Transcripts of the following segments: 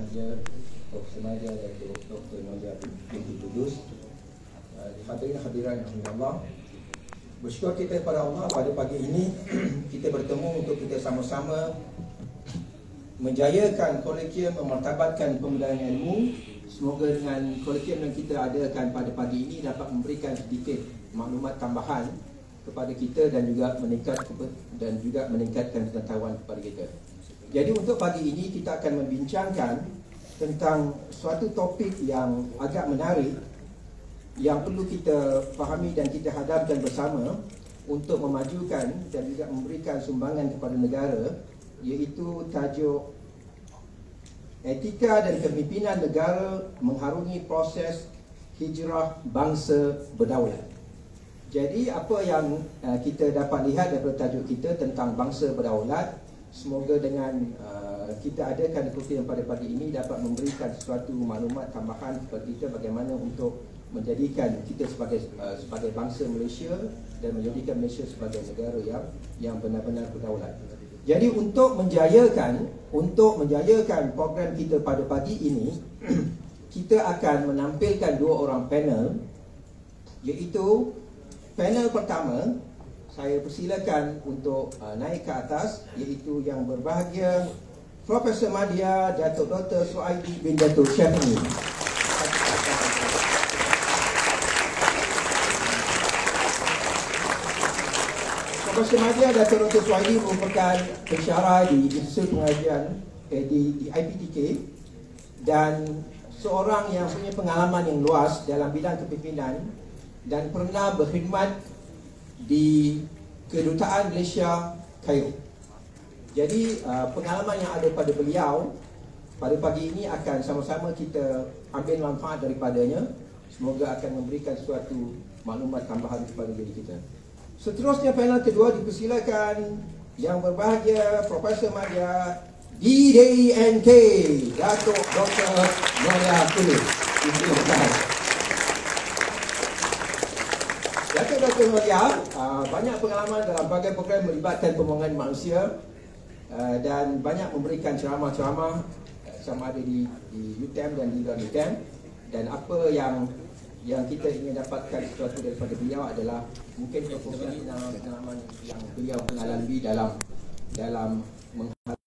Manager Profesor Madia dan Dr. Noja binti Kudus uh, Hadirin hadiran Allah Bersyukur kita kepada Allah pada pagi ini Kita bertemu untuk kita sama-sama Menjayakan kolegium Memartabatkan pembelajaran ilmu Semoga dengan kolegium yang kita adakan pada pagi ini Dapat memberikan sedikit maklumat tambahan kepada kita dan juga meningkat dan juga meningkatkan pengetahuan kepada kita. Jadi untuk pagi ini kita akan membincangkan tentang suatu topik yang agak menarik yang perlu kita fahami dan kita hadapkan bersama untuk memajukan dan juga memberikan sumbangan kepada negara iaitu tajuk etika dan kepimpinan negara mengharungi proses hijrah bangsa berdaulat. Jadi apa yang uh, kita dapat lihat daripada tajuk kita tentang bangsa berdaulat Semoga dengan uh, kita adakan yang pada pagi ini dapat memberikan sesuatu maklumat tambahan kepada kita bagaimana untuk menjadikan kita sebagai uh, sebagai bangsa Malaysia dan menjadikan Malaysia sebagai negara yang yang benar-benar berdaulat. Jadi untuk menjayakan untuk menjayakan program kita pada pagi ini kita akan menampilkan dua orang panel iaitu panel pertama saya persilakan untuk uh, naik ke atas iaitu yang berbahagia Profesor Madia Datuk Dr. Suaidi bin Datuk Syafi'i. Profesor Madia Datuk Dr. Suaidi merupakan pensyarah di Institut Pengajian eh, di, di IPTK dan seorang yang punya pengalaman yang luas dalam bidang kepimpinan dan pernah berkhidmat di kedutaan Malaysia Cairo. Jadi uh, pengalaman yang ada pada beliau pada pagi ini akan sama-sama kita ambil manfaat daripadanya. Semoga akan memberikan suatu maklumat tambahan kepada diri kita. Seterusnya panel kedua dipersilakan yang berbahagia Profesor Madia DDNK Datuk Dr. Noya Kulit. Terima kasih. Dr. Maria uh, banyak pengalaman dalam berbagai program melibatkan pembangunan manusia uh, dan banyak memberikan ceramah-ceramah uh, sama ada di, di UTM dan di luar UTM dan apa yang yang kita ingin dapatkan sesuatu daripada beliau adalah mungkin pengalaman yang beliau lalui dalam dalam menghadapi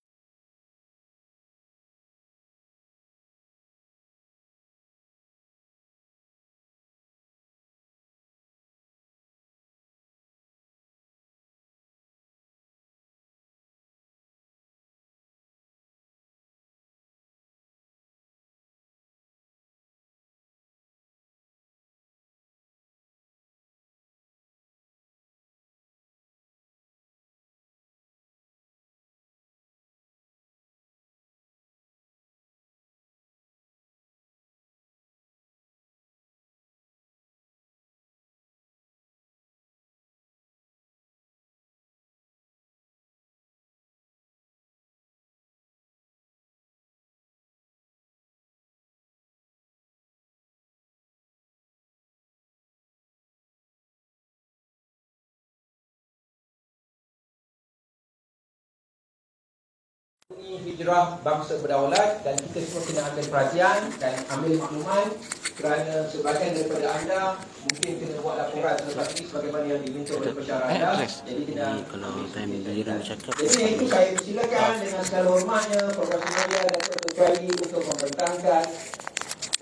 Ini hijrah bangsa berdaulat dan kita semua kena ambil perhatian dan ambil makluman kerana sebagian daripada anda mungkin kena buat laporan selepas ini sebagaimana yang diminta oleh pensyarah anda jadi kena kalau time berjalan cakap jadi itu saya persilakan dengan segala hormatnya Profesor Nadia dan Dr. Fahli untuk membentangkan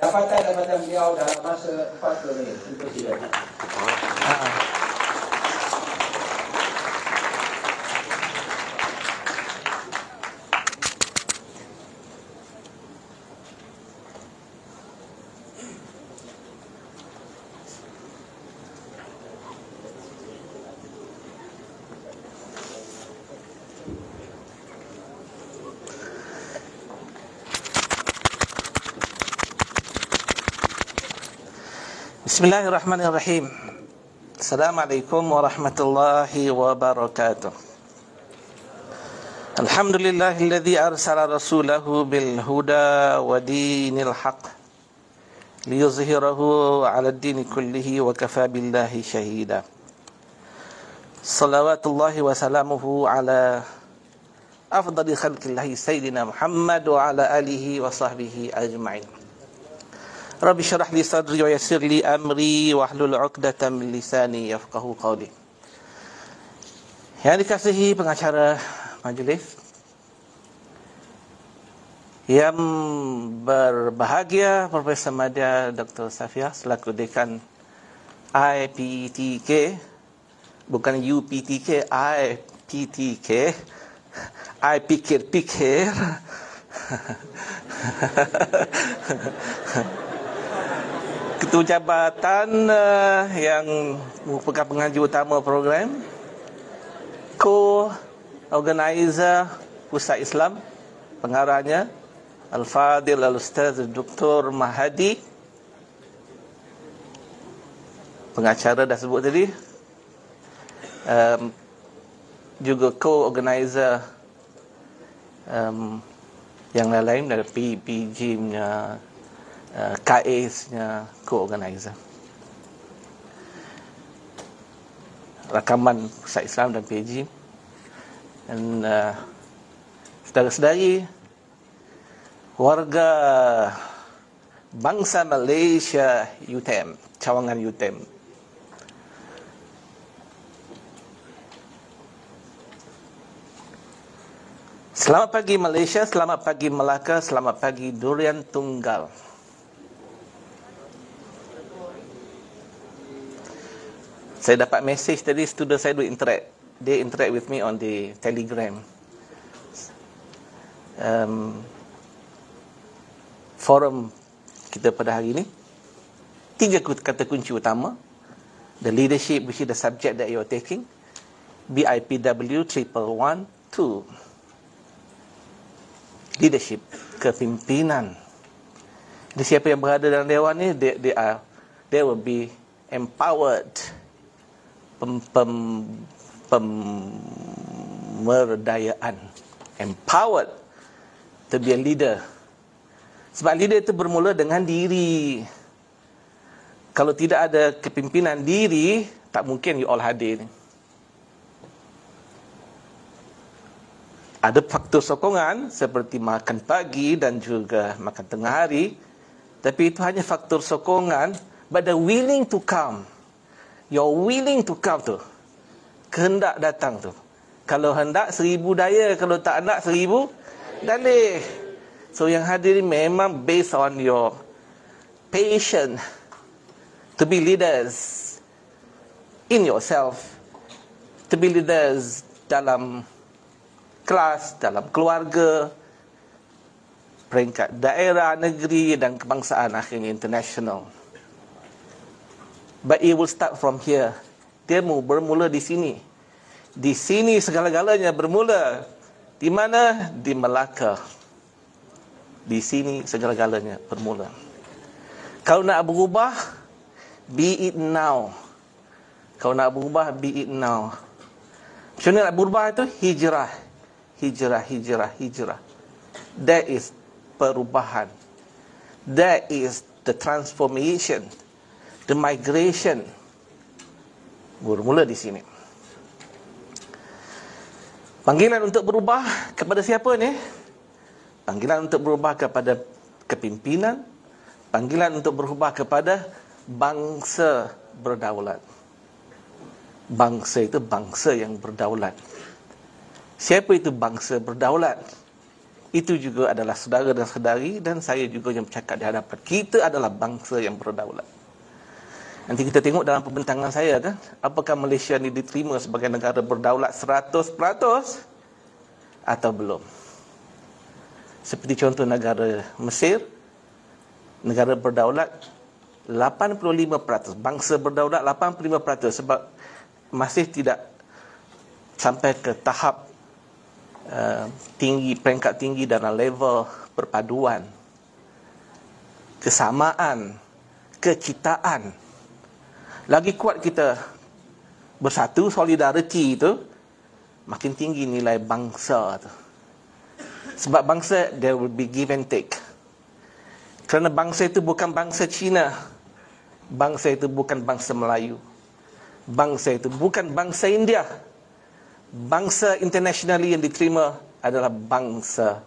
dapatan-dapatan beliau dalam masa 40 minit. Terima kasih. بسم الله الرحمن الرحيم السلام عليكم ورحمة الله وبركاته الحمد لله الذي أرسل رسوله بالهدى ودين الحق ليظهره على الدين كله وكفى بالله شهيدا صلوات الله وسلامه على أفضل خلق الله سيدنا محمد وعلى آله وصحبه أجمعين Rabbi syarah li sadri wa yasir li amri wa hlul uqdatan min lisani yafqahu qawli. Yang dikasihi pengacara majlis. Yang berbahagia Profesor Madya Dr. Safia selaku dekan IPTK bukan UPTK IPTK I pikir-pikir Ketua Jabatan uh, yang merupakan pengajar utama program co-organizer Pusat Islam pengarahnya Al-Fadil Al-Ustaz Dr. Mahadi pengacara dah sebut tadi um, juga co-organizer um, yang lain-lain dari PPG-nya uh, KAS-nya co-organizer rakaman Pusat Islam dan PG dan uh, saudara-saudari warga bangsa Malaysia UTM cawangan UTM Selamat pagi Malaysia, selamat pagi Melaka, selamat pagi Durian Tunggal. Saya dapat message tadi student saya do interact. They interact with me on the Telegram. Um, forum kita pada hari ini. Tiga kata kunci utama. The leadership which is the subject that you are taking. BIPW triple one two. Leadership, kepimpinan. Jadi siapa yang berada dalam dewan ni, they, they are, they will be empowered pem, pem, pemerdayaan. Empowered to be a leader. Sebab leader itu bermula dengan diri. Kalau tidak ada kepimpinan diri tak mungkin you all hadir. Ada faktor sokongan seperti makan pagi dan juga makan tengah hari. Tapi itu hanya faktor sokongan but the willing to come you're willing to come tu. Kehendak datang tu. Kalau hendak seribu daya. Kalau tak hendak seribu dalih. So yang hadir ni memang based on your patience to be leaders in yourself to be leaders dalam kelas dalam keluarga peringkat daerah negeri dan kebangsaan akhirnya international But it will start from here. Dia bermula di sini. Di sini segala-galanya bermula. Di mana? Di Melaka. Di sini segala-galanya bermula. Kalau nak berubah, be it now. Kalau nak berubah, be it now. Macam mana nak berubah itu? Hijrah. Hijrah, hijrah, hijrah. That is perubahan. That is the transformation the migration bermula di sini. Panggilan untuk berubah kepada siapa ni? Panggilan untuk berubah kepada kepimpinan, panggilan untuk berubah kepada bangsa berdaulat. Bangsa itu bangsa yang berdaulat. Siapa itu bangsa berdaulat? Itu juga adalah saudara dan saudari dan saya juga yang bercakap di hadapan. Kita adalah bangsa yang berdaulat. Nanti kita tengok dalam pembentangan saya kan, apakah Malaysia ni diterima sebagai negara berdaulat 100% atau belum. Seperti contoh negara Mesir, negara berdaulat 85%, bangsa berdaulat 85% sebab masih tidak sampai ke tahap uh, tinggi peringkat tinggi dalam level perpaduan kesamaan kekitaan lagi kuat kita bersatu solidariti itu makin tinggi nilai bangsa tu. Sebab bangsa there will be give and take. Kerana bangsa itu bukan bangsa Cina bangsa itu bukan bangsa Melayu. Bangsa itu bukan bangsa India. Bangsa internationally yang diterima adalah bangsa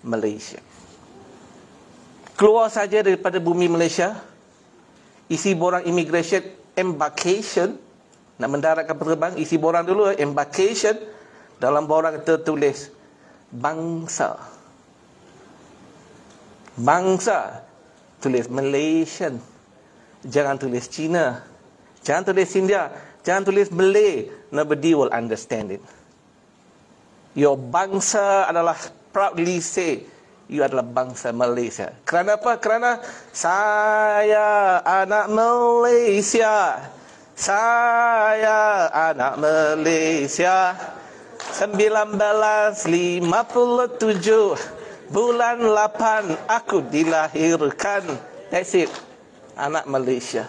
Malaysia. Keluar saja daripada bumi Malaysia, isi borang immigration embarkation nak mendaratkan penerbang isi borang dulu embarkation dalam borang tertulis bangsa. Bangsa tulis Malaysian. Jangan tulis Cina jangan tulis India. Jangan tulis Malay. Nobody will understand it. Your bangsa adalah proudly say you adalah bangsa Malaysia. Kerana apa? Kerana saya anak Malaysia. Saya anak Malaysia. 1957 bulan 8 aku dilahirkan. That's it. Anak Malaysia.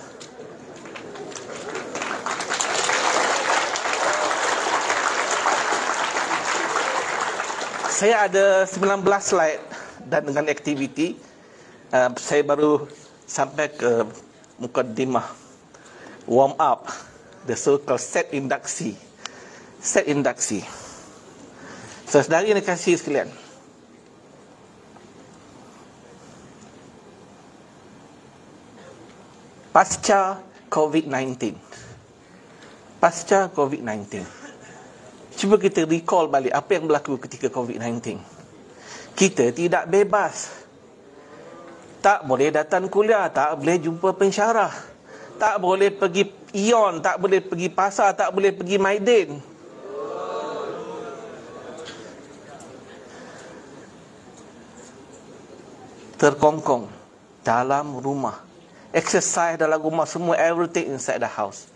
Saya ada 19 slide dan dengan aktiviti uh, saya baru sampai ke mukaddimah. Warm up. The so called set induksi set induksi so saudari yang kasih sekalian. Pasca COVID-19 pasca COVID-19 cuba kita recall balik apa yang berlaku ketika COVID-19 kita tidak bebas. Tak boleh datang kuliah, tak boleh jumpa pensyarah. Tak boleh pergi ion, tak boleh pergi pasar, tak boleh pergi maidin. Terkongkong dalam rumah. Exercise dalam rumah semua everything inside the house.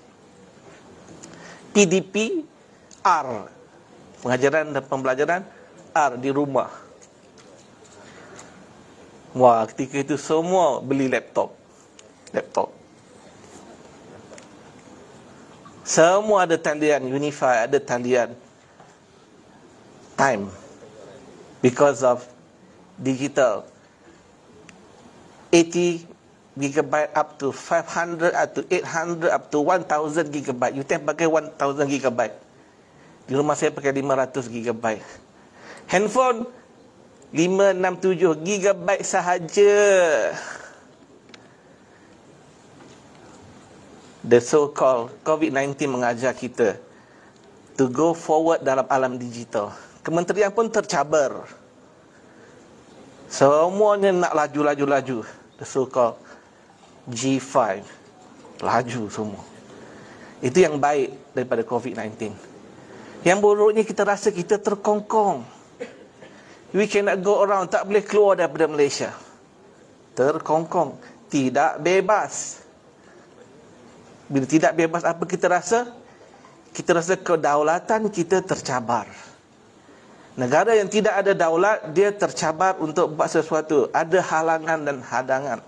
PDP R pengajaran dan pembelajaran R di rumah Wah, ketika itu semua beli laptop. Laptop. Semua ada talian Unify, ada talian time. Because of digital. 80 gigabyte up to 500 up to 800 up to 1000 gigabyte. You can pakai 1000 gigabyte. Di rumah saya pakai 500 gigabyte. Handphone 567 GB sahaja. The so-called COVID-19 mengajar kita to go forward dalam alam digital. Kementerian pun tercabar. Semuanya nak laju-laju-laju. The so-called G5. Laju semua. Itu yang baik daripada COVID-19. Yang buruknya kita rasa kita terkongkong. We cannot go around. Tak boleh keluar daripada Malaysia. Terkongkong. Tidak bebas. Bila tidak bebas, apa kita rasa? Kita rasa kedaulatan kita tercabar. Negara yang tidak ada daulat, dia tercabar untuk buat sesuatu. Ada halangan dan hadangan.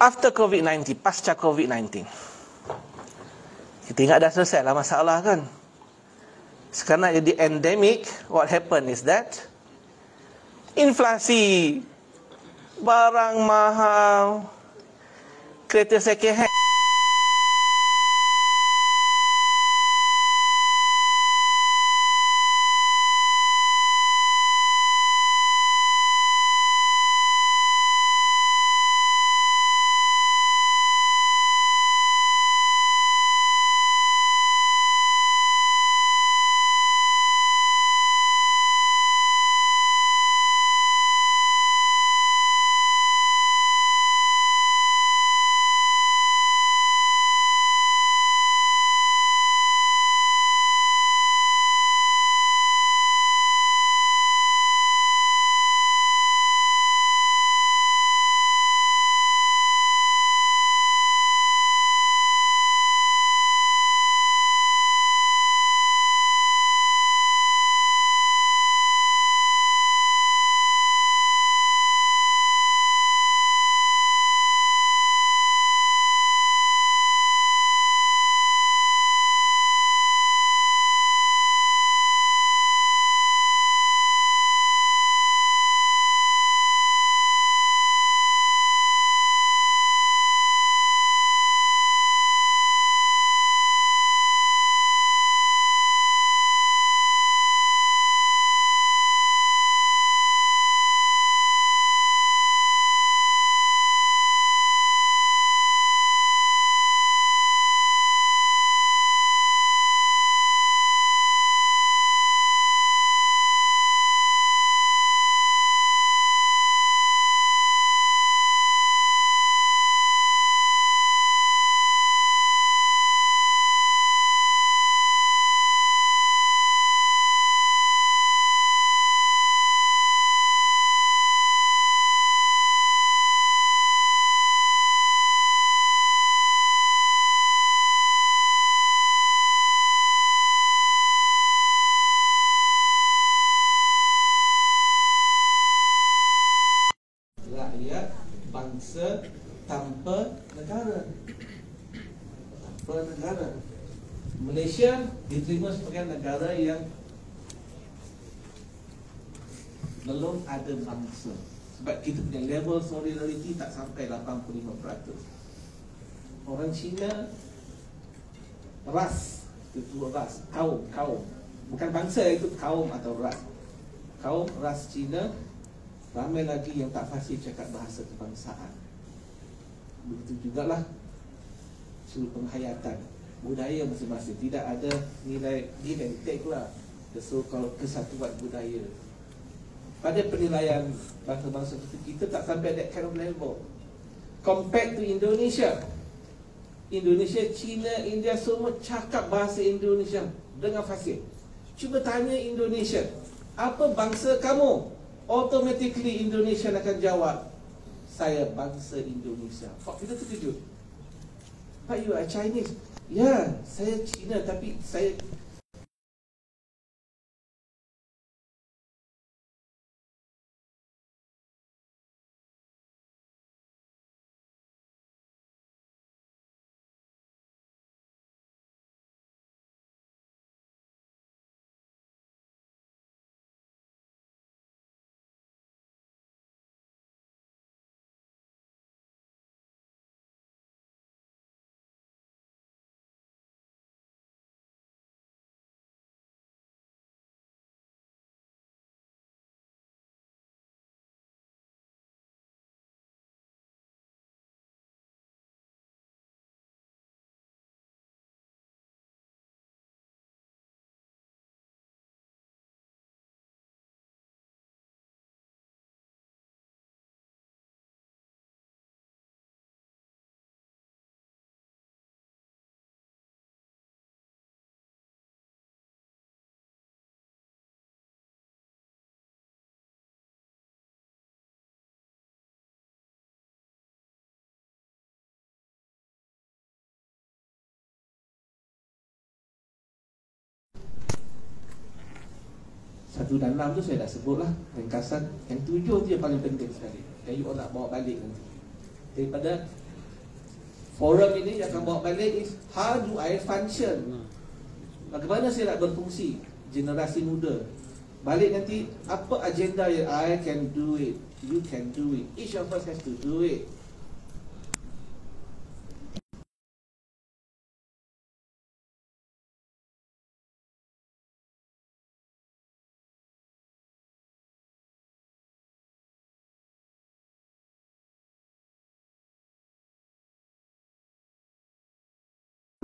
After COVID-19, pasca COVID-19. Kita ingat dah selesai lah masalah kan? Sekarang jadi endemic what happen is that inflasi barang mahal kereta second hand kebangsaan. Begitu jugalah seluruh penghayatan. Budaya masing-masing. Tidak ada nilai take lah. So kalau kesatuan budaya. Pada penilaian bangsa-bangsa kita kita tak sampai that kind of level. Compared to Indonesia. Indonesia, China, India semua cakap bahasa Indonesia dengan fasih cuba tanya Indonesia apa bangsa kamu? Automatically Indonesia akan jawab saya bangsa Indonesia. Pak kita terkejut. Pak you are Chinese. Ya saya Cina tapi saya Satu dan enam tu saya dah sebut lah. Ringkasan Yang tujuh tu yang paling penting sekali. Yang you nak bawa balik nanti. Daripada Forum ini yang akan bawa balik is How do I function? Bagaimana saya nak berfungsi? Generasi muda. Balik nanti Apa agenda yang I can do it? You can do it. Each of us has to do it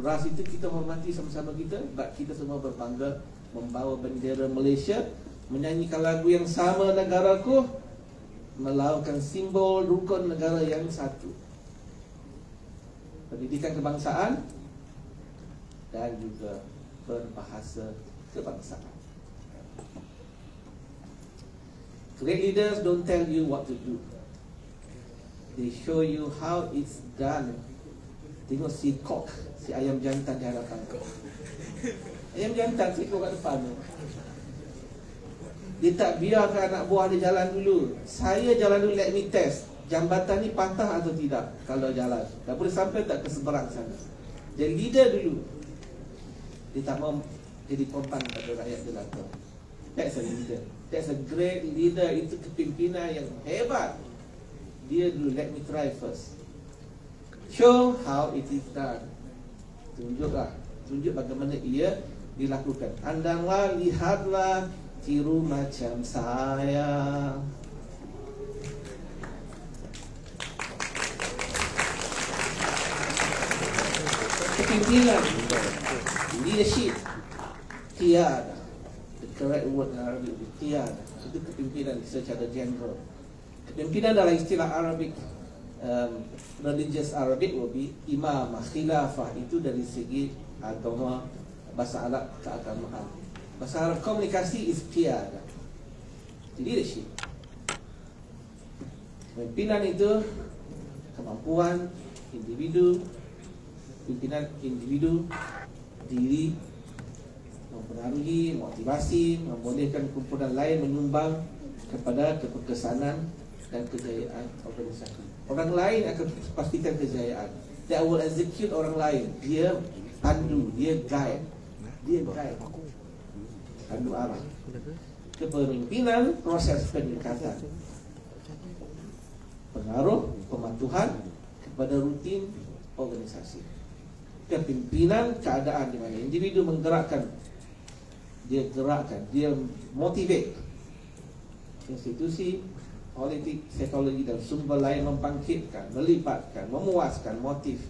ras itu kita hormati sama-sama kita sebab kita semua berbangga membawa bendera Malaysia menyanyikan lagu yang sama negaraku melakukan simbol rukun negara yang satu. Pendidikan kebangsaan dan juga berbahasa kebangsaan. Great leaders don't tell you what to do. They show you how it's done tengok si cock si ayam jantan di hadapan kau. Ayam jantan si kau kat depan tu. Dia tak biarkan anak buah dia jalan dulu. Saya jalan dulu, let me test. Jambatan ni patah atau tidak kalau jalan. Tak boleh sampai tak ke seberang sana. Jadi leader dulu. Dia tak mau jadi korban pada rakyat jelata. That's a leader. That's a great leader. Itu kepimpinan yang hebat. Dia dulu, let me try first. Show how it is done. Tunjuklah tunjuk bagaimana ia dilakukan. Andanglah lihatlah tiru macam saya kepimpinan leadership. Tiada. The correct word in Arabic tiada. Itu kepimpinan secara general. Kepimpinan dalam istilah Arabic um, religious Arabic will be imam khilafah. Itu dari segi agama bahasa Arab keagamaan. Bahasa Arab komunikasi tiada leadership. Pimpinan itu kemampuan individu pimpinan individu diri mempengaruhi motivasi membolehkan kumpulan lain menyumbang kepada kepekesanan dan kejayaan organisasi. Orang lain akan pastikan kejayaan. Dia will execute orang lain. Dia pandu, dia guide. Dia guide. Pandu arah. Kepemimpinan proses peningkatan. Pengaruh pematuhan kepada rutin organisasi. Kepimpinan keadaan di mana individu menggerakkan dia gerakkan, dia motivate institusi politik, psikologi dan sumber lain membangkitkan, melibatkan, memuaskan motif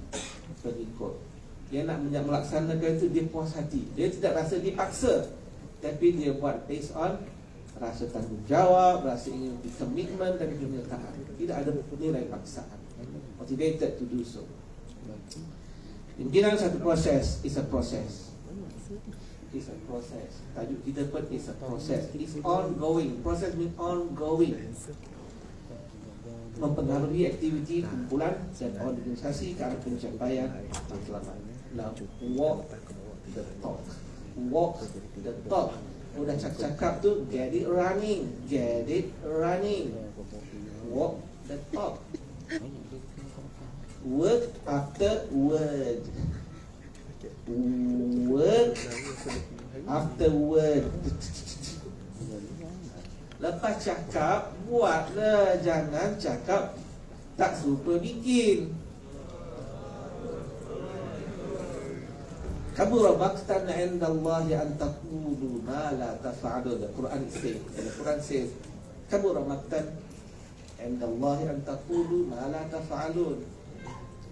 pengikut. Dia nak melaksanakan itu dia puas hati. Dia tidak rasa dipaksa. Tapi dia buat based on rasa tanggungjawab, rasa ingin komitmen dan kenyataan. Tidak ada nilai paksaan. Motivated to do so. Pimpinan satu proses is a process. It's a process. Tajuk kita pun is a process. It's ongoing. Process means ongoing mempengaruhi aktiviti kumpulan dan organisasi ke arah pencapaian matlamat. Now, walk the talk. Walk the talk. Udah cakap-cakap tu, get it running. Get it running. Walk the talk. Work after word. Work after word. Lepas cakap, buatlah Jangan cakap tak serupa bikin. Kabura maktan inda Allah an taqulu ma la taf'alun The Quran says The Quran says Kabura maktan inda Allah an taqulu ma la taf'alun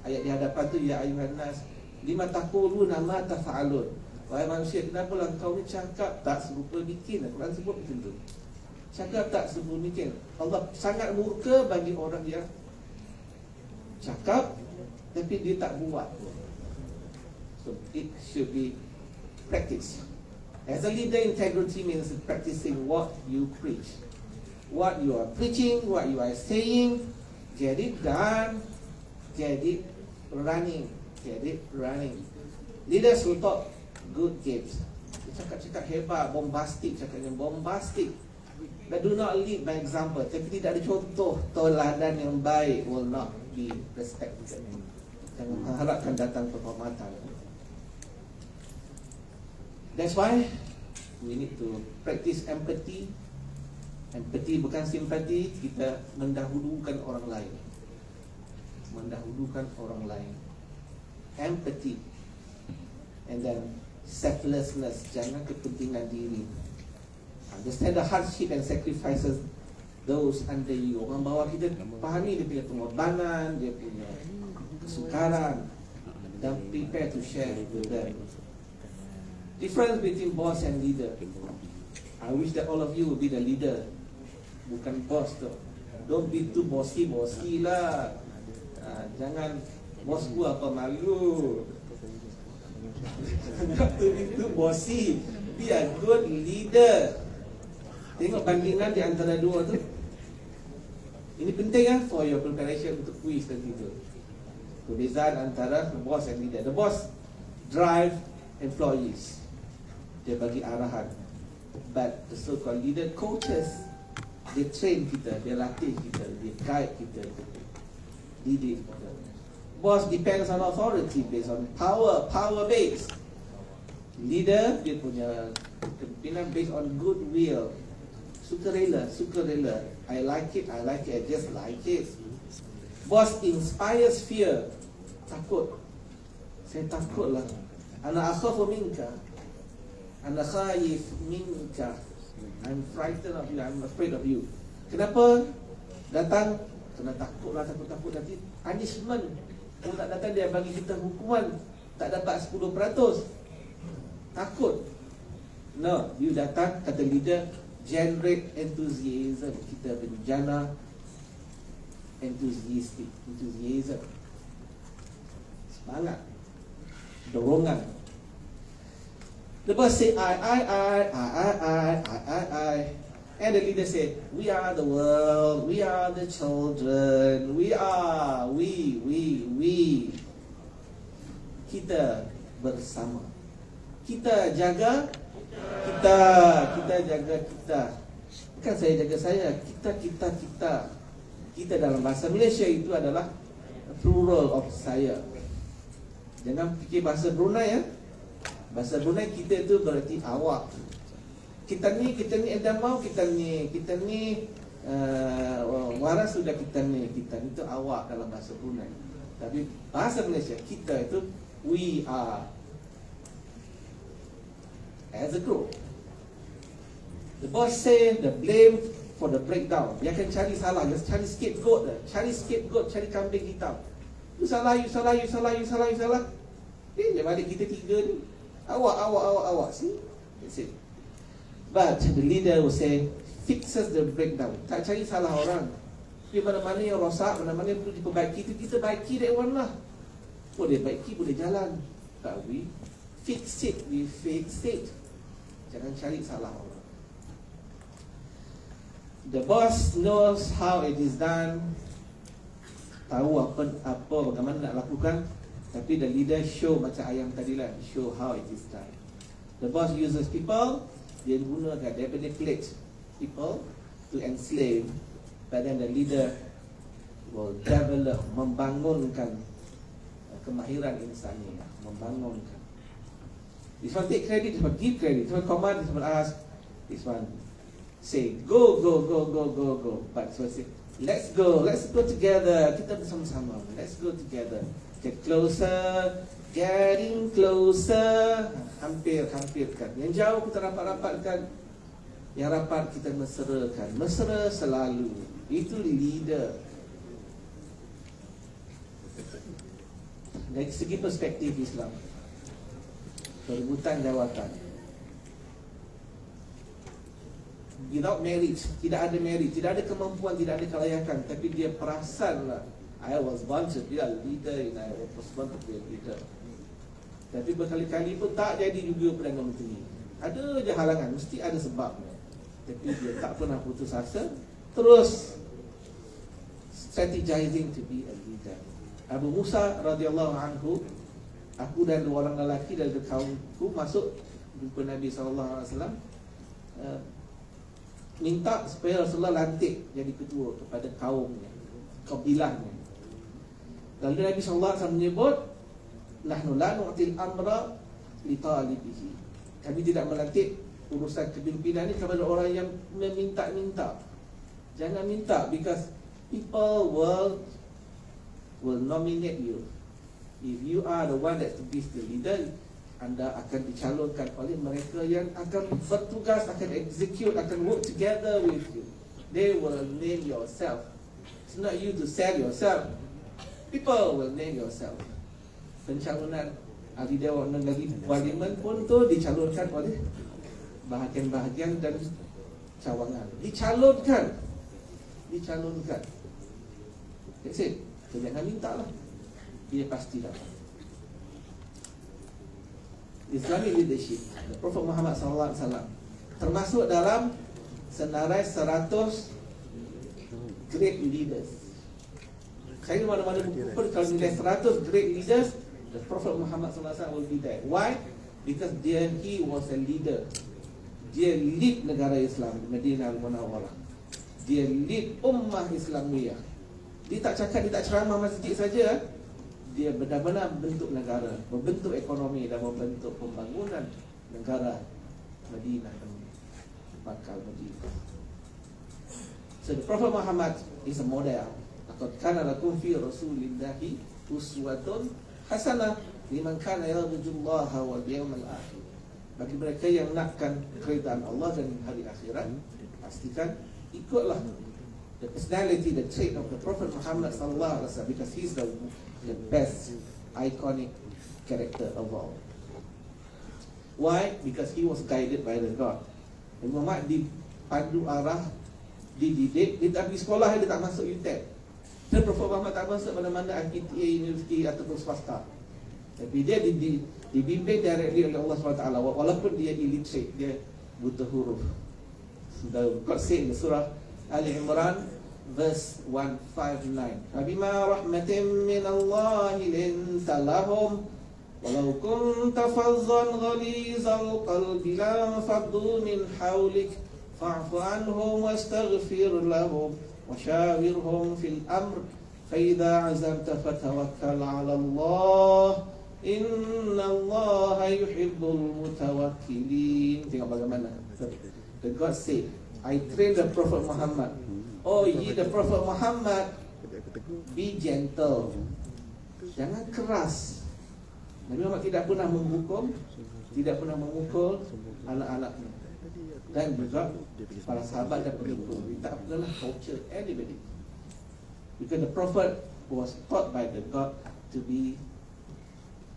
Ayat di hadapan tu Ya ayuhan nas Lima taqulu ma taf'alun Wahai manusia, kenapa lah kau ni cakap tak serupa bikin? Quran sebut macam tu. Cakap tak sedemikian Allah sangat murka bagi orang yang Cakap Tapi dia tak buat. So it should be practice. As a leader integrity means practicing what you preach. What you are preaching What you are saying Get it done Get it running Get it running. Leaders will talk good games. Cakap-cakap hebat, bombastic Cakapnya bombastic But do not lead by example. Tapi tidak ada contoh Toladan yang baik Will not be respected. Jangan mengharapkan datang penghormatan. That's why We need to practice empathy. Empathy bukan simpati Kita mendahulukan orang lain. Mendahulukan orang lain. Empathy. And then Selflessness. Jangan kepentingan diri Understand the hardship and sacrifices those under you. Orang bawah kita pahami dia punya pengorbanan, dia punya kesukaran dan prepare to share with them. Difference between boss and leader. I wish that all of you will be the leader. Bukan boss tu. Don't be too bossy, bossy lah. Uh, jangan bosku apa malu. Jangan too bossy. Be a good leader. Tengok bandingan di antara dua tu. Ini penting ya For your preparation untuk quiz nanti tu. Perbezaan antara the boss and leader The boss drive employees. Dia bagi arahan. But the so-called leader coaches Dia train kita Dia latih kita Dia guide kita Didik kita. Boss depends on authority Based on power Power based Leader Dia punya Kepimpinan based on goodwill Sukarela, sukarela. I like it, I like it, I just like it. Boss inspires fear. Takut. Saya takut lah. Ana akhafu minka. Ana khayif minka. I'm frightened of you, I'm afraid of you. Kenapa? Datang, kena takut lah, takut-takut nanti. Punishment. Kalau tak datang, dia bagi kita hukuman. Tak dapat 10%. Takut. No, you datang, kata leader, generate enthusiasm. Kita bencana enthusiastic enthusiasm. Semangat. Dorongan. The boss say I I I I I I I I I. And the leader said we are the world. We are the children. We are we we we. Kita bersama. Kita jaga kita kita jaga kita bukan saya jaga saya kita kita kita Kita dalam bahasa Malaysia itu adalah plural of saya. Jangan fikir bahasa Brunei ya. Bahasa Brunei kita itu berarti awak. Kita ni, kita ni ada mau, kita ni, kita ni uh, waras sudah kita ni, kita ni itu awak dalam bahasa Brunei. Tapi bahasa Malaysia kita itu we are as a group. The boss say the blame for the breakdown. Dia akan cari salah, dia cari scapegoat, cari scapegoat, cari kambing hitam. You salah, you salah, you salah, you salah, you salah. Eh, dia balik kita tiga ni. Awak, awak, awak, awak. See? That's it. But the leader will say, fixes the breakdown. Tak cari salah orang. Tapi mana-mana yang rosak, mana-mana yang perlu diperbaiki, itu kita baiki that one lah. Boleh baiki, boleh jalan. Tak we fix it, we fix it. Jangan cari salah orang. The boss knows how it is done. Tahu apa apa bagaimana nak lakukan. Tapi the leader show macam ayam tadi lah. Show how it is done. The boss uses people. Dia gunakan dia manipulate people to enslave. But then the leader will develop membangunkan kemahiran insani membangunkan one take credit one give credit one command one ask one say go go go go go go but one say Let's go, let's go together. Kita bersama-sama. Let's go together. Get closer, getting closer. Hampir, hampirkan. Yang jauh kita rapat-rapatkan. Yang rapat kita meserakan. Mesra selalu. Itu leader. Dari segi perspektif Islam. Perebutan jawatan. without merit, tidak ada merit, tidak ada kemampuan, tidak ada kelayakan, tapi dia perasan lah, I was born to be a leader, and I was born to be a leader. Tapi berkali-kali pun tak jadi juga Perdana Menteri. Ada je halangan, mesti ada sebabnya. Tapi dia tak pernah putus asa, terus strategizing to be a leader. Abu Musa radhiyallahu anhu, aku dan dua orang lelaki dari kaumku masuk jumpa Nabi wasallam uh, minta supaya Rasulullah lantik jadi ketua kepada kaumnya, kabilahnya. Lalu Nabi SAW menyebut, Nahnu la nu'til amra li talibihi. Kami tidak melantik urusan kepimpinan ini kepada orang yang meminta-minta. Jangan minta because people will will nominate you. If you are the one that to be the leader, anda akan dicalonkan oleh mereka yang akan bertugas, akan execute, akan work together with you. They will name yourself. It's not you to sell yourself. People will name yourself. Pencalonan ahli dewan negeri parlimen pun tu dicalonkan oleh bahagian-bahagian dan cawangan. Dicalonkan. Dicalonkan. That's it. So, jangan minta lah. Dia pasti dapat. Islamic leadership the Prophet Muhammad wasallam termasuk dalam senarai 100 great leaders. Saya mana-mana buku pun kalau nilai 100 great leaders, the Prophet Muhammad wasallam will be there. Why? Because dia he was a leader. Dia lead negara Islam Madinah Al-Munawwarah. Dia lead ummah Islamiyah. Dia tak cakap dia tak ceramah masjid saja dia benar-benar bentuk negara, membentuk ekonomi dan membentuk pembangunan negara Madinah dan bakal Madinah. So the Prophet Muhammad is a model. Laqad kana lakum fi Rasulillahi uswatun hasanah liman kana yarjullaha wal yawmal akhir. Bagi mereka yang nakkan keridaan Allah dan hari akhirat, pastikan ikutlah the personality, the trait of the Prophet Muhammad sallallahu alaihi wasallam because he's the the best iconic character of all. Why? Because he was guided by the God. Dan Muhammad dipandu arah, dididik, dia tak pergi sekolah, dia tak masuk UTEP. Dan Prophet Muhammad tak masuk mana-mana IPTA, universiti ataupun swasta. Tapi dia dibimbing directly oleh Allah SWT walaupun dia illiterate, dia buta huruf. The God said in surah Ali Imran verse 159 فبما رحمة من الله لنت لهم ولو كنت فظا غليظ القلب لانفضوا من حولك فاعف عنهم واستغفر لهم وشاورهم في الأمر فإذا عزمت فتوكل على الله إن الله يحب المتوكلين. Tengok bagaimana The God said I train the Prophet Muhammad. Oh ye the Prophet Muhammad Be gentle. Jangan keras. Nabi Muhammad tidak pernah menghukum Tidak pernah memukul anak-anaknya. Dan juga para sahabat dan pengikut. Tak pernah torture anybody. Because the Prophet was taught by the God to be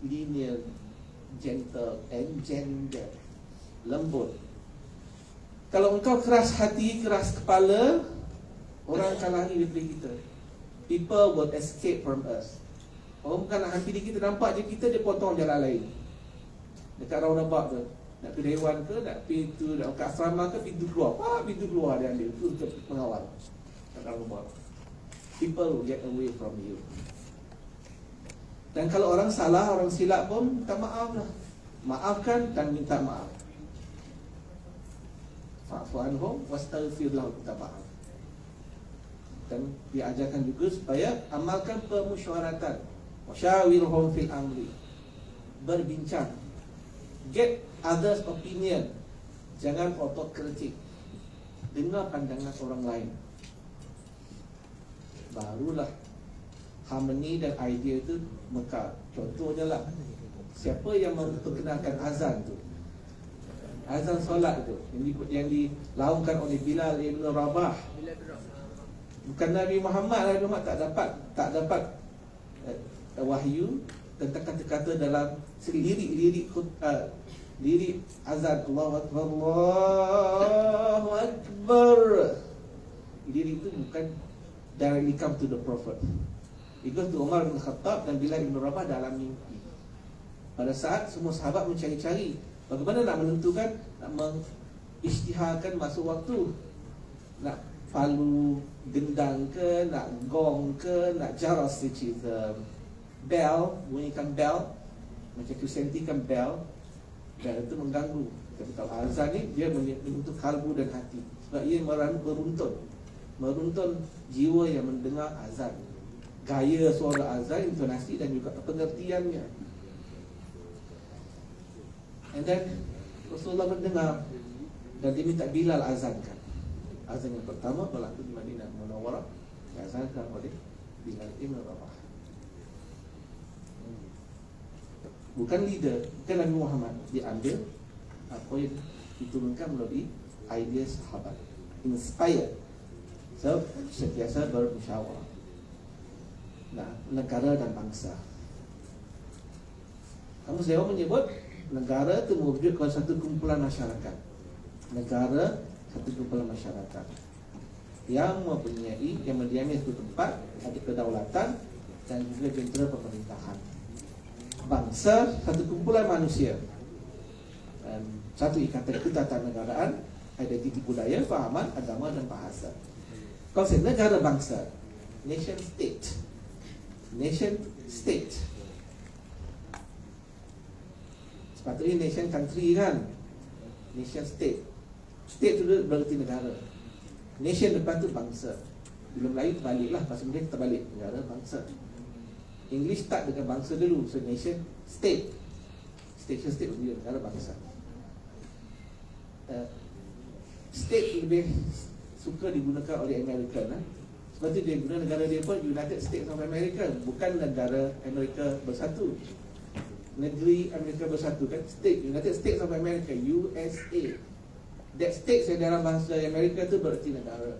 lenient, gentle and gender Lembut Kalau engkau keras hati, keras kepala Orang akan lari daripada kita. People will escape from us. Orang bukan nak hampiri kita Nampak je kita dia potong jalan lain. Dekat roundabout tu Nak pergi dewan ke Nak pergi tu Nak ke asrama ke Pintu keluar. Apa pintu keluar dia ambil. Itu ke pengawal. Dekat roundabout. People will get away from you. Dan kalau orang salah Orang silap pun Minta maaf lah. Maafkan dan minta maaf Fa'fu anhum Wastaghfir lahum Minta dan diajarkan juga supaya amalkan permusyawaratan Wasyawirhum fil amri. Berbincang. Get others opinion. Jangan otokritik. Dengar pandangan orang lain. Barulah Harmony dan idea itu mekar. Contohnya lah Siapa yang memperkenalkan azan tu Azan solat tu Yang, di, yang dilaungkan oleh Bilal Ibn Rabah. Bukan Nabi Muhammad Nabi Muhammad tak dapat Tak dapat uh, wahyu tentang kata-kata dalam lirik-lirik uh, lirik azan. Allahu akbar Allahu akbar. Lirik itu bukan directly come to the prophet. It goes to Umar bin Khattab dan Bilal bin Rabah dalam mimpi. Pada saat semua sahabat mencari-cari bagaimana nak menentukan nak mengisytiharkan masa waktu? Nak palu gendang ke nak gong ke nak jaras which is um, bell bunyikan bell. Macam Kristianti kan bell. Bell itu mengganggu. Tapi kalau azan ni dia menyentuh kalbu dan hati. Sebab ia meruntun. Meruntun jiwa yang mendengar azan gaya suara azan intonasi dan juga pengertiannya and then Rasulullah mendengar dan dia minta Bilal azankan. Azan yang pertama berlaku di Madinah Munawwarah diazankan oleh Bilal Ibn Rabah. Bukan leader, bukan Nabi Muhammad. Dia ambil apa yang diturunkan melalui idea sahabat. Inspired. So sentiasa bermusyawarah. Nah negara dan bangsa. Kamu saya menyebut negara itu mewujudkan satu kumpulan masyarakat. Negara satu kumpulan masyarakat. Yang mempunyai yang mendiami satu tempat ada kedaulatan dan juga jentera pemerintahan. Bangsa satu kumpulan manusia. Dan satu ikatan ketatanegaraan identiti budaya, fahaman, agama dan bahasa. Konsep negara bangsa, nation state, nation state. Sepatutnya nation country kan, nation state. State itu berarti negara. Nation depan tu bangsa. Belum lain baliklah pasal mungkin kita balik negara bangsa. English start dengan bangsa dulu So nation, state Station state dia negara bangsa uh, State lebih suka digunakan oleh Amerika eh? Sebab tu dia guna negara dia pun United States of America Bukan negara Amerika bersatu Negeri Amerika bersatu. Kan State, United States of America USA That state yang dalam bahasa Amerika tu berarti negara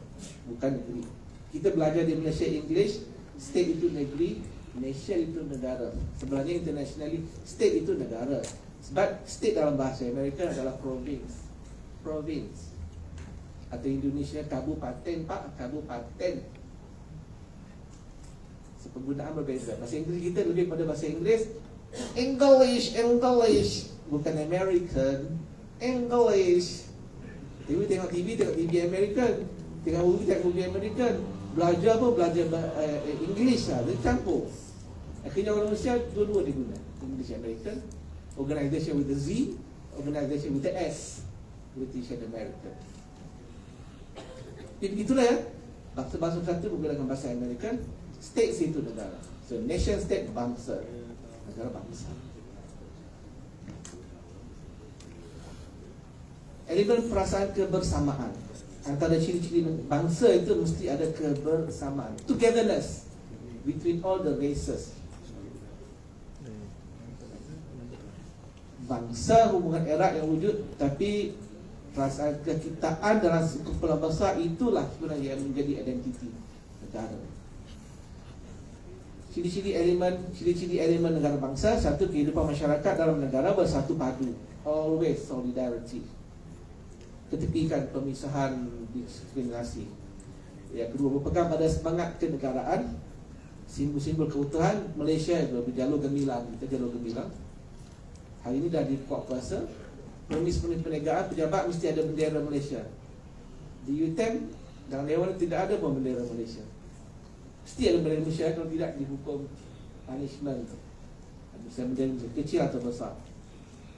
Bukan negeri. Kita belajar di Malaysia English State itu negeri Nation itu negara. Sebenarnya internationally State itu negara. Sebab state dalam bahasa Amerika adalah province. Province. Atau Indonesia kabupaten pak. Kabupaten. Penggunaan berbeza. Bahasa Inggeris kita lebih pada bahasa Inggeris English, English. Bukan American. English. TV tengok TV, tengok TV American. Tengok movie, tengok movie American. Belajar pun belajar uh, English lah. Dia campur. Akhirnya orang Malaysia dua-dua dia guna. English American. Organisation with the Z Organisation with the S. British and American. Jadi begitulah ya. Bangsa-bangsa satu menggunakan bahasa American. States itu negara. So nation state bangsa Negara bangsa. Elemen perasaan kebersamaan. Antara ciri-ciri bangsa itu mesti ada kebersamaan. Togetherness Between all the races. Bangsa hubungan erat yang wujud Tapi perasaan kekitaan dalam kumpulan bangsa Itulah sebenarnya yang menjadi identiti negara Ciri-ciri elemen ciri-ciri elemen negara bangsa Satu kehidupan masyarakat dalam negara bersatu padu Always solidarity ketepikan pemisahan diskriminasi. Yang kedua berpegang pada semangat kenegaraan, simbol-simbol keutuhan Malaysia itu berjalur gemilang, kita jalur gemilang. Hari ini dah di kuat kuasa, pemis-pemis perniagaan pejabat mesti ada bendera Malaysia. Di UTM dalam Dewan tidak ada pun bendera Malaysia. Mesti ada bendera Malaysia kalau tidak dihukum punishment. Bisa bendera kecil atau besar.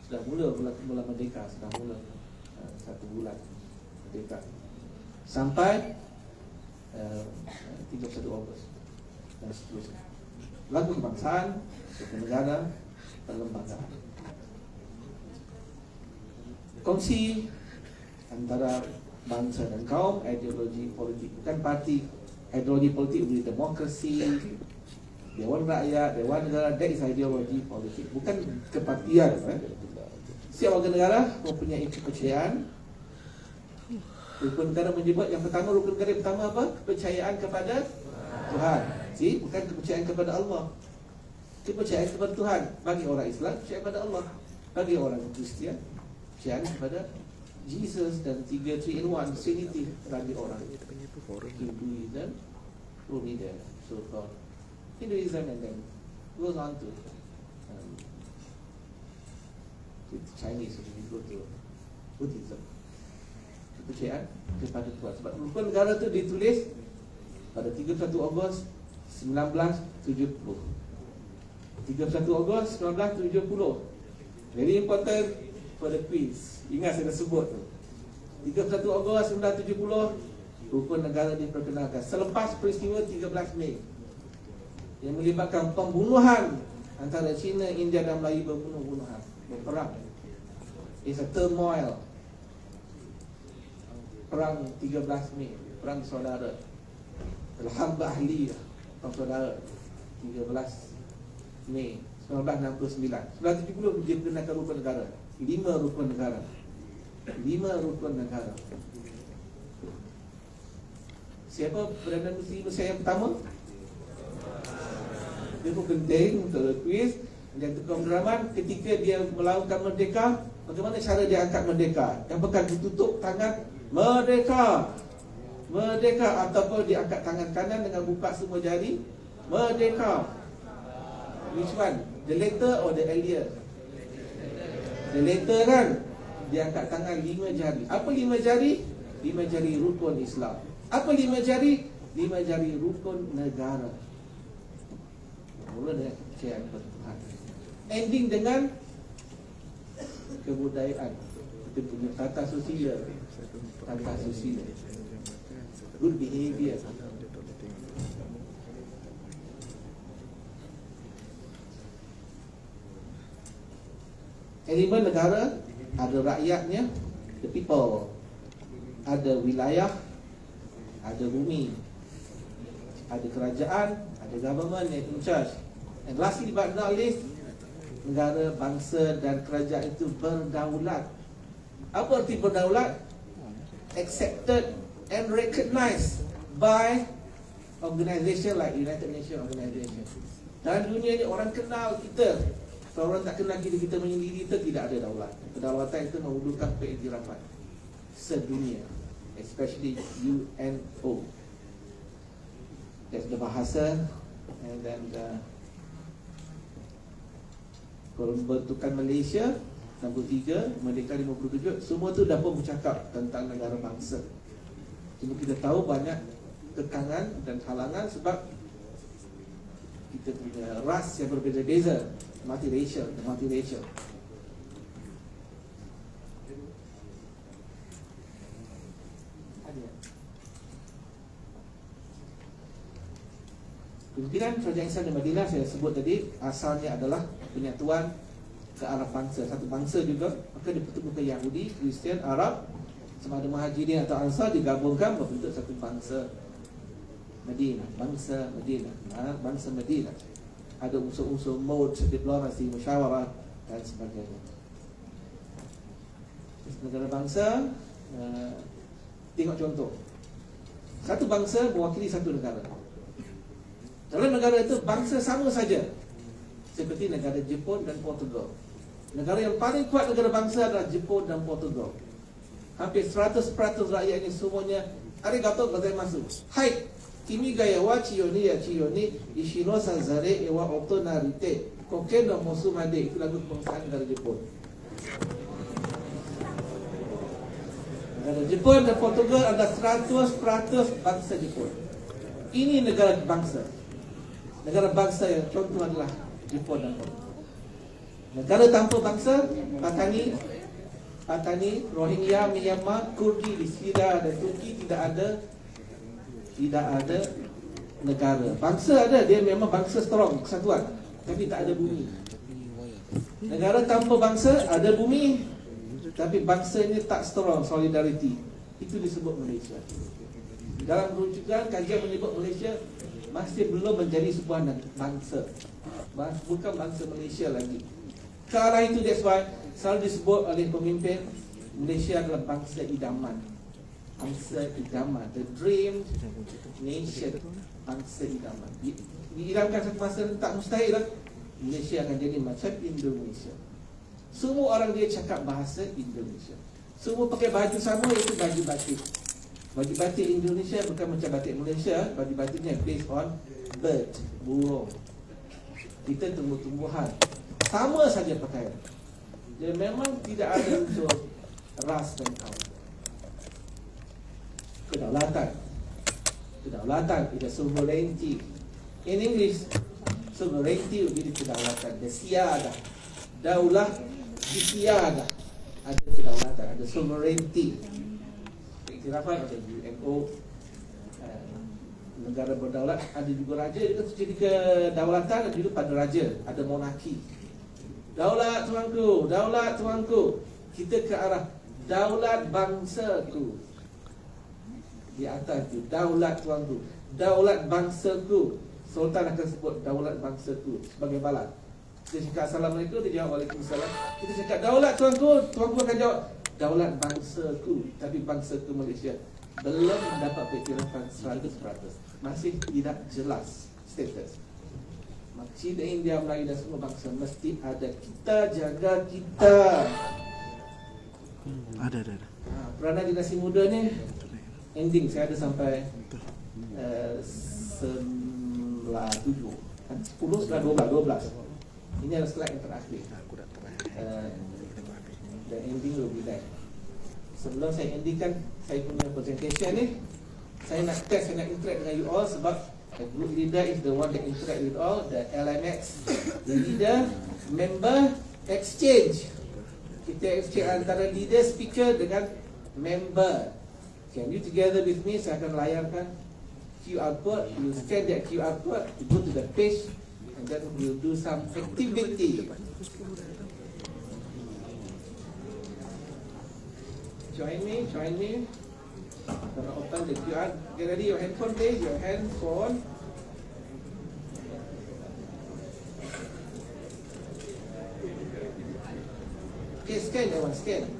Sudah mula mula, mula merdeka, sudah mula satu bulan merdeka. Sampai uh, 31 Ogos. Dan seterusnya. Lagu kebangsaan suku negara perlembagaan kongsi antara bangsa dan kaum ideologi politik. Bukan parti ideologi politik boleh demokrasi Dewan Rakyat, Dewan Negara, that is ideologi politik Bukan kepartian eh? Setiap warga negara mempunyai kepercayaan Rukun negara menyebut yang pertama rukun negara pertama apa? Kepercayaan kepada Tuhan. Si, bukan kepercayaan kepada Allah. Kepercayaan kepada Tuhan. Bagi orang Islam, percaya kepada Allah. Bagi orang Kristian, percaya kepada Jesus dan tiga three in one Trinity bagi orang Hinduism, Buddhism, so called Hinduism and then goes on to um, Chinese, we go to Buddhism. Kepercayaan kepada Tuhan. Sebab rukun negara tu ditulis pada 31 Ogos 1970 31 Ogos 1970 very important for the quiz. Ingat saya dah sebut tu. 31 Ogos 1970 rukun negara diperkenalkan selepas peristiwa 13 Mei yang melibatkan pembunuhan antara China, India dan Melayu berbunuh-bunuhan berperang it's a turmoil perang 13 Mei, perang saudara. Al-Harb Ahliyah, perang saudara 13 Mei 1969. 1970 dia kenakan rukun negara. Lima rukun negara. Lima rukun negara. Siapa Perdana Menteri Malaysia yang pertama? Dia pun penting untuk quiz Dan Tukar Abdul ketika dia melakukan merdeka Bagaimana cara dia angkat merdeka? Yang pegang ditutup tangan Merdeka. Merdeka. Ataupun diangkat tangan kanan dengan buka semua jari Merdeka. Which one? The later or the earlier? The later kan? Diangkat tangan lima jari. Apa lima jari? Lima jari rukun Islam Apa lima jari? Lima jari rukun negara. Mula dengan kepercayaan Tuhan. Ending dengan Kebudayaan. Kita punya tata sosial tata susila. Good behavior. Elemen negara ada rakyatnya the people. Ada wilayah ada bumi ada kerajaan ada government yang in charge and lastly but not least negara bangsa dan kerajaan itu berdaulat apa arti berdaulat accepted and recognized by organisation like United Nations organisation. Dalam dunia ni orang kenal kita. Kalau orang tak kenal kita, kita menyendiri kita tidak ada daulat. Kedaulatan itu mewujudkan keiktirafan sedunia, especially UNO. That's the bahasa and then the pembentukan Malaysia Nombor tiga, Merdeka 57 Semua tu dah pun bercakap tentang negara bangsa Cuma kita tahu banyak tekangan dan halangan Sebab kita punya ras yang berbeza-beza Multiracial, multiracial Pimpinan Kerajaan Islam di Madinah saya sebut tadi asalnya adalah penyatuan ke arah bangsa satu bangsa juga maka dipertemukan Yahudi, Kristian, Arab sama ada Muhajirin atau Ansar digabungkan membentuk satu bangsa Madinah, bangsa Madinah, ha, bangsa Madinah. Ada unsur-unsur mode, diplomasi, musyawarah dan sebagainya. Negara bangsa uh, tengok contoh. Satu bangsa mewakili satu negara. Dalam negara itu bangsa sama saja seperti negara Jepun dan Portugal. Negara yang paling kuat negara bangsa adalah Jepun dan Portugal. Hampir 100% rakyatnya semuanya arigato gozaimasu. Hai, kimi ga yawa chiyo ni ya chiyo ni ishino sanzare ewa opto narite. Koke no mosu made itu lagu kebangsaan negara Jepun. Negara Jepun dan Portugal ada 100% bangsa Jepun. Ini negara bangsa. Negara bangsa yang contoh adalah Jepun dan Portugal. Negara tanpa bangsa Patani Patani Rohingya Myanmar Kurdi di Syria dan Turki tidak ada tidak ada negara. Bangsa ada dia memang bangsa strong kesatuan. Tapi tak ada bumi. Negara tanpa bangsa ada bumi tapi bangsanya tak strong solidarity itu disebut Malaysia. Dalam rujukan kajian menyebut Malaysia masih belum menjadi sebuah bangsa bukan bangsa Malaysia lagi Cara itu that's why selalu disebut oleh pemimpin Malaysia adalah bangsa idaman. Bangsa idaman, the dream nation, bangsa idaman. Diidamkan satu masa tak mustahil lah. Malaysia akan jadi macam Indonesia. Semua orang dia cakap bahasa Indonesia. Semua pakai baju sama itu baju batik. Baju batik Indonesia bukan macam batik Malaysia. Baju batiknya based on bird, burung. Kita tumbuh-tumbuhan sama saja pakaian. Dia memang tidak ada unsur ras dan kaum. Kedaulatan. Kedaulatan is a sovereignty. In English, sovereignty would be kedaulatan. The siada. Daulah di siada. Ada kedaulatan, ada sovereignty. Iktirafan ada UNO, negara berdaulat ada juga raja itu jadi kedaulatan ada juga pada raja ada monarki Daulat tuanku, daulat tuanku. Kita ke arah daulat bangsaku. Di atas itu daulat tuanku, daulat bangsaku. Sultan akan sebut daulat bangsaku sebagai balat. Kita cakap assalamualaikum, dia jawab waalaikumsalam. Kita cakap daulat tuanku, tuanku akan jawab daulat bangsaku. Tapi bangsaku Malaysia belum mendapat pengiktirafan 100%. Masih tidak jelas status. Cina, India, Melayu dan semua bangsa Mesti ada. Kita jaga kita. Hmm, Ada, ada, ada. Ha, Peranan generasi muda ni Ending. Saya ada sampai uh, Sebelah tujuh. Kan? Sepuluh, sebelah dua belas, dua belas. Ini adalah slide yang terakhir. Uh, Dan ending will be there Sebelum saya endingkan Saya punya presentation ni Saya nak test, saya nak interact dengan you all Sebab The group leader is the one that interact with all the LMX. The leader, member, exchange. Kita exchange antara leader, speaker dengan member. Can you together with me? Saya akan layarkan QR code. You scan that QR code. You go to the page and then we'll do some activity. Join me, join me. Gonna open the QR. Get ready your handphone, please. Your handphone. Okay, scan that one, scan.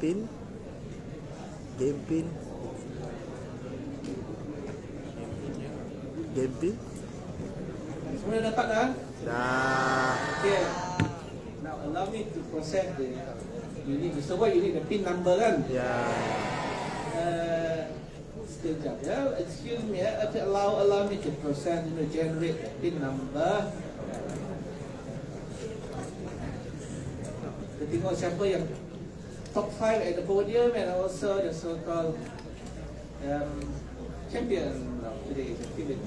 Pin. Game pin. Game pin. Semua dah dapat dah? Dah. Okay. Now allow me to process the you need so what you need the pin number kan? Ya. Uh, sekejap ya. Excuse me ya. Allow allow me to process you know generate the pin number. Kita tengok siapa yang 5 at the podium and also the so-called um, champion of today's activity.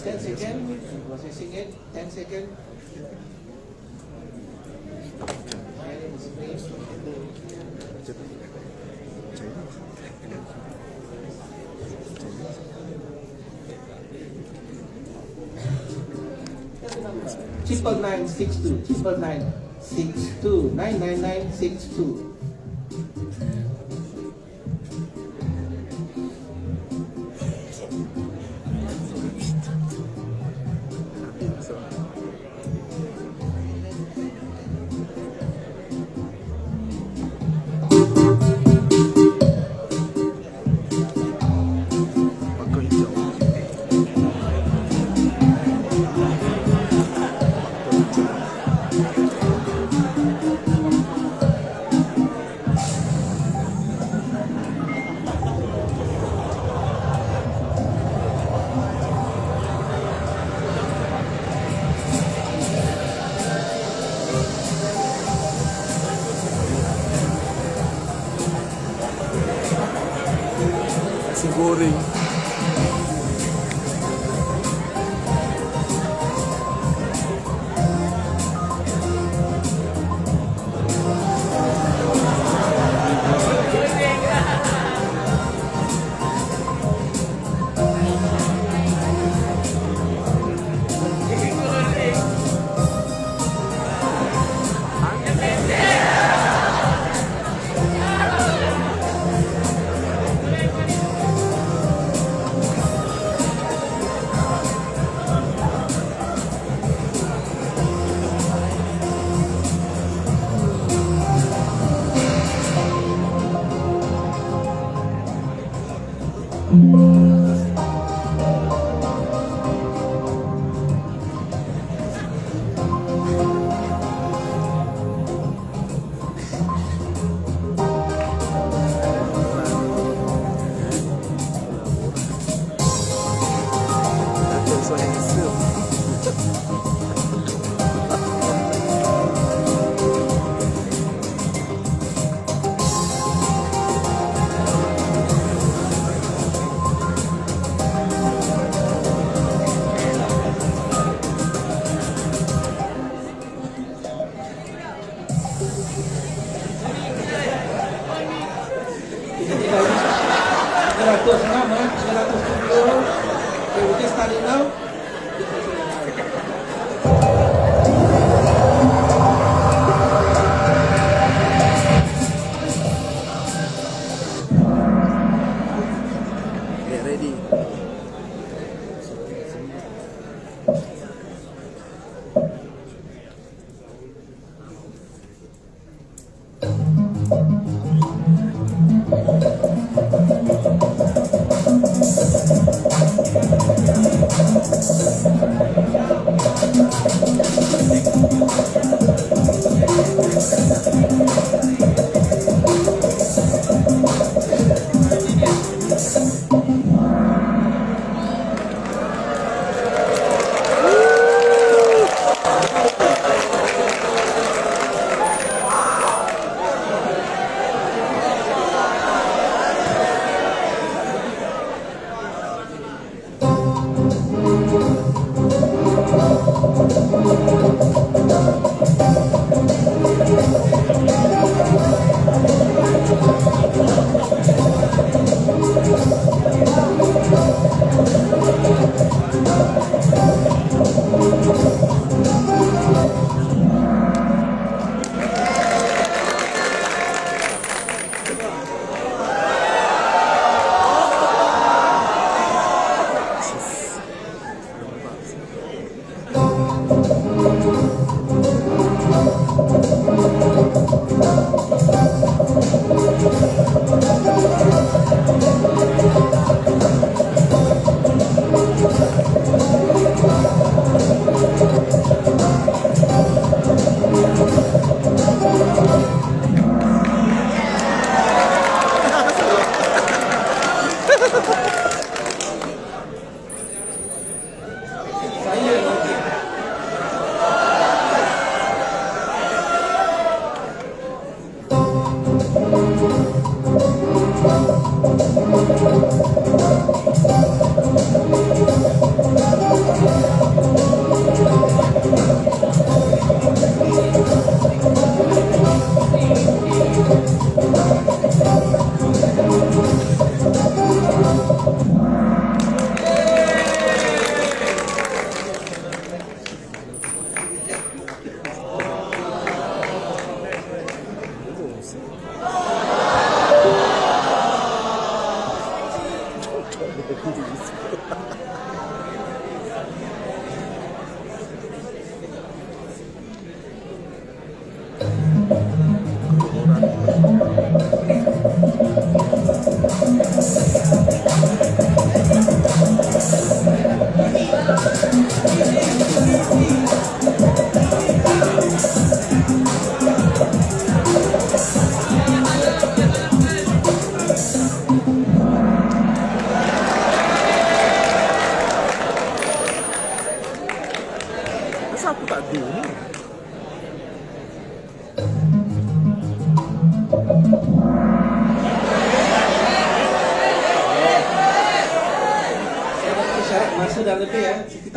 10 seconds. Processing it. 10 seconds. Triple nine six two, triple nine six two, nine nine nine six two.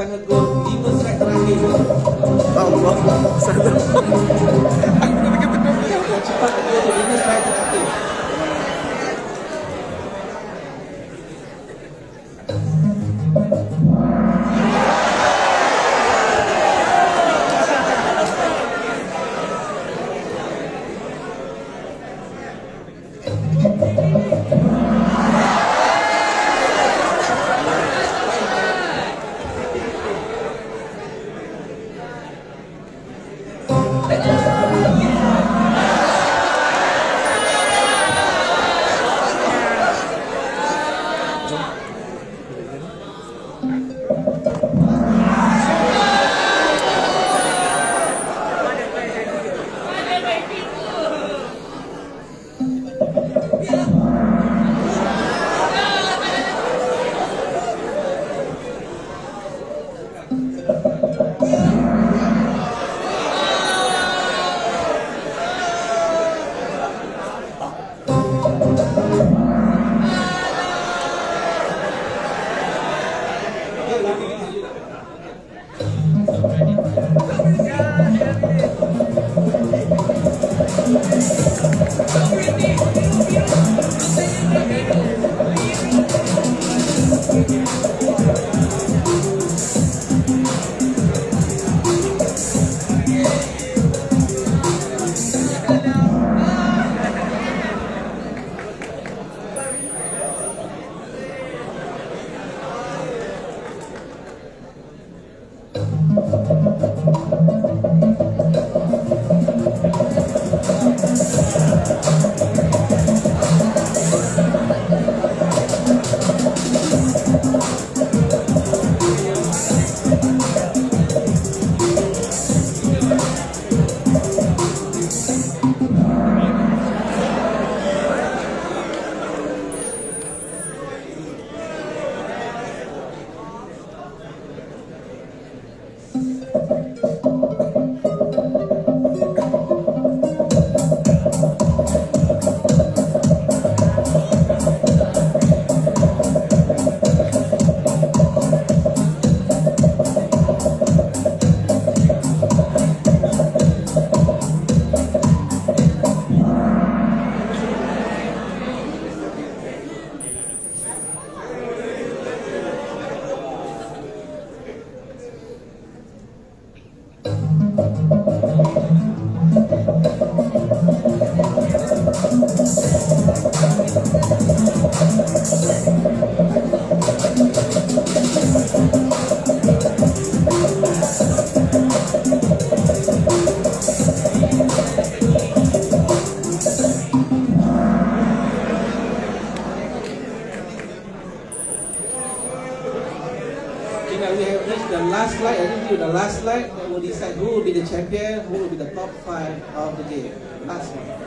Ya. last night, we will decide who will be the champion, who will be the top five of the game. Last one.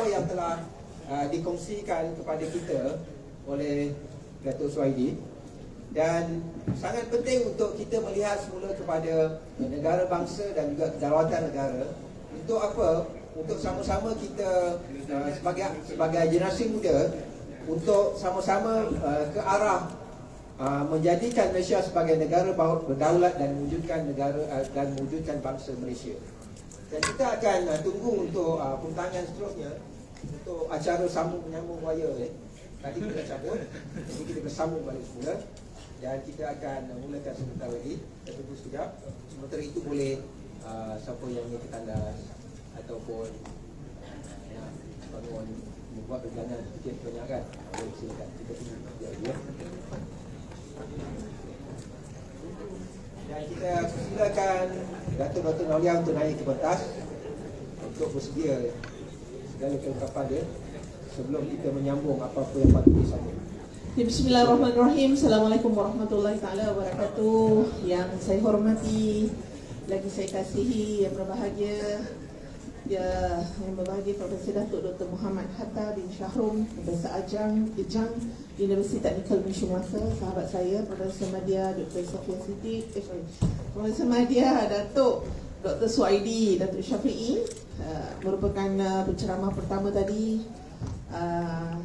Apa yang telah uh, dikongsikan kepada kita oleh Datuk Suhaidi. Dan sangat penting untuk kita melihat semula kepada negara bangsa dan juga kedaulatan negara. Untuk apa? Untuk sama-sama kita uh, sebagai sebagai generasi muda untuk sama-sama uh, ke arah uh, menjadikan Malaysia sebagai negara berdaulat dan mewujudkan negara uh, dan mewujudkan bangsa Malaysia. Dan kita akan uh, tunggu untuk uh, puntangan seterusnya untuk acara sambung menyambung wayar eh. Tadi kita cabut, jadi kita bersambung balik semula dan kita akan uh, mulakan sebentar lagi. Kita tunggu sekejap. Sementara itu boleh uh, siapa yang ingin ketandas ataupun nak bangun membuat perjalanan sedikit kebanyakan boleh silakan kita tunggu sekejap ya. Dan kita silakan Datuk Dr. Naulia untuk naik ke pentas untuk bersedia segala kelengkapan dia sebelum kita menyambung apa-apa yang patut disambung. Ya, Bismillahirrahmanirrahim. Assalamualaikum warahmatullahi taala wabarakatuh. Yang saya hormati, lagi saya kasihi, yang berbahagia Ya, yang berbahagia Profesor Datuk Dr. Muhammad Hatta bin Syahrum, Profesor Ajang, Ejang, Universiti Teknikal Malaysia Melaka, sahabat saya, Profesor Madia, Dr. Sofia Siddiq, eh, Profesor Madia, Datuk Dr. Suaidi, Datuk Syafi'i, uh, merupakan uh, penceramah pertama tadi uh,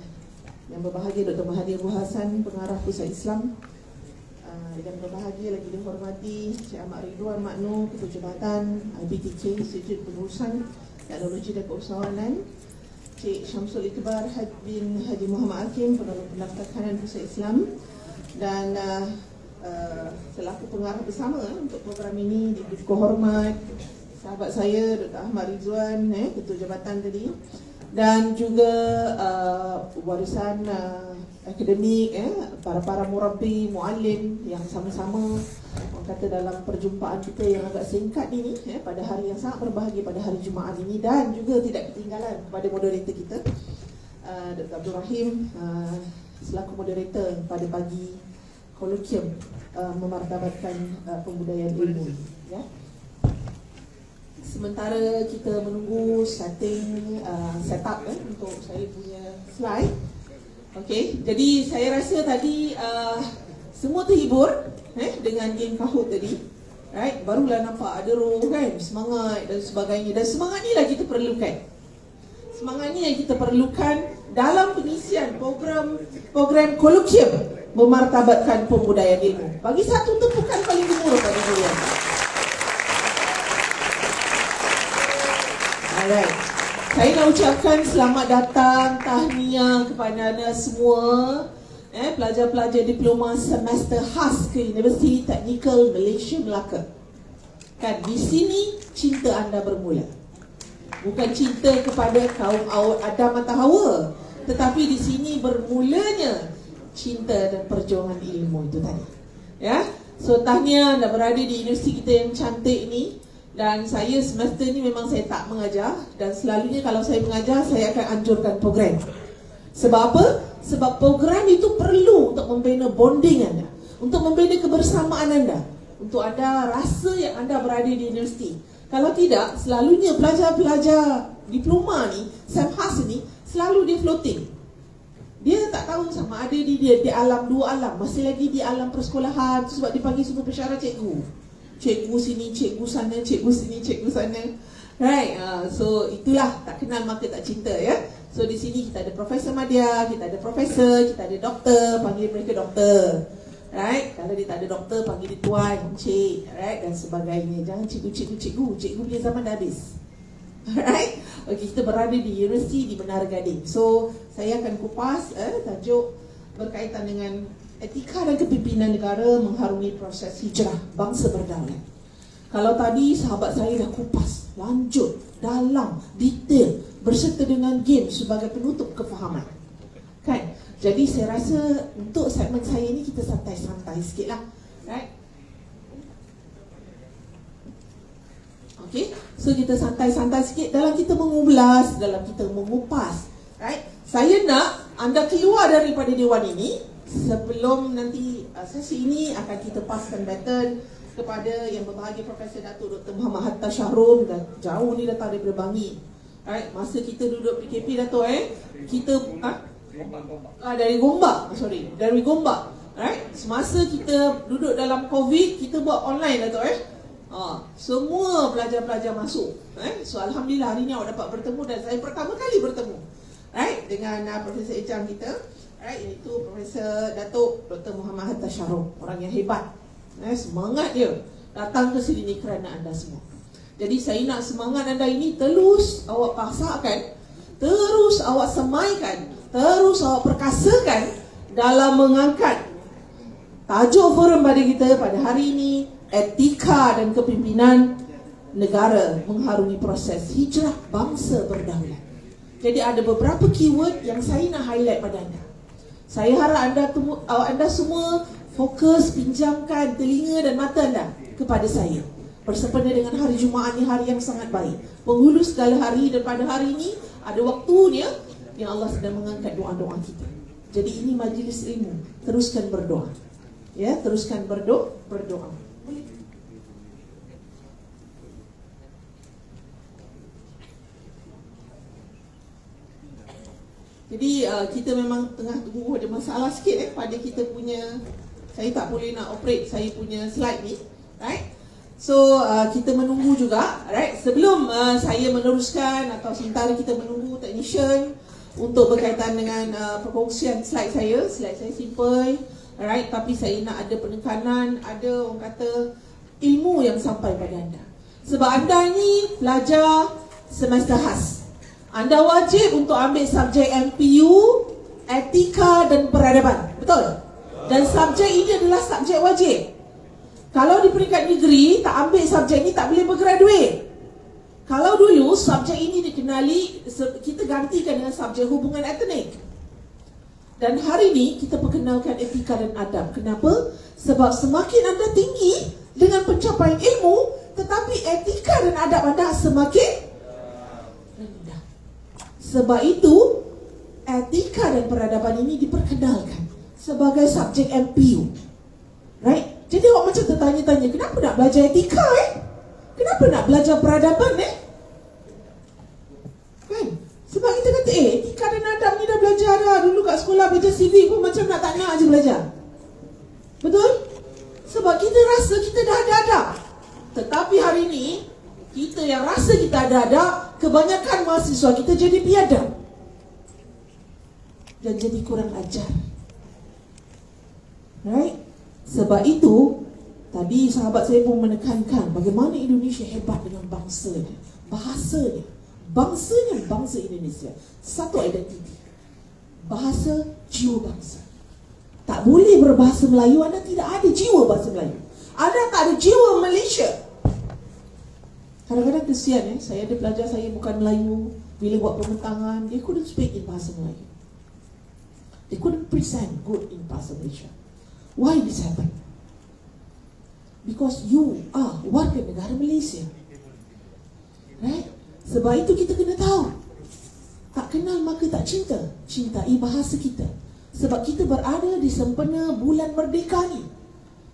yang berbahagia Dr. Mahathir Abu Hassan, pengarah Pusat Islam uh, yang berbahagia lagi dihormati Cik Ahmad Ridwan Makno, Ketua Jabatan IBTK, Institut Pengurusan Teknologi dan Keusahawanan Cik Syamsul Iqbar bin Haji Muhammad Hakim, Penolong Pendaftar Kanan Pusat Islam dan uh, uh, selaku pengarah bersama eh, untuk program ini di hormat sahabat saya Dr. Ahmad Rizwan eh, Ketua Jabatan tadi dan juga uh, warisan uh, akademik eh, para-para murabbi, muallim yang sama-sama orang kata dalam perjumpaan kita yang agak singkat ini eh, pada hari yang sangat berbahagia pada hari Jumaat ini dan juga tidak ketinggalan kepada moderator kita uh, Dr. Abdul Rahim uh, selaku moderator pada pagi kolokium uh, memartabatkan uh, pembudayaan ilmu ya. Sementara kita menunggu setting uh, setup eh, untuk saya punya slide. Okey, jadi saya rasa tadi uh, semua terhibur eh, dengan game kahut tadi. Right, barulah nampak ada roh kan, semangat dan sebagainya. Dan semangat ni lah kita perlukan. Semangat ni yang kita perlukan dalam pengisian program program kolokium memartabatkan pembudayaan ilmu. Bagi satu tepukan paling gemuruh pada saya. Alright. Saya nak ucapkan selamat datang, tahniah kepada anda semua. Eh, Pelajar-pelajar diploma semester khas ke Universiti Teknikal Malaysia Melaka. Kan, di sini cinta anda bermula. Bukan cinta kepada kaum Aw- Adam atau Hawa Tetapi di sini bermulanya cinta dan perjuangan ilmu itu tadi. Ya, so tahniah anda berada di universiti kita yang cantik ni dan saya semester ni memang saya tak mengajar dan selalunya kalau saya mengajar saya akan anjurkan program. Sebab apa? Sebab program itu perlu untuk membina bonding anda, untuk membina kebersamaan anda, untuk ada rasa yang anda berada di universiti. Kalau tidak, selalunya pelajar-pelajar diploma ni, Samhas ni selalu dia floating. Dia tak tahu sama ada di dia di alam dua alam, masih lagi di alam persekolahan sebab dipanggil semua pensyarah cikgu. Cikgu sini, cikgu sana, cikgu sini, cikgu sana. Right, uh, so itulah tak kenal maka tak cinta ya. So di sini kita ada Profesor Madya, kita ada Profesor, kita ada Doktor, panggil mereka Doktor. Right, kalau dia tak ada Doktor, panggil dia Tuan, Cik, right, dan sebagainya. Jangan cikgu, cikgu, cikgu, cikgu punya zaman dah habis. Alright, okay, kita berada di universiti di Menara Gading. So, saya akan kupas eh, tajuk berkaitan dengan etika dan kepimpinan negara mengharungi proses hijrah bangsa berdaulat. Kalau tadi sahabat saya dah kupas lanjut, dalam, detail berserta dengan game sebagai penutup kefahaman. Kan? Jadi saya rasa untuk segmen saya ni kita santai-santai sikit lah. Right? Okay, so kita santai-santai sikit dalam kita mengulas, dalam kita mengupas. Right? Saya nak anda keluar daripada dewan ini sebelum nanti uh, sesi ini akan kita paskan baton kepada yang berbahagia Profesor Datuk Dr. Muhammad Hatta Syahrum dan jauh ni datang daripada Bangi. Alright, masa kita duduk PKP Datuk eh, kita ah, ah dari Gombak, sorry, dari Gombak. Alright, semasa kita duduk dalam COVID, kita buat online Datuk eh. Ah, semua pelajar-pelajar masuk. Eh, so alhamdulillah hari ni awak dapat bertemu dan saya pertama kali bertemu. Right, dengan uh, Profesor Ejang kita, right, iaitu Profesor Datuk Dr. Muhammad Hatta Syahrum, orang yang hebat eh, semangat dia datang ke sini ni kerana anda semua. Jadi saya nak semangat anda ini terus awak paksakan, terus awak semaikan, terus awak perkasakan dalam mengangkat tajuk forum pada kita pada hari ini etika dan kepimpinan negara mengharungi proses hijrah bangsa berdaulat. Jadi ada beberapa keyword yang saya nak highlight pada anda. Saya harap anda awak anda semua fokus pinjamkan telinga dan mata anda kepada saya. Bersempena dengan hari Jumaat ini hari yang sangat baik. Penghulu segala hari dan pada hari ini ada waktunya yang Allah sedang mengangkat doa-doa kita. Jadi ini majlis ilmu. Teruskan berdoa. Ya, teruskan berdoa, berdoa. Jadi uh, kita memang tengah tunggu ada masalah sikit eh pada kita punya saya tak boleh nak operate saya punya slide ni right? So uh, kita menunggu juga right? Sebelum uh, saya meneruskan atau sementara kita menunggu technician untuk berkaitan dengan uh, perkongsian slide saya slide saya simple right? Tapi saya nak ada penekanan ada orang kata ilmu yang sampai pada anda. Sebab anda ni pelajar semester khas anda wajib untuk ambil subjek MPU etika dan peradaban. Betul? Dan subjek ini adalah subjek wajib. Kalau di peringkat negeri Tak ambil subjek ini tak boleh bergraduate. Kalau dulu subjek ini dikenali Kita gantikan dengan subjek hubungan etnik. Dan hari ini kita perkenalkan etika dan adab. Kenapa? Sebab semakin anda tinggi Dengan pencapaian ilmu Tetapi etika dan adab anda semakin Sebab itu Etika dan peradaban ini diperkenalkan sebagai subjek MPU. Right? Jadi awak macam tertanya-tanya, kenapa nak belajar etika eh? Kenapa nak belajar peradaban eh? Kan? Sebab kita kata, eh, etika dan adab ni dah belajar dah. Dulu kat sekolah belajar CV pun macam nak tak nak je belajar. Betul? Sebab kita rasa kita dah ada adab. Tetapi hari ni, kita yang rasa kita ada adab, kebanyakan mahasiswa kita jadi biadab. Dan jadi kurang ajar. Right? Sebab itu Tadi sahabat saya pun menekankan Bagaimana Indonesia hebat dengan bangsa dia Bahasa dia Bangsanya bangsa Indonesia. Satu identiti. Bahasa jiwa bangsa. Tak boleh berbahasa Melayu Anda tidak ada jiwa bahasa Melayu. Anda tak ada jiwa Malaysia Kadang-kadang kesian eh Saya ada pelajar saya bukan Melayu Bila buat pembentangan They couldn't speak in bahasa Melayu They couldn't present good in bahasa Malaysia Why this happen? Because you are warga negara Malaysia. Right? Sebab itu kita kena tahu. Tak kenal maka tak cinta. Cintai bahasa kita. Sebab kita berada di sempena bulan merdeka ni.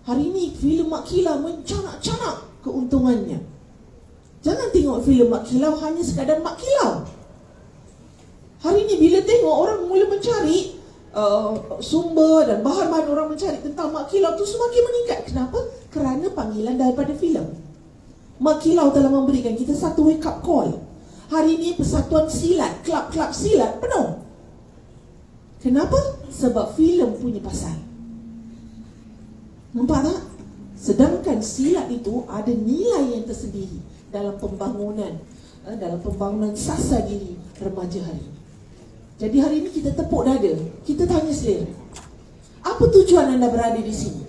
Hari ini filem Mak Kilau mencanak-canak keuntungannya. Jangan tengok filem Mak Kilau hanya sekadar Mak Kilau. Hari ini bila tengok orang mula mencari uh, sumber dan bahan-bahan orang mencari tentang mak kilau tu semakin meningkat. Kenapa? Kerana panggilan daripada filem. Mak kilau telah memberikan kita satu wake up call. Hari ini persatuan silat, klub-klub silat penuh. Kenapa? Sebab filem punya pasal. Nampak tak? Sedangkan silat itu ada nilai yang tersendiri dalam pembangunan eh, dalam pembangunan sasa diri remaja hari ini. Jadi hari ini kita tepuk dada, kita tanya selera. Apa tujuan anda berada di sini?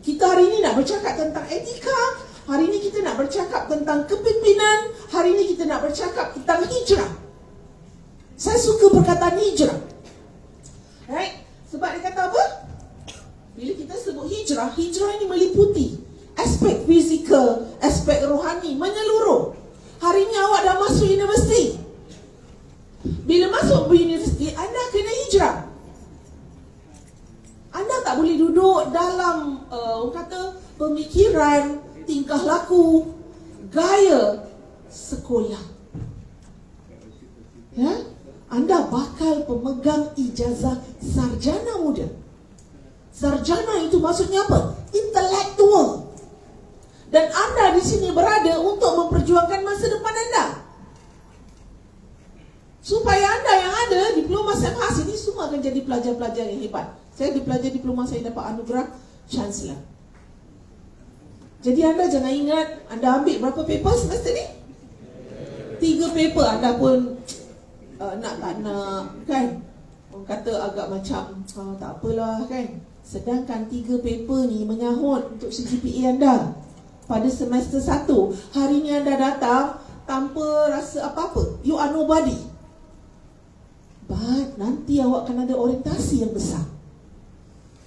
Kita hari ini nak bercakap tentang etika, hari ini kita nak bercakap tentang kepimpinan, hari ini kita nak bercakap tentang hijrah. Saya suka perkataan hijrah. Right? Sebab dia kata apa? Bila kita sebut hijrah, hijrah ini meliputi aspek fizikal, aspek rohani, menyeluruh. Hari ini awak dah masuk universiti. Bila masuk universiti, anda kena hijrah. Anda tak boleh duduk dalam uh, kata pemikiran, tingkah laku, gaya sekolah. Ya? Anda bakal pemegang ijazah sarjana muda. Sarjana itu maksudnya apa? Intelektual. Dan anda di sini berada untuk memperjuangkan masa depan anda. Supaya anda yang ada diploma SMH ini semua akan jadi pelajar-pelajar yang hebat. Saya di pelajar diploma saya dapat anugerah Chancellor. Jadi anda jangan ingat anda ambil berapa paper semester ni? Tiga paper anda pun uh, nak tak nak kan? Orang kata agak macam oh, tak apalah kan? Sedangkan tiga paper ni menyahut untuk CGPA anda pada semester satu. Hari ni anda datang tanpa rasa apa-apa. You are nobody. But nanti awak akan ada orientasi yang besar.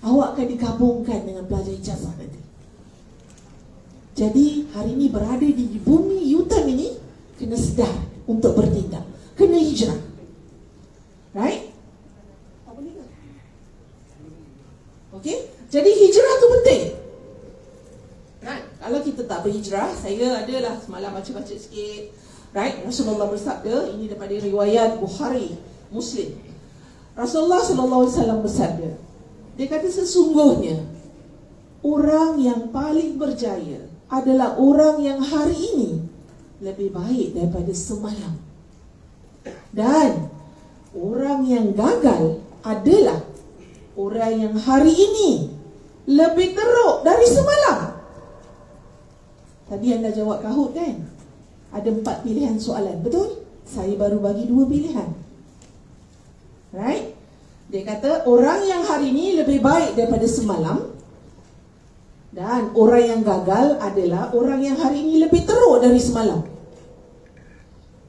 Awak akan digabungkan dengan pelajar ijazah nanti. Jadi hari ini berada di bumi Yutan ini kena sedar untuk bertindak, kena hijrah. Right? Okay? Jadi hijrah tu penting. Kalau kita tak berhijrah, saya adalah semalam baca-baca sikit. Right? Rasulullah bersabda, ini daripada riwayat Bukhari, Muslim. Rasulullah sallallahu alaihi wasallam bersabda, dia kata sesungguhnya orang yang paling berjaya adalah orang yang hari ini lebih baik daripada semalam. Dan orang yang gagal adalah orang yang hari ini lebih teruk dari semalam. Tadi anda jawab kahut kan? Ada empat pilihan soalan, betul? Saya baru bagi dua pilihan. Right? Dia kata orang yang hari ini lebih baik daripada semalam dan orang yang gagal adalah orang yang hari ini lebih teruk dari semalam.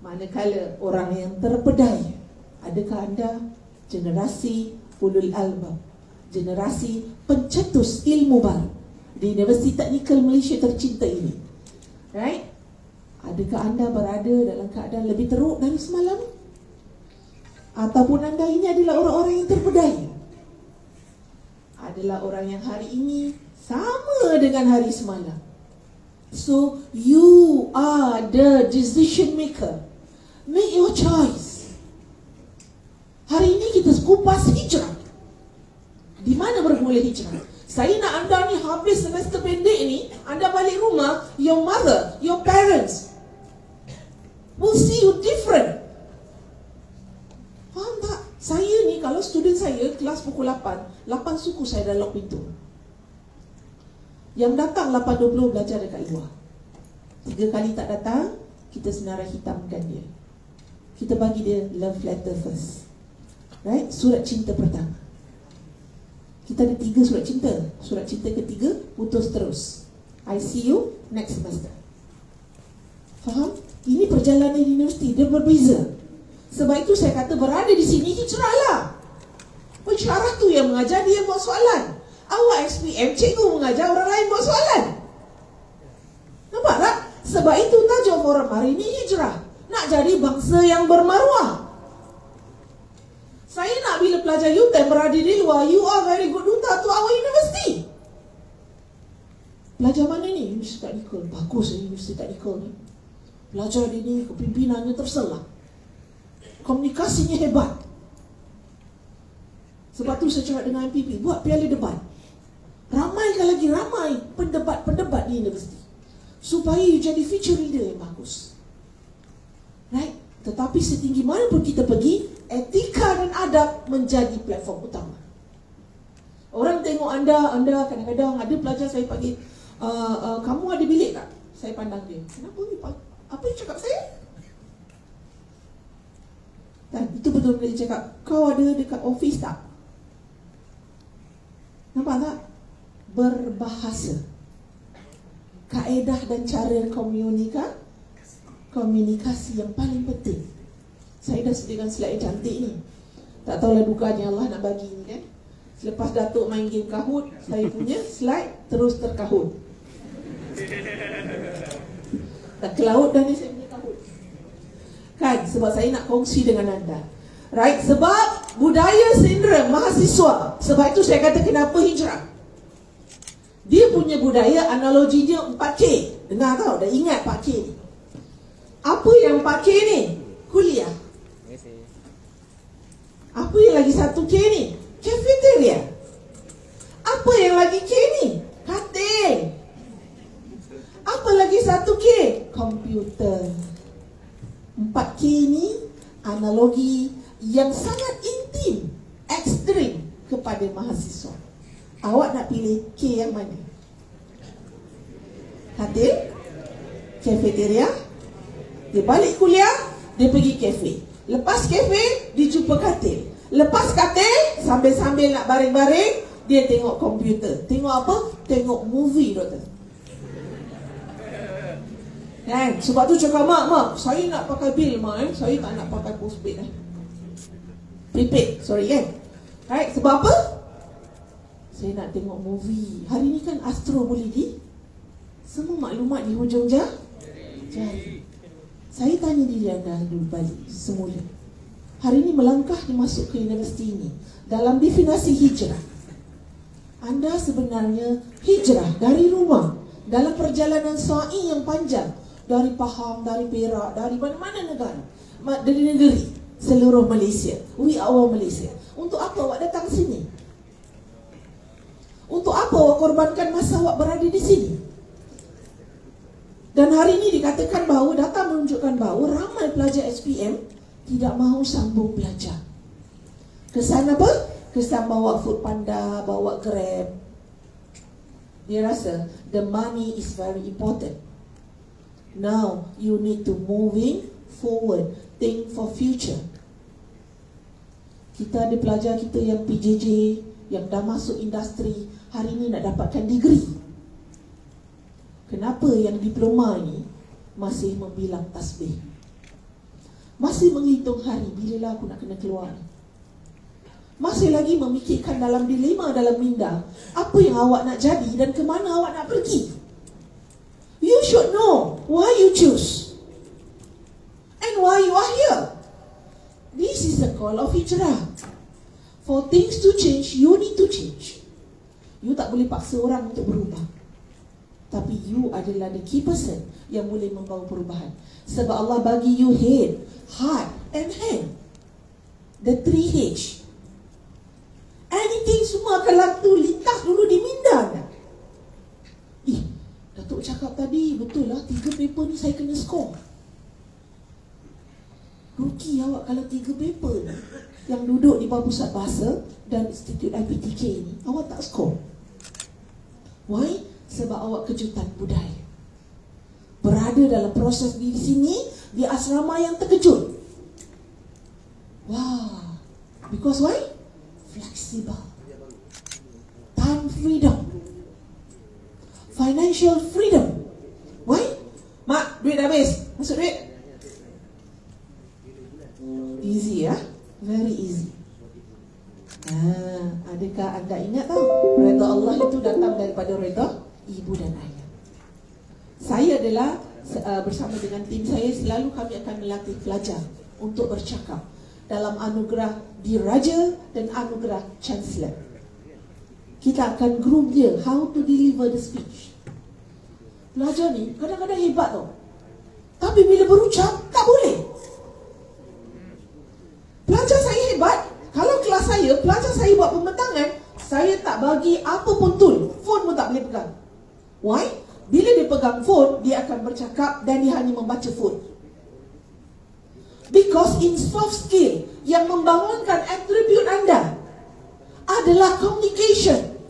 Manakala orang yang terpedaya, adakah anda generasi ulul albab, generasi pencetus ilmu baru di Universiti Teknikal Malaysia tercinta ini? Right? Adakah anda berada dalam keadaan lebih teruk dari semalam? Ataupun anda ini adalah orang-orang yang terpedaya? Adalah orang yang hari ini sama dengan hari semalam. So you are the decision maker. Make your choice. Hari ini kita kupas hijrah. Di mana bermula hijrah? Saya nak anda ni habis semester pendek ni, anda balik rumah, your mother, your parents will see you different. Faham tak? Saya ni kalau student saya kelas pukul 8, 8 suku saya dah lock pintu. Yang datang 8.20 belajar dekat luar Tiga kali tak datang Kita senarai hitamkan dia Kita bagi dia love letter first Right? Surat cinta pertama Kita ada tiga surat cinta Surat cinta ketiga Putus terus I see you next semester Faham? Ini perjalanan universiti Dia berbeza Sebab itu saya kata berada di sini Hijrahlah Pensyarah tu yang mengajar dia buat soalan Awak SPM, cikgu mengajar orang lain buat soalan. Nampak tak? Sebab itu tajuk forum hari ini hijrah. Nak jadi bangsa yang bermaruah. Saya nak bila pelajar UTM berada di luar, you are very good duta to our university. Pelajar mana ni? Universiti Teknikal. Bagus ni Universiti Teknikal ni. Pelajar dia ni kepimpinannya terselah. Komunikasinya hebat. Sebab tu saya cakap dengan MPP, buat piala debat. Ramaikan lagi ramai pendebat-pendebat di universiti. Supaya you jadi future leader yang bagus. Right? Tetapi setinggi mana pun kita pergi, etika dan adab menjadi platform utama. Orang tengok anda, anda kadang-kadang ada pelajar saya panggil, uh, uh, kamu ada bilik tak? Saya pandang dia. Kenapa ni? Apa yang cakap saya? Dan itu betul-betul dia cakap, kau ada dekat office tak? Nampak tak? Berbahasa. Kaedah dan cara komunikasi komunikasi yang paling penting. Saya dah sediakan slide yang cantik ni. Tak tahulah dukanya Allah nak bagi ni kan. Selepas Datuk main game kahut, saya punya slide terus terkahut. Tak ke laut dah ni saya punya kahut. Kan, sebab saya nak kongsi dengan anda. Right, sebab budaya sindrom mahasiswa. Sebab itu saya kata kenapa hijrah. Dia punya budaya analoginya 4K. Dengar tau, dah ingat 4K ni. Apa yang 4K ni? Kuliah. Apa yang lagi 1K ni? Cafeteria. Apa yang lagi K ni? Katil. Apa lagi 1K? Komputer. 4K ni analogi yang sangat intim, ekstrim kepada mahasiswa. Awak nak pilih K yang mana? Katil? Cafeteria? Dia balik kuliah, dia pergi kafe. Lepas kafe, dia jumpa katil. Lepas katil, sambil-sambil nak baring-baring, dia tengok komputer. Tengok apa? Tengok movie, doktor. Kan? Sebab tu cakap, mak, mak, saya nak pakai bil, mak. Eh? Saya tak nak pakai postpaid. Eh? Prepaid, sorry kan? Right? Sebab apa? Saya nak tengok movie. Hari ni kan Astro boleh di? Semua maklumat di hujung jari. Saya tanya diri anda dulu balik semula. Hari ini melangkah masuk ke universiti ini dalam definisi hijrah. Anda sebenarnya hijrah dari rumah dalam perjalanan sa'i yang panjang dari Pahang, dari Perak, dari mana-mana negara, dari negeri seluruh Malaysia. We are Malaysia. Untuk apa awak datang sini? Untuk apa awak korbankan masa awak berada di sini? Dan hari ini dikatakan bahawa data menunjukkan bahawa ramai pelajar SPM tidak mahu sambung belajar. Kesan apa? Kesan bawa food panda, bawa grab. Dia rasa the money is very important. Now you need to moving forward, think for future. Kita ada pelajar kita yang PJJ, yang dah masuk industri, hari ini nak dapatkan degree. Kenapa yang diploma ini masih membilang tasbih? Masih menghitung hari bila lah aku nak kena keluar. Masih lagi memikirkan dalam dilema dalam minda apa yang awak nak jadi dan ke mana awak nak pergi. You should know why you choose and why you are here. This is a call of hijrah. For things to change, you need to change. You tak boleh paksa orang untuk berubah. Tapi you adalah the key person yang boleh membawa perubahan. Sebab Allah bagi you head, heart and hand. The three H. Anything semua akan lalu lintas dulu di minda. Eh, Datuk cakap tadi, betul lah, tiga paper ni saya kena score. Ruki awak kalau tiga paper ni yang duduk di bawah pusat bahasa dan Institut IPTK ni, awak tak score. Why? Sebab awak kejutan budaya. Berada dalam proses di sini di asrama yang terkejut. Wah, because why? Flexible. Time freedom. Financial freedom. Why? Mak, duit dah habis. Masuk duit. Easy ya. Very easy. Ah, adakah anda ingat tahu? Reda Allah itu datang daripada reda ibu dan ayah. Saya adalah uh, bersama dengan tim saya selalu kami akan melatih pelajar untuk bercakap dalam anugerah diraja dan anugerah chancellor. Kita akan groom dia how to deliver the speech. Pelajar ni kadang-kadang hebat tau. Tapi bila berucap tak boleh. Pelajar saya hebat kalau kelas saya pelajar saya buat pembentangan, saya tak bagi apa pun tool. Phone pun tak boleh pegang. Why? Bila dia pegang phone, dia akan bercakap dan dia hanya membaca phone. Because in soft skill yang membangunkan atribut anda adalah communication.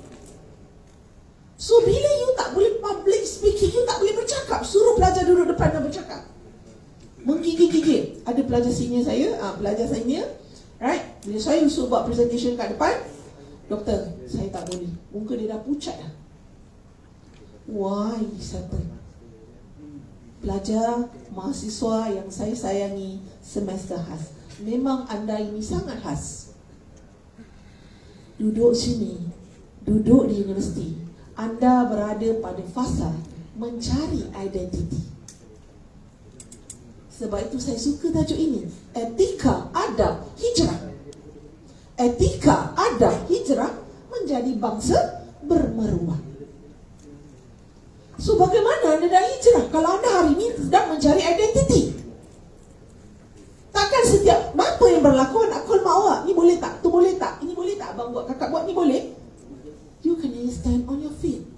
So bila you tak boleh public speaking, you tak boleh bercakap, suruh pelajar duduk depan dan bercakap. Menggigit-gigit. Ada pelajar senior saya, ah pelajar senior, right? Bila saya suruh buat presentation kat depan, doktor, saya tak boleh. Muka dia dah pucat dah. Why happened? Pelajar, mahasiswa yang saya sayangi semester khas. Memang anda ini sangat khas. Duduk sini, duduk di universiti. Anda berada pada fasa mencari identiti. Sebab itu saya suka tajuk ini. Etika adab hijrah. Etika adab hijrah menjadi bangsa bermeruah. So bagaimana anda dah hijrah kalau anda hari ini sedang mencari identiti? Takkan setiap apa yang berlaku nak call mak awak. Ni boleh tak? Tu boleh tak? Ini boleh tak? Abang buat, kakak buat ni boleh? You can stand on your feet.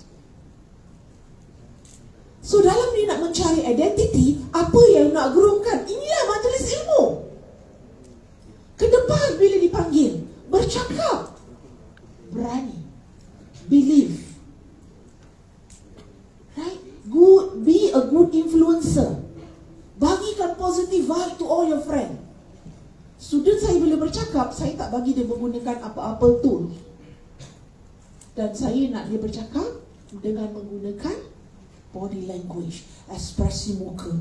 So dalam ni nak mencari identiti, apa yang nak gerumkan? Inilah majlis ilmu. Ke depan bila dipanggil, bercakap. Berani. Believe. Right? Good, be a influencer. Bagikan positive vibe to all your friend. Student saya bila bercakap, saya tak bagi dia menggunakan apa-apa tool. Dan saya nak dia bercakap dengan menggunakan body language, ekspresi muka.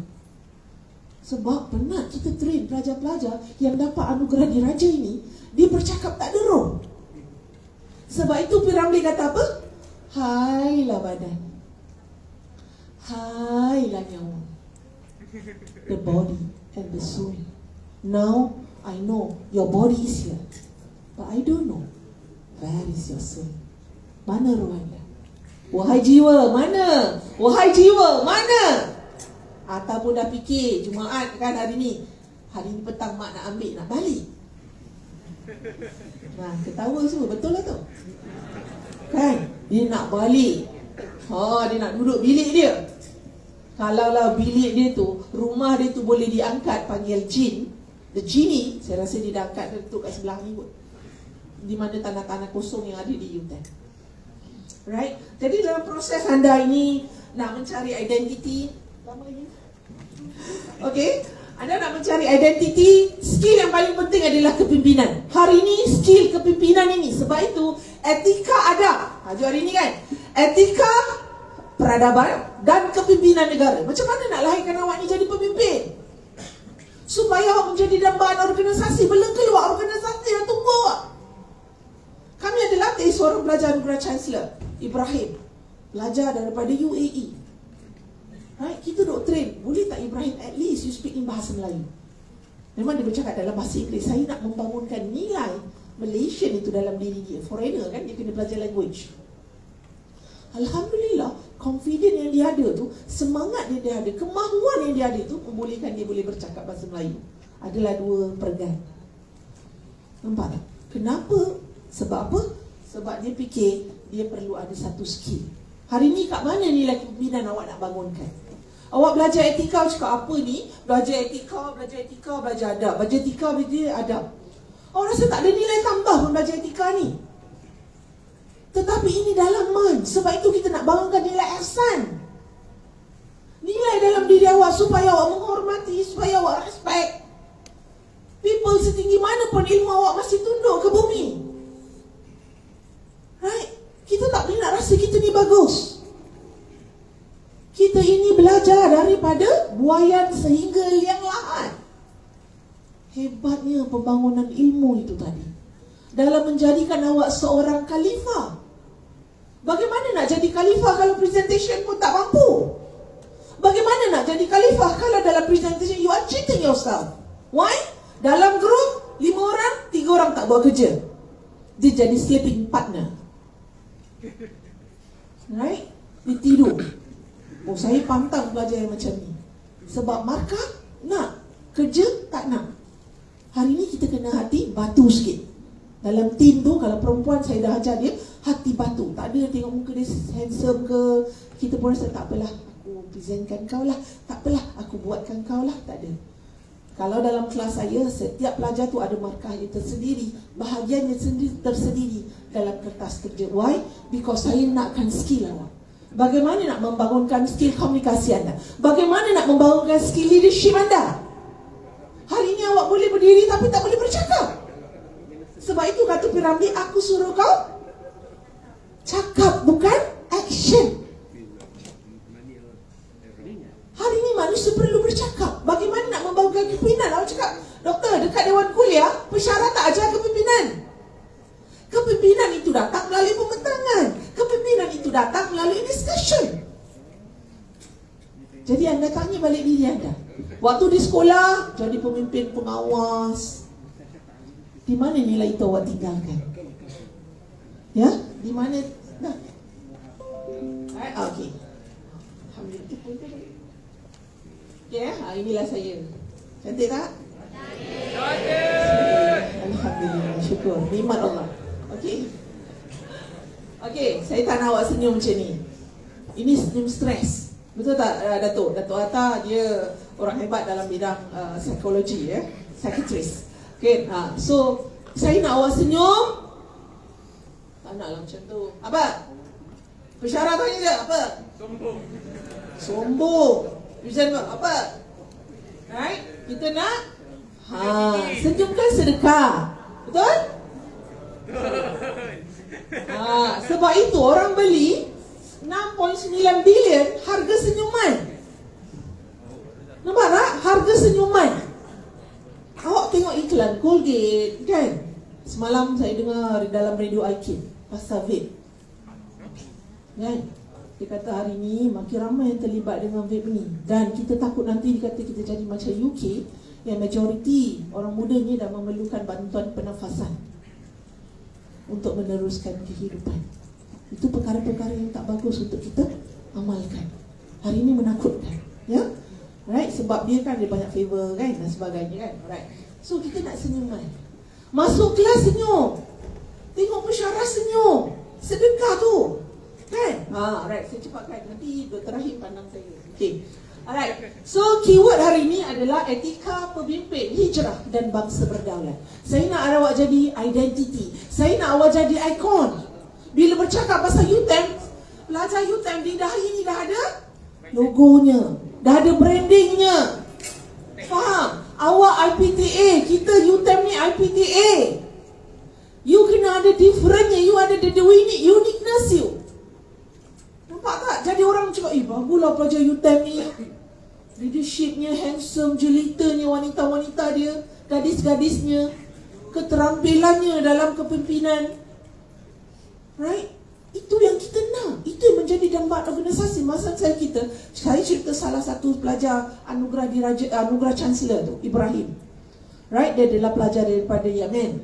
Sebab penat kita train pelajar-pelajar yang dapat anugerah diraja ini, dia bercakap tak ada roh. Sebab itu Piramli kata apa? Hai lah badan. Hai lah nyawa. The body and the soul. Now I know your body is here. But I don't know where is your soul. Mana roh anda? Wahai jiwa, mana? Wahai jiwa, mana? Ataupun dah fikir Jumaat kan hari ni Hari ni petang mak nak ambil, nak balik Nah, ketawa semua, betul lah tu Kan? Dia nak balik Ha, dia nak duduk bilik dia Kalau lah bilik dia tu Rumah dia tu boleh diangkat Panggil jin The genie Saya rasa dia dah angkat Dia duduk kat sebelah ni kot Di mana tanah-tanah kosong yang ada di Yutan Right? Jadi dalam proses anda ini nak mencari identiti, lama lagi. Okay, anda nak mencari identiti, skill yang paling penting adalah kepimpinan. Hari ini skill kepimpinan ini. Sebab itu etika ada. Haju hari ini kan? Etika peradaban dan kepimpinan negara. Macam mana nak lahirkan awak ni jadi pemimpin? Supaya awak menjadi dambaan organisasi, belum keluar organisasi yang tunggu awak. Kami ada latih seorang pelajar anugerah Chancellor Ibrahim. Belajar daripada UAE Right? Kita duk train. Boleh tak Ibrahim? At least you speak in bahasa Melayu. Memang dia bercakap dalam bahasa Inggeris. Saya nak membangunkan nilai Malaysian itu dalam diri dia. Foreigner kan dia kena belajar language. Alhamdulillah Confident yang dia ada tu Semangat yang dia ada Kemahuan yang dia ada tu Membolehkan dia boleh bercakap bahasa Melayu Adalah dua pergan Nampak tak? Kenapa sebab apa? Sebab dia fikir dia perlu ada satu skill. Hari ni kat mana nilai kepimpinan awak nak bangunkan? Awak belajar etika cakap apa ni? Belajar etika, belajar etika, belajar adab. Belajar etika, belajar adab. Awak rasa tak ada nilai tambah pun belajar etika ni? Tetapi ini dalam mind. Sebab itu kita nak bangunkan nilai ihsan. Nilai dalam diri awak supaya awak menghormati, supaya awak respect. People setinggi mana pun ilmu awak masih tunduk ke bumi. Right? Kita tak boleh nak rasa kita ni bagus. Kita ini belajar daripada buayan sehingga liang lahat. Hebatnya pembangunan ilmu itu tadi. Dalam menjadikan awak seorang khalifah. Bagaimana nak jadi khalifah kalau presentation pun tak mampu? Bagaimana nak jadi khalifah kalau dalam presentation you are cheating yourself? Why? Dalam grup, lima orang, tiga orang tak buat kerja. Dia jadi sleeping partner. Right? Dia tidur. Oh, saya pantang belajar yang macam ni. Sebab markah nak. Kerja tak nak. Hari ni kita kena hati batu sikit. Dalam tim tu kalau perempuan saya dah ajar dia hati batu. Tak ada tengok muka dia handsome ke. Kita pun rasa tak apalah. Aku presentkan kau lah. Tak apalah. Aku buatkan kau lah. Tak ada. Kalau dalam kelas saya, setiap pelajar tu ada markahnya tersendiri. Bahagiannya sendiri tersendiri dalam kertas kerja. Why? Because saya nakkan skill awak. Bagaimana nak membangunkan skill komunikasi anda? Bagaimana nak membangunkan skill leadership anda? Hari ini awak boleh berdiri tapi tak boleh bercakap. Sebab itu kata Piramli, aku suruh kau cakap bukan action. Hari ini manusia perlu bercakap. Bagaimana nak membangunkan kepimpinan? Awak cakap, doktor dekat Dewan Kuliah, pesyarat tak ajar kepimpinan. Kepimpinan itu datang melalui pengeterangan. Kepimpinan itu datang melalui discussion. Jadi anda tanya balik diri anda. Waktu di sekolah, jadi pemimpin pengawas. Di mana nilai itu awak tinggalkan? Ya? Di mana? Dah. Okay. Alhamdulillah. Okay, ha, inilah saya. Cantik tak? Cantik. Alhamdulillah. Syukur. Nikmat Allah. Okey. Okey, saya tak nak awak senyum macam ni. Ini senyum stres. Betul tak uh, Datuk? Datuk Atta dia orang hebat dalam bidang uh, psikologi ya, psychiatrist. Okey, ha. So, saya nak awak senyum. Tak naklah macam tu. Apa? Pesyarat tanya je apa? Sombong. Sombong. Apa? Right? Kita nak ha, senyumkan sedekah. Betul? Ha, sebab itu orang beli 6.9 bilion harga senyuman. Nampak tak? Harga senyuman. Awak tengok iklan Colgate kan? Semalam saya dengar dalam radio IKIN pasal vape. Kan? Dia kata hari ni makin ramai yang terlibat dengan vape ni Dan kita takut nanti dikata kita jadi macam UK Yang majoriti orang muda ni dah memerlukan bantuan pernafasan Untuk meneruskan kehidupan Itu perkara-perkara yang tak bagus untuk kita amalkan Hari ini menakutkan Ya Right, sebab dia kan dia banyak favor kan dan sebagainya kan. Right. So kita nak senyum kan. Masuk kelas senyum. Tengok pesyarat senyum. Sedekah tu. Kan? Ha, right. Saya cepatkan. Nanti Dr. Rahim pandang saya. Okay. Alright. So keyword hari ini adalah etika pemimpin hijrah dan bangsa berdaulat. Saya nak awak jadi identity. Saya nak awak jadi ikon. Bila bercakap pasal UTEM, pelajar UTEM di dahi ini dah ada logonya. Dah ada brandingnya. Faham? Awak IPTA, kita UTEM ni IPTA. You kena ada differentnya, you ada the, the unique, uniqueness you. Nampak tak? Jadi orang cakap, eh baguslah pelajar UTEM ni. Leadershipnya handsome, jelitanya wanita-wanita dia, gadis-gadisnya, keterampilannya dalam kepimpinan. Right? Itu yang kita nak. Itu yang menjadi dampak organisasi. Masa saya kita, saya cerita salah satu pelajar anugerah diraja, anugerah chancellor tu, Ibrahim. Right? Dia adalah pelajar daripada Yemen.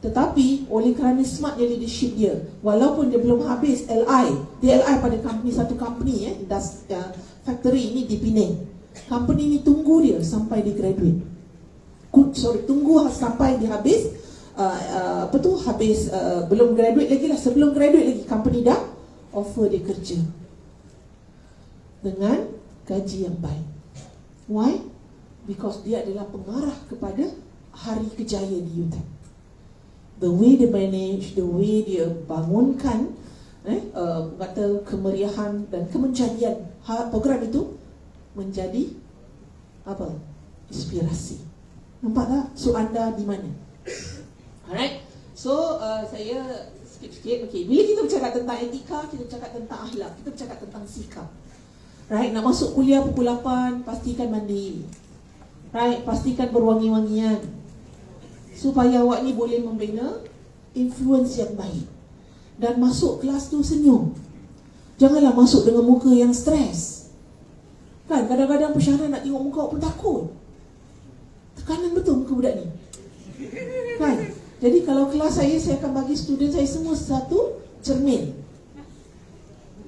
Tetapi oleh kerana smartnya leadership dia, walaupun dia belum habis LI, dia LI pada company satu company eh, das, uh, factory ini di Penang. Company ini tunggu dia sampai dia graduate. Good, sorry, tunggu sampai dia habis uh, uh, apa tu habis uh, belum graduate lagi lah sebelum graduate lagi company dah offer dia kerja dengan gaji yang baik. Why? Because dia adalah pengarah kepada hari kejayaan di UTEM. The way dia manage, the way dia bangunkan eh, uh, kata kemeriahan dan kemenjadian program itu menjadi apa? Inspirasi. Nampak tak? So anda di mana? Alright. So uh, saya sikit-sikit okey. Bila kita bercakap tentang etika, kita bercakap tentang akhlak, kita bercakap tentang sikap. Right, nak masuk kuliah pukul 8, pastikan mandi. Right, pastikan berwangi-wangian. Supaya awak ni boleh membina influence yang baik. Dan masuk kelas tu senyum. Janganlah masuk dengan muka yang stres. Kan kadang-kadang pesyarat nak tengok muka awak pun takut. Tekanan betul muka budak ni. Kan? Jadi kalau kelas saya, saya akan bagi student saya semua satu cermin.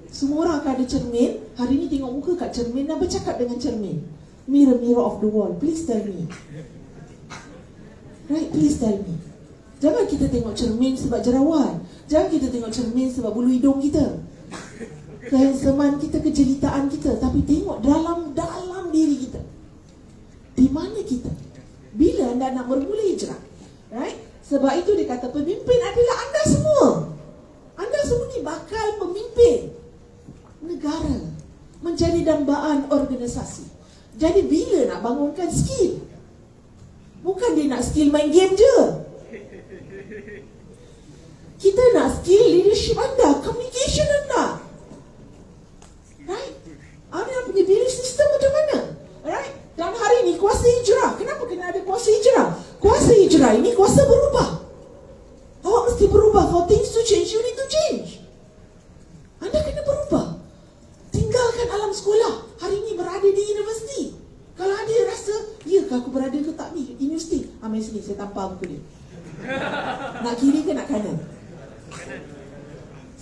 Semua orang akan ada cermin. Hari ini tengok muka kat cermin dan bercakap dengan cermin. Mirror, mirror of the wall. Please tell me. Right, please tell me. Jangan kita tengok cermin sebab jerawat. Jangan kita tengok cermin sebab bulu hidung kita. Kehansaman kita, kejelitaan kita. Tapi tengok dalam-dalam diri kita. Di mana kita? Bila anda nak bermula hijrah? Right? Sebab itu dia kata pemimpin adalah anda semua. Anda semua ni bakal pemimpin negara menjadi dambaan organisasi. Jadi bila nak bangunkan skill? Bukan dia nak skill main game je. Kita nak skill leadership anda, communication anda. Right? Anda punya belief system macam mana? Right? Dan hari ini kuasa hijrah. Kenapa kena ada kuasa hijrah? Kuasa hijrah ini kuasa berubah. Awak mesti berubah. For things to change, you need to change. Anda kena berubah. Tinggalkan alam sekolah. Hari ini berada di universiti. Kalau ada rasa, ya ke aku berada ke tak ni? Universiti. Ambil sini, saya tampar muka dia. Nak kiri ke nak kanan?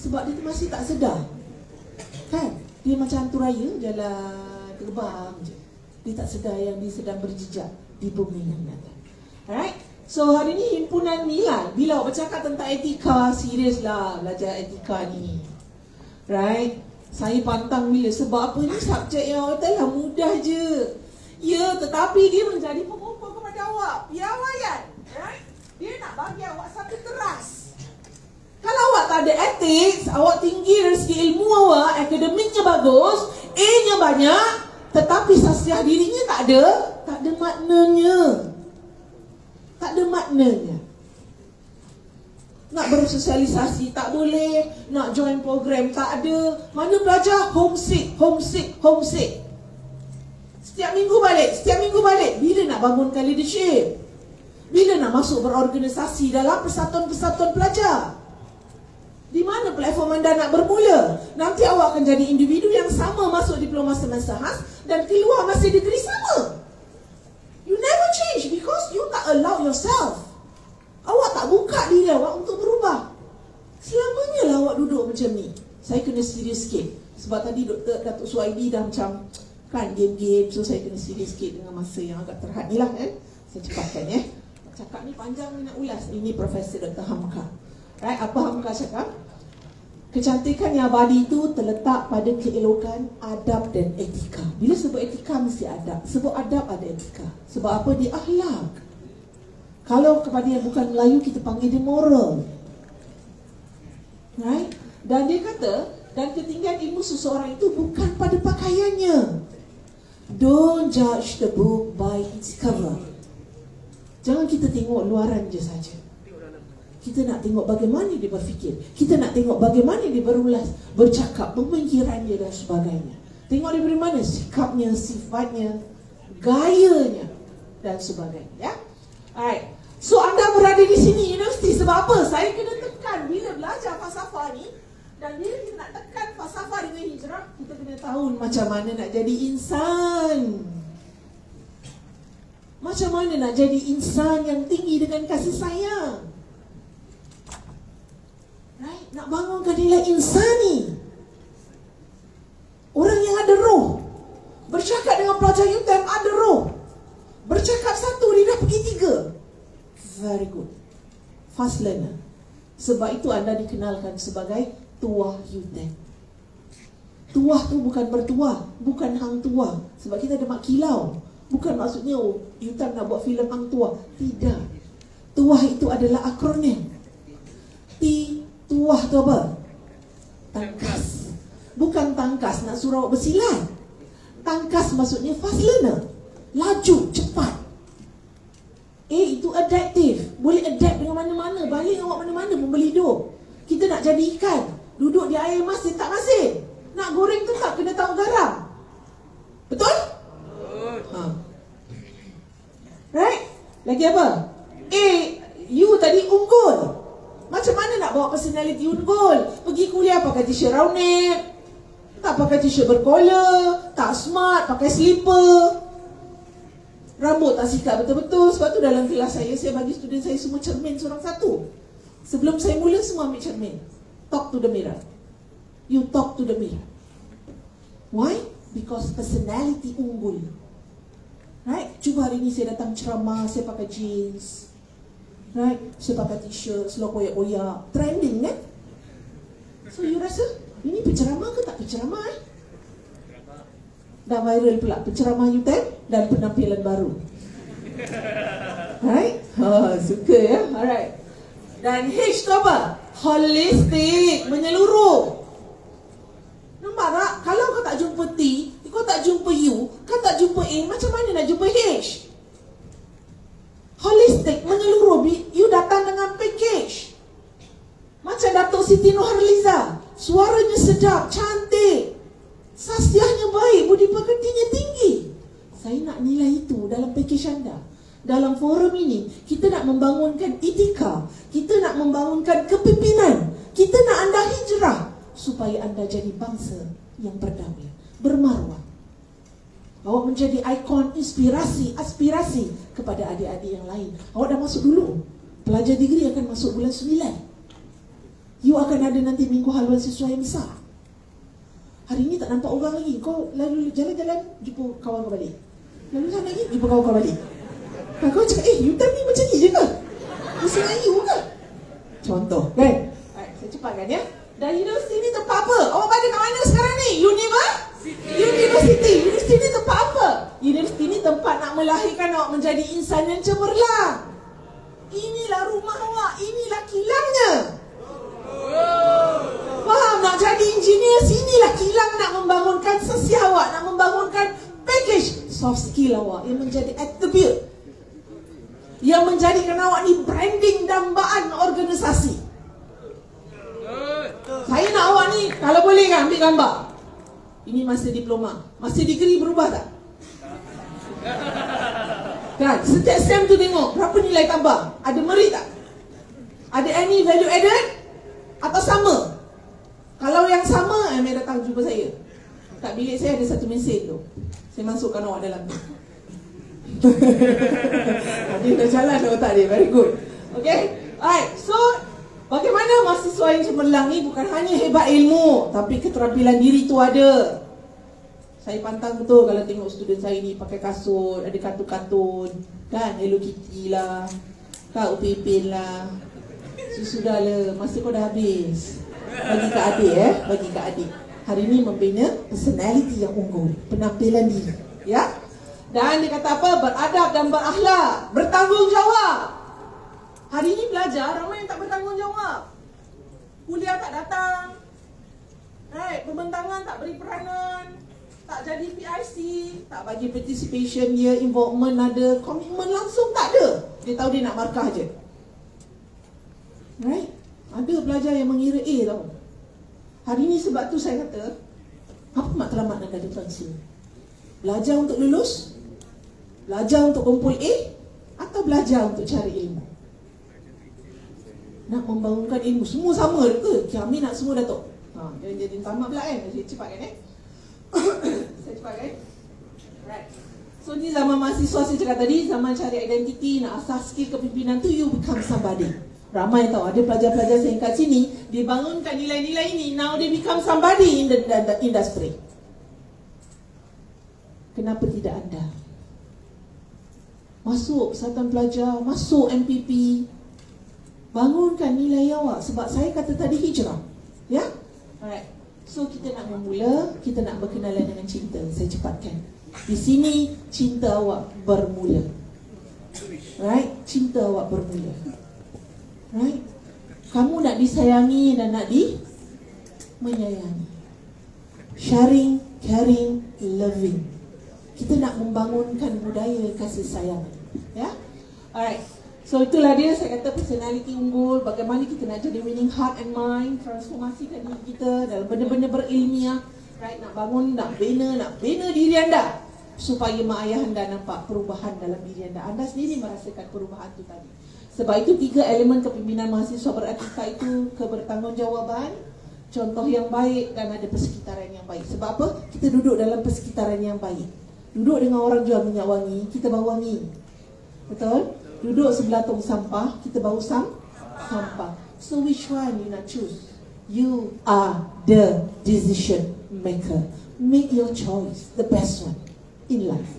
Sebab dia masih tak sedar Kan Dia macam hantu raya Jalan terbang je Dia tak sedar yang dia sedang berjejak Di bumi yang datang. Alright? So hari ni himpunan ni lah. Bila awak bercakap tentang etika Serius lah belajar etika ni. Right Saya pantang bila Sebab apa ni subjek yang awak tahu lah Mudah je. Ya tetapi dia menjadi pemukul kepada awak. Piawaian Right Dia nak bagi awak satu keras. Kalau awak tak ada etik, awak tinggi dari segi ilmu awak, akademiknya bagus, A-nya banyak, tetapi sasiah dirinya tak ada, tak ada maknanya. Tak ada maknanya. Nak bersosialisasi tak boleh, nak join program tak ada. Mana belajar? Homesick, homesick, homesick. Setiap minggu balik, setiap minggu balik. Bila nak bangunkan leadership? Bila nak masuk berorganisasi dalam persatuan-persatuan pelajar? Di mana platform anda nak bermula? Nanti awak akan jadi individu yang sama masuk diploma semester khas dan keluar masih degree sama. You never change because you tak allow yourself. Awak tak buka diri awak untuk berubah. Selamanya lah awak duduk macam ni. Saya kena serius sikit. Sebab tadi Dr. Datuk Suhaidi dah macam kan game-game. So saya kena serius sikit dengan masa yang agak terhad ni lah kan. Saya cepatkan ya. Cakap ni panjang ni nak ulas. Ini Profesor Dr. Hamka. Right? Apa Hamka cakap? Kecantikan yang abadi itu terletak pada keelokan adab dan etika. Bila sebut etika mesti adab. Sebut adab ada etika. Sebab apa? Dia akhlak. Kalau kepada yang bukan Melayu kita panggil dia moral. Right? Dan dia kata, dan ketinggian ilmu seseorang itu bukan pada pakaiannya. Don't judge the book by its cover. Jangan kita tengok luaran je saja. Kita nak tengok bagaimana dia berfikir. Kita nak tengok bagaimana dia berulas, bercakap, pemikirannya dan sebagainya. Tengok dari mana sikapnya, sifatnya, gayanya dan sebagainya. Ya? Alright. So anda berada di sini universiti sebab apa? Saya kena tekan bila belajar falsafah ni dan bila kita nak tekan falsafah dengan hijrah, kita kena tahu macam mana nak jadi insan. Macam mana nak jadi insan yang tinggi dengan kasih sayang. Right? Nak bangunkan nilai insani. Orang yang ada roh. Bercakap dengan pelajar UTM ada roh. Bercakap satu, dia dah pergi tiga. Very good. Fast learner. Sebab itu anda dikenalkan sebagai tuah UTM. Tuah tu bukan bertuah. Bukan hang tuah. Sebab kita ada mak kilau. Bukan maksudnya oh, UTM nak buat filem hang tuah. Tidak. Tuah itu adalah akronim. T Tuah tu apa? Tangkas. Bukan tangkas nak suruh awak bersilat. Tangkas maksudnya fast learner. Laju, cepat. Eh, itu adaptive. Boleh adapt dengan mana-mana. Balik awak mana-mana pun boleh hidup. Kita nak jadi ikan. Duduk di air masin tak masin. Nak goreng tu tak kena tahu garam. Betul? Ha. Right? Lagi apa? Eh, you tadi unggul. Macam mana nak bawa personality unggul? Pergi kuliah pakai t-shirt round neck. Tak pakai t-shirt berkola. Tak smart, pakai slipper. Rambut tak sikat betul-betul. Sebab tu dalam kelas saya, saya bagi student saya semua cermin seorang satu. Sebelum saya mula, semua ambil cermin. Talk to the mirror. You talk to the mirror. Why? Because personality unggul. Right? Cuba hari ni saya datang ceramah, saya pakai jeans. Right? Saya pakai t-shirt, slow koyak-koyak. Trending kan? So you rasa ini penceramah ke tak penceramah eh? Dah viral pula penceramah you time dan penampilan baru. Right? Ha, suka ya. Alright. Dan H tu apa? Holistic, menyeluruh. Nampak tak? Kalau kau tak jumpa T, kau tak jumpa U, kau tak jumpa A, macam mana nak jumpa H? Holistic, menyeluruh. You datang dengan package. Macam Datuk Siti Nurhaliza. Suaranya sedap, cantik. Sasiahnya baik, budi pekertinya tinggi. Saya nak nilai itu dalam package anda. Dalam forum ini, kita nak membangunkan etika. Kita nak membangunkan kepimpinan. Kita nak anda hijrah. Supaya anda jadi bangsa yang berdaulat. Bermaruah. Awak menjadi ikon inspirasi, aspirasi kepada adik-adik yang lain. Awak dah masuk dulu. Pelajar degree akan masuk bulan 9. You akan ada nanti minggu haluan siswa yang besar. Hari ini tak nampak orang lagi. Kau lalu jalan-jalan, jumpa kawan kau balik. Lalu sana lagi, jumpa kawan kau balik. Ha, kau cakap, eh, you time ni macam ni je ke? Mesti dengan you ke? Contoh, kan? Alright, saya cepatkan ya. Dan universiti ni tempat apa? Awak pada kat mana sekarang ni? Universiti? Universiti. Universiti ni tempat apa? Universiti ni tempat nak melahirkan awak menjadi insan yang cemerlang. Inilah rumah awak. Inilah kilangnya. Faham nak jadi engineer sinilah kilang nak membangunkan sesi awak nak membangunkan package soft skill awak yang menjadi attribute yang menjadikan awak ni branding dambaan organisasi saya nak awak ni kalau boleh kan ambil gambar ini masa diploma. Masa degree berubah tak? Kan? Setiap sem tu tengok berapa nilai tambah? Ada merit tak? Ada any value added? Atau sama? Kalau yang sama Amir datang jumpa saya. Kat bilik saya ada satu mesin tu. Saya masukkan awak dalam. Tu dia dah jalan dah otak dia. Very good. Okay? Alright so bagaimana mahasiswa yang cemerlang ni? Bukan hanya hebat ilmu tapi keterampilan diri tu ada. Saya pantang betul kalau tengok student saya ni pakai kasut ada kartun-kartun kan? Hello Kitty lah. Kak Upin lah. Sudah lah. Masa kau dah habis. Bagi ke adik eh? Bagi ke adik. Hari ni membina personality yang unggul. Penampilan diri Ya? Dan dia kata apa? Beradab dan berakhlak Bertanggungjawab Hari ni belajar Ramai yang tak bertanggungjawab Kuliah tak datang Right Pembentangan tak beri peranan tak jadi PIC, tak bagi participation dia, involvement ada, komitmen langsung tak ada. Dia tahu dia nak markah je. Right? Ada pelajar yang mengira A tau. Hari ni sebab tu saya kata, apa matlamat nak ada transfer? Belajar untuk lulus? Belajar untuk kumpul A? Atau belajar untuk cari ilmu? Nak membangunkan ilmu, semua sama ke? Kami nak semua datuk. Ha, jangan jadi tamat pula kan? Jadi cepat kan eh? saya cepat kan? Right. So ni zaman mahasiswa saya cakap tadi, zaman cari identiti, nak asas skill kepimpinan tu, you become somebody. Ramai tahu ada pelajar-pelajar saya kat sini Dia bangunkan nilai-nilai ini Now they become somebody in the, the, the industry Kenapa tidak anda? Masuk Satan Pelajar Masuk MPP Bangunkan nilai awak Sebab saya kata tadi hijrah Ya? Alright So kita nak memula Kita nak berkenalan dengan cinta Saya cepatkan Di sini cinta awak bermula Right? Cinta awak bermula Right? Kamu nak disayangi dan nak di menyayangi. Sharing, caring, loving. Kita nak membangunkan budaya kasih sayang. Ya? Alright. So itulah dia saya kata personality unggul bagaimana kita nak jadi winning heart and mind transformasikan diri kita dalam benda-benda berilmiah right nak bangun nak bina nak bina diri anda supaya mak ayah anda nampak perubahan dalam diri anda anda sendiri merasakan perubahan tu tadi sebab itu tiga elemen kepimpinan mahasiswa beretika itu kebertanggungjawaban, contoh yang baik dan ada persekitaran yang baik. Sebab apa? Kita duduk dalam persekitaran yang baik. Duduk dengan orang jual minyak wangi, kita bau wangi. Betul? Duduk sebelah tong sampah, kita bau sam sampah. So which one you nak choose? You are the decision maker. Make your choice, the best one in life.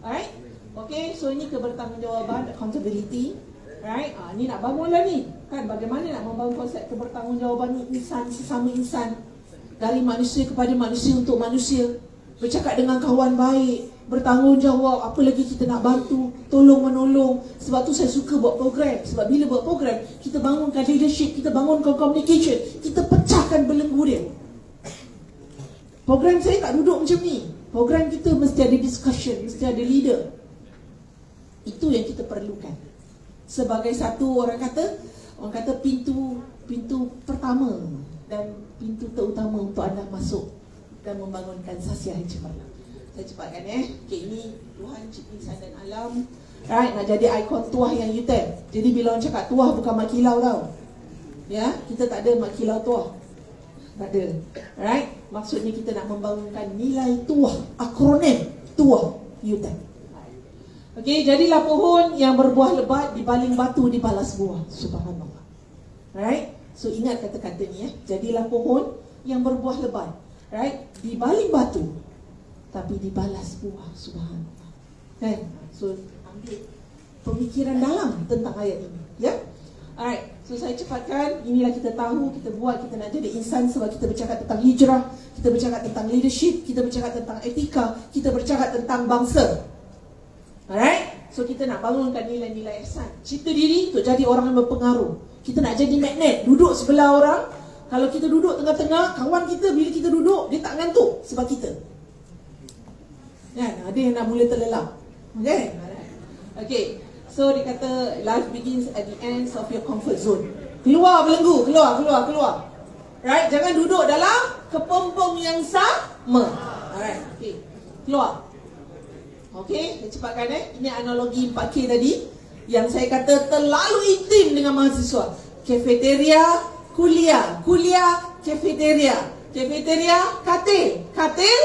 Alright? Okay, so ini kebertanggungjawaban, accountability. Right? Ah, ni nak bangun lah ni. Kan bagaimana nak membangun konsep kebertanggungjawaban insan sesama insan dari manusia kepada manusia untuk manusia. Bercakap dengan kawan baik, bertanggungjawab, apa lagi kita nak bantu, tolong menolong. Sebab tu saya suka buat program. Sebab bila buat program, kita bangunkan leadership, kita bangunkan communication, kita pecahkan belenggu dia. Program saya tak duduk macam ni. Program kita mesti ada discussion, mesti ada leader. Itu yang kita perlukan sebagai satu orang kata orang kata pintu pintu pertama dan pintu terutama untuk anda masuk dan membangunkan yang cepat. Saya cepatkan eh. Okay, ini Tuhan cipta insan dan alam. Right, nak jadi ikon tuah yang you tell. Jadi bila orang cakap tuah bukan mak kilau tau. Ya, kita tak ada mak kilau tuah. Tak ada. Right? Maksudnya kita nak membangunkan nilai tuah, akronim tuah you tell. Okey, jadilah pohon yang berbuah lebat di baling batu di balas buah. Subhanallah. Right? So ingat kata-kata ni ya. Jadilah pohon yang berbuah lebat. Right? Di baling batu tapi di balas buah. Subhanallah. Kan? So ambil pemikiran dalam tentang ayat ini. Ya? Alright. So saya cepatkan. Inilah kita tahu, kita buat, kita nak jadi insan sebab kita bercakap tentang hijrah, kita bercakap tentang leadership, kita bercakap tentang etika, kita bercakap tentang bangsa. Alright? So kita nak bangunkan nilai-nilai ihsan. Cipta diri untuk jadi orang yang berpengaruh. Kita nak jadi magnet, duduk sebelah orang. Kalau kita duduk tengah-tengah, kawan kita bila kita duduk, dia tak ngantuk sebab kita. Kan? Ada yang nak mula terlelap. Okay? Okay. So dia kata life begins at the ends of your comfort zone. Keluar belenggu, keluar, keluar, keluar. Right? Jangan duduk dalam kepompong yang sama. Alright. Okay. Keluar. Okey, saya cepatkan eh. Ini analogi 4K tadi yang saya kata terlalu intim dengan mahasiswa. Cafeteria, kuliah, kuliah, cafeteria. Cafeteria, katil, katil,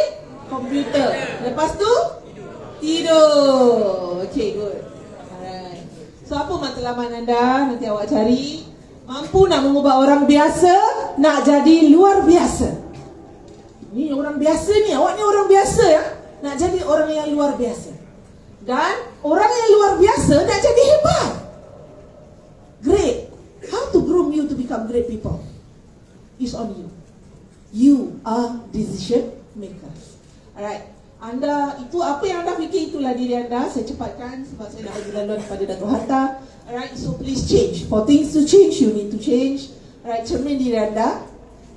komputer. Lepas tu tidur. Okey, good. Alright. So apa matlamat anda nanti awak cari? Mampu nak mengubah orang biasa nak jadi luar biasa. Ni orang biasa ni, awak ni orang biasa ya nak jadi orang yang luar biasa. Dan orang yang luar biasa nak jadi hebat. Great. How to groom you to become great people? Is on you. You are decision makers. Alright. Anda itu apa yang anda fikir itulah diri anda. Saya cepatkan sebab saya nak bagi laluan kepada Dato' Hatta. Alright, so please change. For things to change, you need to change. Alright, cermin diri anda.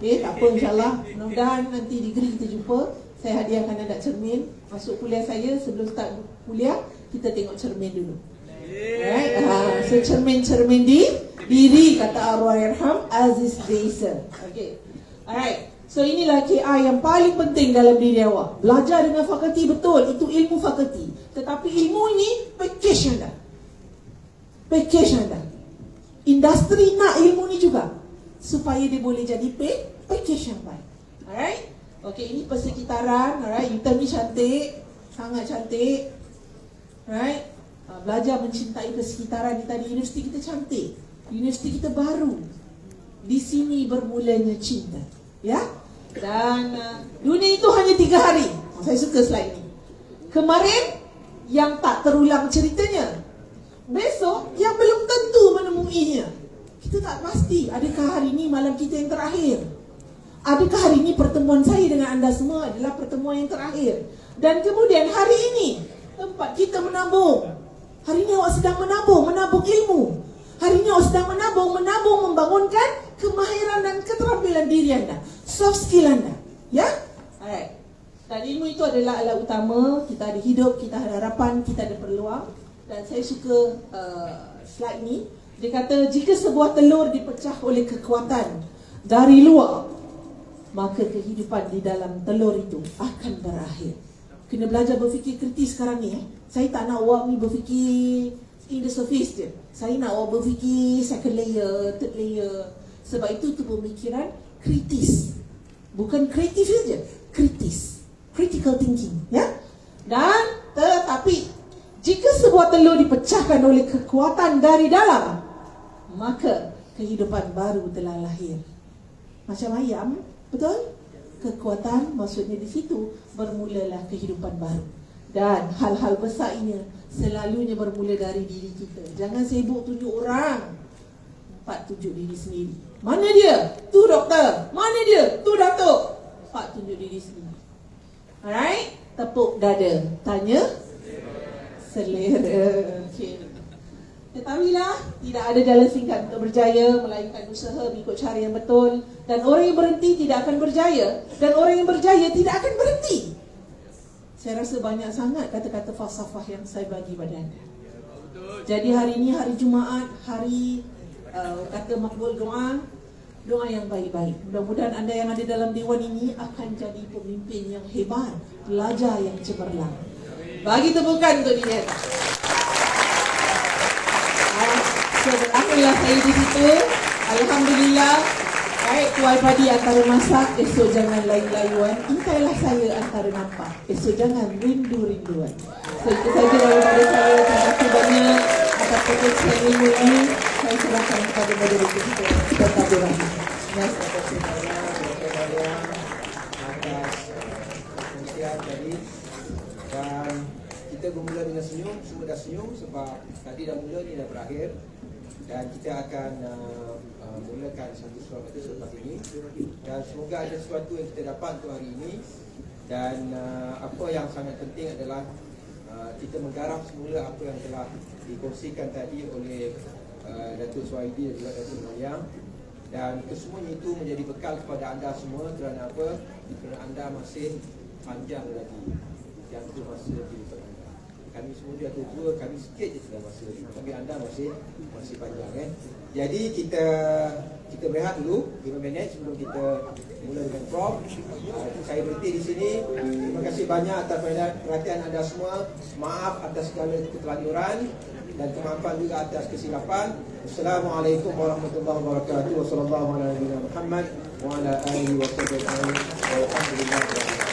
Okay, tak apa insyaAllah. Mudah-mudahan nanti degree kita jumpa saya hadiahkan anda cermin masuk kuliah saya sebelum start kuliah kita tengok cermin dulu right uh, so cermin-cermin di diri kata arwah irham aziz Zaisa okay alright so inilah KI yang paling penting dalam diri awak belajar dengan fakulti betul itu ilmu fakulti tetapi ilmu ini package anda package anda industri nak ilmu ni juga supaya dia boleh jadi pay, package yang baik alright Okey, ini persekitaran, alright. Yutam ni cantik, sangat cantik. Right? Uh, belajar mencintai persekitaran ni tadi universiti kita cantik. Universiti kita baru. Di sini bermulanya cinta. Ya? Dan uh, dunia itu hanya tiga hari. Oh, saya suka slide ni. Kemarin yang tak terulang ceritanya. Besok yang belum tentu menemuinya. Kita tak pasti adakah hari ini malam kita yang terakhir. Adakah hari ini pertemuan saya dengan anda semua adalah pertemuan yang terakhir? Dan kemudian hari ini tempat kita menabung. Hari ini awak sedang menabung, menabung ilmu. Hari ini awak sedang menabung, menabung membangunkan kemahiran dan keterampilan diri anda. Soft skill anda. Ya? Alright. Dan ilmu itu adalah alat utama. Kita ada hidup, kita ada harapan, kita ada peluang. Dan saya suka uh, slide ni. Dia kata, jika sebuah telur dipecah oleh kekuatan dari luar, maka kehidupan di dalam telur itu akan berakhir. Kena belajar berfikir kritis sekarang ni. Eh. Saya tak nak awak ni berfikir in the surface je. Saya nak awak berfikir second layer, third layer. Sebab itu tu pemikiran kritis. Bukan kreatif saja, kritis. Critical thinking. ya. Dan tetapi jika sebuah telur dipecahkan oleh kekuatan dari dalam, maka kehidupan baru telah lahir. Macam ayam, Betul? Kekuatan maksudnya di situ bermulalah kehidupan baru. Dan hal-hal besar ini selalunya bermula dari diri kita. Jangan sibuk tunjuk orang. Empat tunjuk diri sendiri. Mana dia? Tu doktor. Mana dia? Tu datuk. Empat tunjuk diri sendiri. Alright? Tepuk dada. Tanya? Selera. Okay. Ketahuilah, tidak ada jalan singkat untuk berjaya Melainkan usaha mengikut cara yang betul Dan orang yang berhenti tidak akan berjaya Dan orang yang berjaya tidak akan berhenti Saya rasa banyak sangat kata-kata falsafah yang saya bagi pada anda Jadi hari ini hari Jumaat Hari uh, kata makbul doa Doa yang baik-baik Mudah-mudahan anda yang ada dalam dewan ini Akan jadi pemimpin yang hebat Pelajar yang cemerlang Bagi tepukan untuk dia berakhirlah saya di situ. Alhamdulillah. Baik, tuai padi antara masak, esok jangan lain-layuan. Intailah saya antara nampak. Esok jangan rindu-rinduan. So, itu saja daripada saya. Terima kasih banyak atas keputusan minggu ini. Saya serahkan kepada moderator kita. Dan Tabur Rahim. Terima kasih. atas kongsian tadi dan kita bermula dengan senyum semua dah senyum sebab tadi dah mula ni dah berakhir dan kita akan uh, mulakan satu surat kata selepas ini dan semoga ada sesuatu yang kita dapat untuk hari ini dan uh, apa yang sangat penting adalah uh, kita menggarap semula apa yang telah dikongsikan tadi oleh uh, Datuk Suhaidi dan juga Datuk Mariam dan kesemuanya itu menjadi bekal kepada anda semua kerana apa? Kerana anda masih panjang lagi itu masa di anda. Kami semua dah tua, kami sikit je sudah masa. Tapi anda masih masih panjang eh. Jadi kita kita berehat dulu 5 minit sebelum kita mula dengan Prof. Uh, saya berhenti di sini. Terima kasih banyak atas perhatian anda semua. Maaf atas segala ketelajuran dan kemaafan juga atas kesilapan. Assalamualaikum warahmatullahi wabarakatuh. Wassalamualaikum warahmatullahi Muhammad wa ala alihi wa sahbihi Alhamdulillah.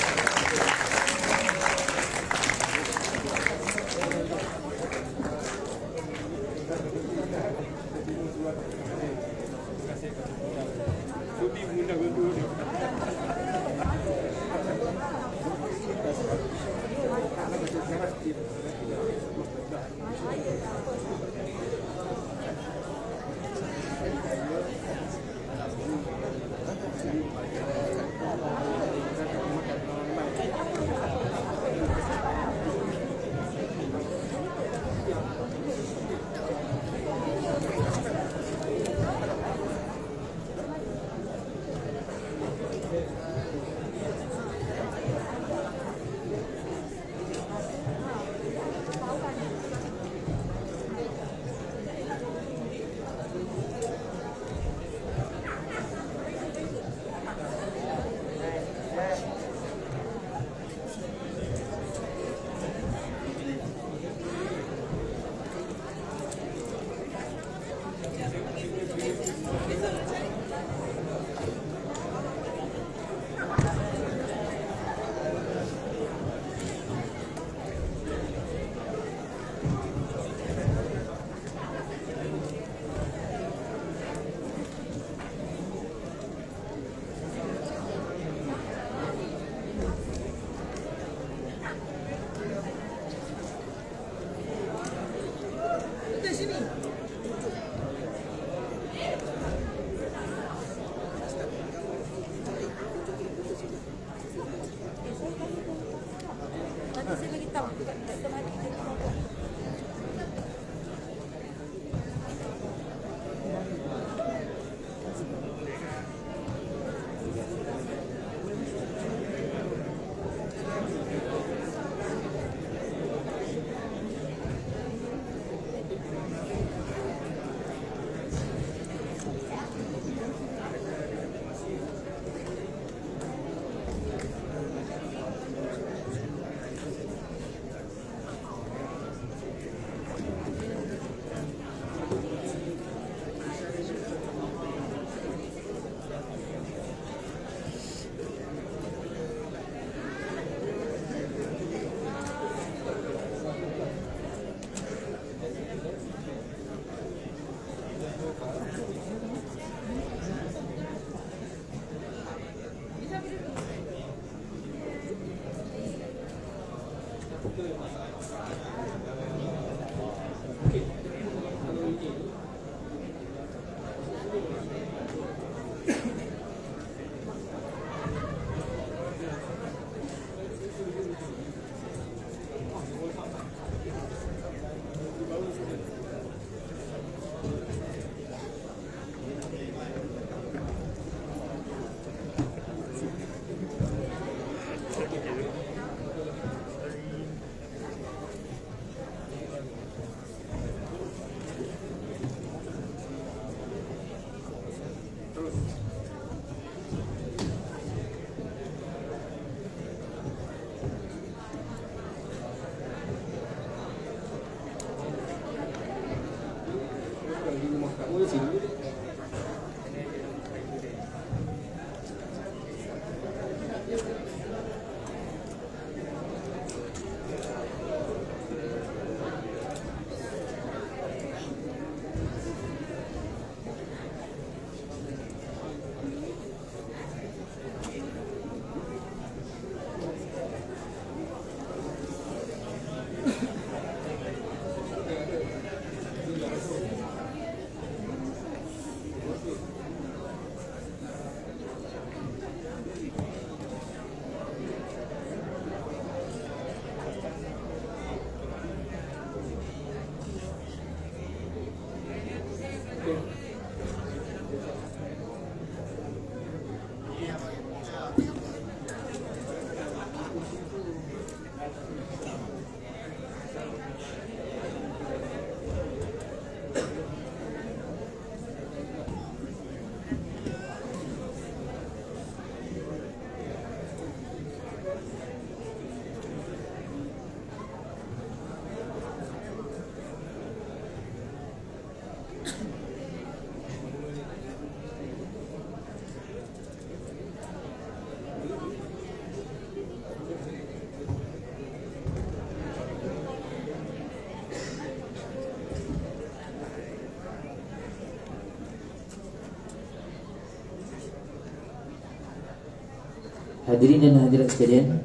Hadirin dan hadirat sekalian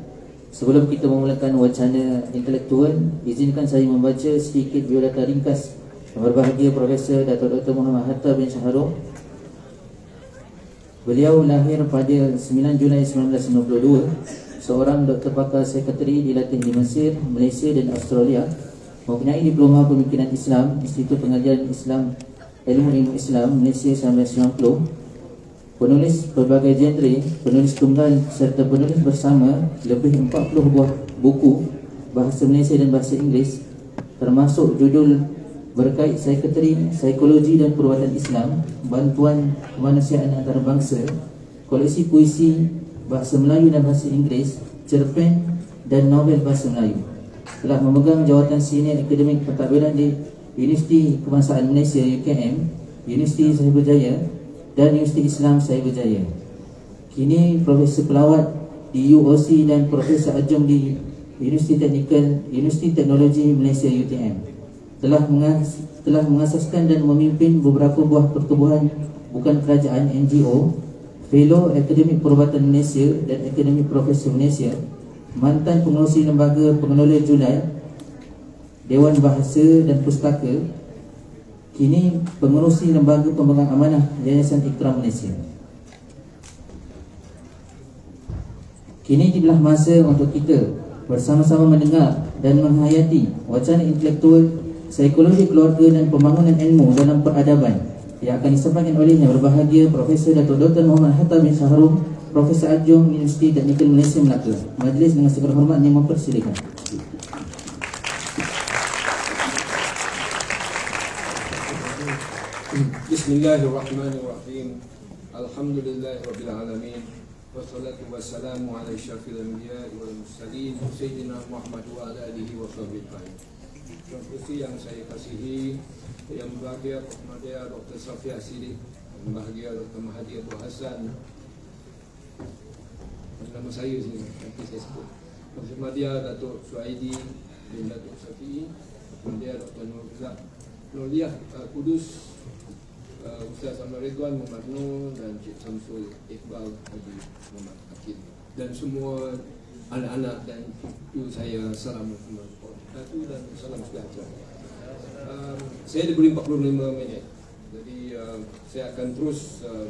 Sebelum kita memulakan wacana intelektual Izinkan saya membaca sedikit biodata ringkas Yang berbahagia Profesor Dato' Dr. Muhammad Hatta bin Syahrul Beliau lahir pada 9 Julai 1992 Seorang doktor pakar sekretari dilatih di Mesir, Malaysia dan Australia Mempunyai diploma pemikiran Islam Institut Pengajian Islam Ilmu-Ilmu Islam Malaysia 1990 Penulis berbagai genre, penulis tunggal serta penulis bersama lebih 40 buah buku bahasa Malaysia dan bahasa Inggeris termasuk judul berkait psikoteri, psikologi dan perubatan Islam, bantuan kemanusiaan antarabangsa, koleksi puisi bahasa Melayu dan bahasa Inggeris, cerpen dan novel bahasa Melayu. Telah memegang jawatan senior akademik pentadbiran di Universiti Kebangsaan Malaysia UKM, Universiti Sahih Berjaya dan Universiti Islam Sahih Berjaya. Kini Profesor Pelawat di UOC dan Profesor Adjung di Universiti Teknikal Universiti Teknologi Malaysia UTM telah mengas telah mengasaskan dan memimpin beberapa buah pertubuhan bukan kerajaan NGO, Fellow Akademik Perubatan Malaysia dan Akademik Profesor Malaysia, mantan pengerusi lembaga pengelola Julai, Dewan Bahasa dan Pustaka, Kini pengerusi Lembaga Pembangunan Amanah Yayasan Ikram Malaysia Kini tibalah masa untuk kita bersama-sama mendengar dan menghayati wacana intelektual, psikologi keluarga dan pembangunan ilmu dalam peradaban yang akan disampaikan oleh yang berbahagia Profesor Dato' Dr. Muhammad Hatta bin Syahrul Profesor Adjung Universiti Teknikal Malaysia Melaka Majlis dengan segala hormatnya mempersilakan بسم الله الرحمن الرحيم الحمد لله رب العالمين والصلاة والسلام على أشرف الأنبياء والمرسلين سيدنا محمد وعلى آله وصحبه أجمعين. Tuan Kursi yang saya kasihi Yang berbahagia Prof. Mahathir Dr. Safia Sidik Yang berbahagia Dr. Mahathir Abu Hassan Nama saya sini Nanti saya sebut Prof. Mahathir Datuk Suhaidi bin Datuk Safi Prof. Mahathir Dr. Nur Rizal Nurliah uh, Kudus uh, Ustaz Ahmad Ridwan Muhammad Nur dan Cik Samsul Iqbal Haji Muhammad Hakim dan semua anak-anak dan cucu saya Assalamualaikum warahmatullahi dan salam sejahtera. Um, saya diberi 45 minit. Jadi uh, saya akan terus uh,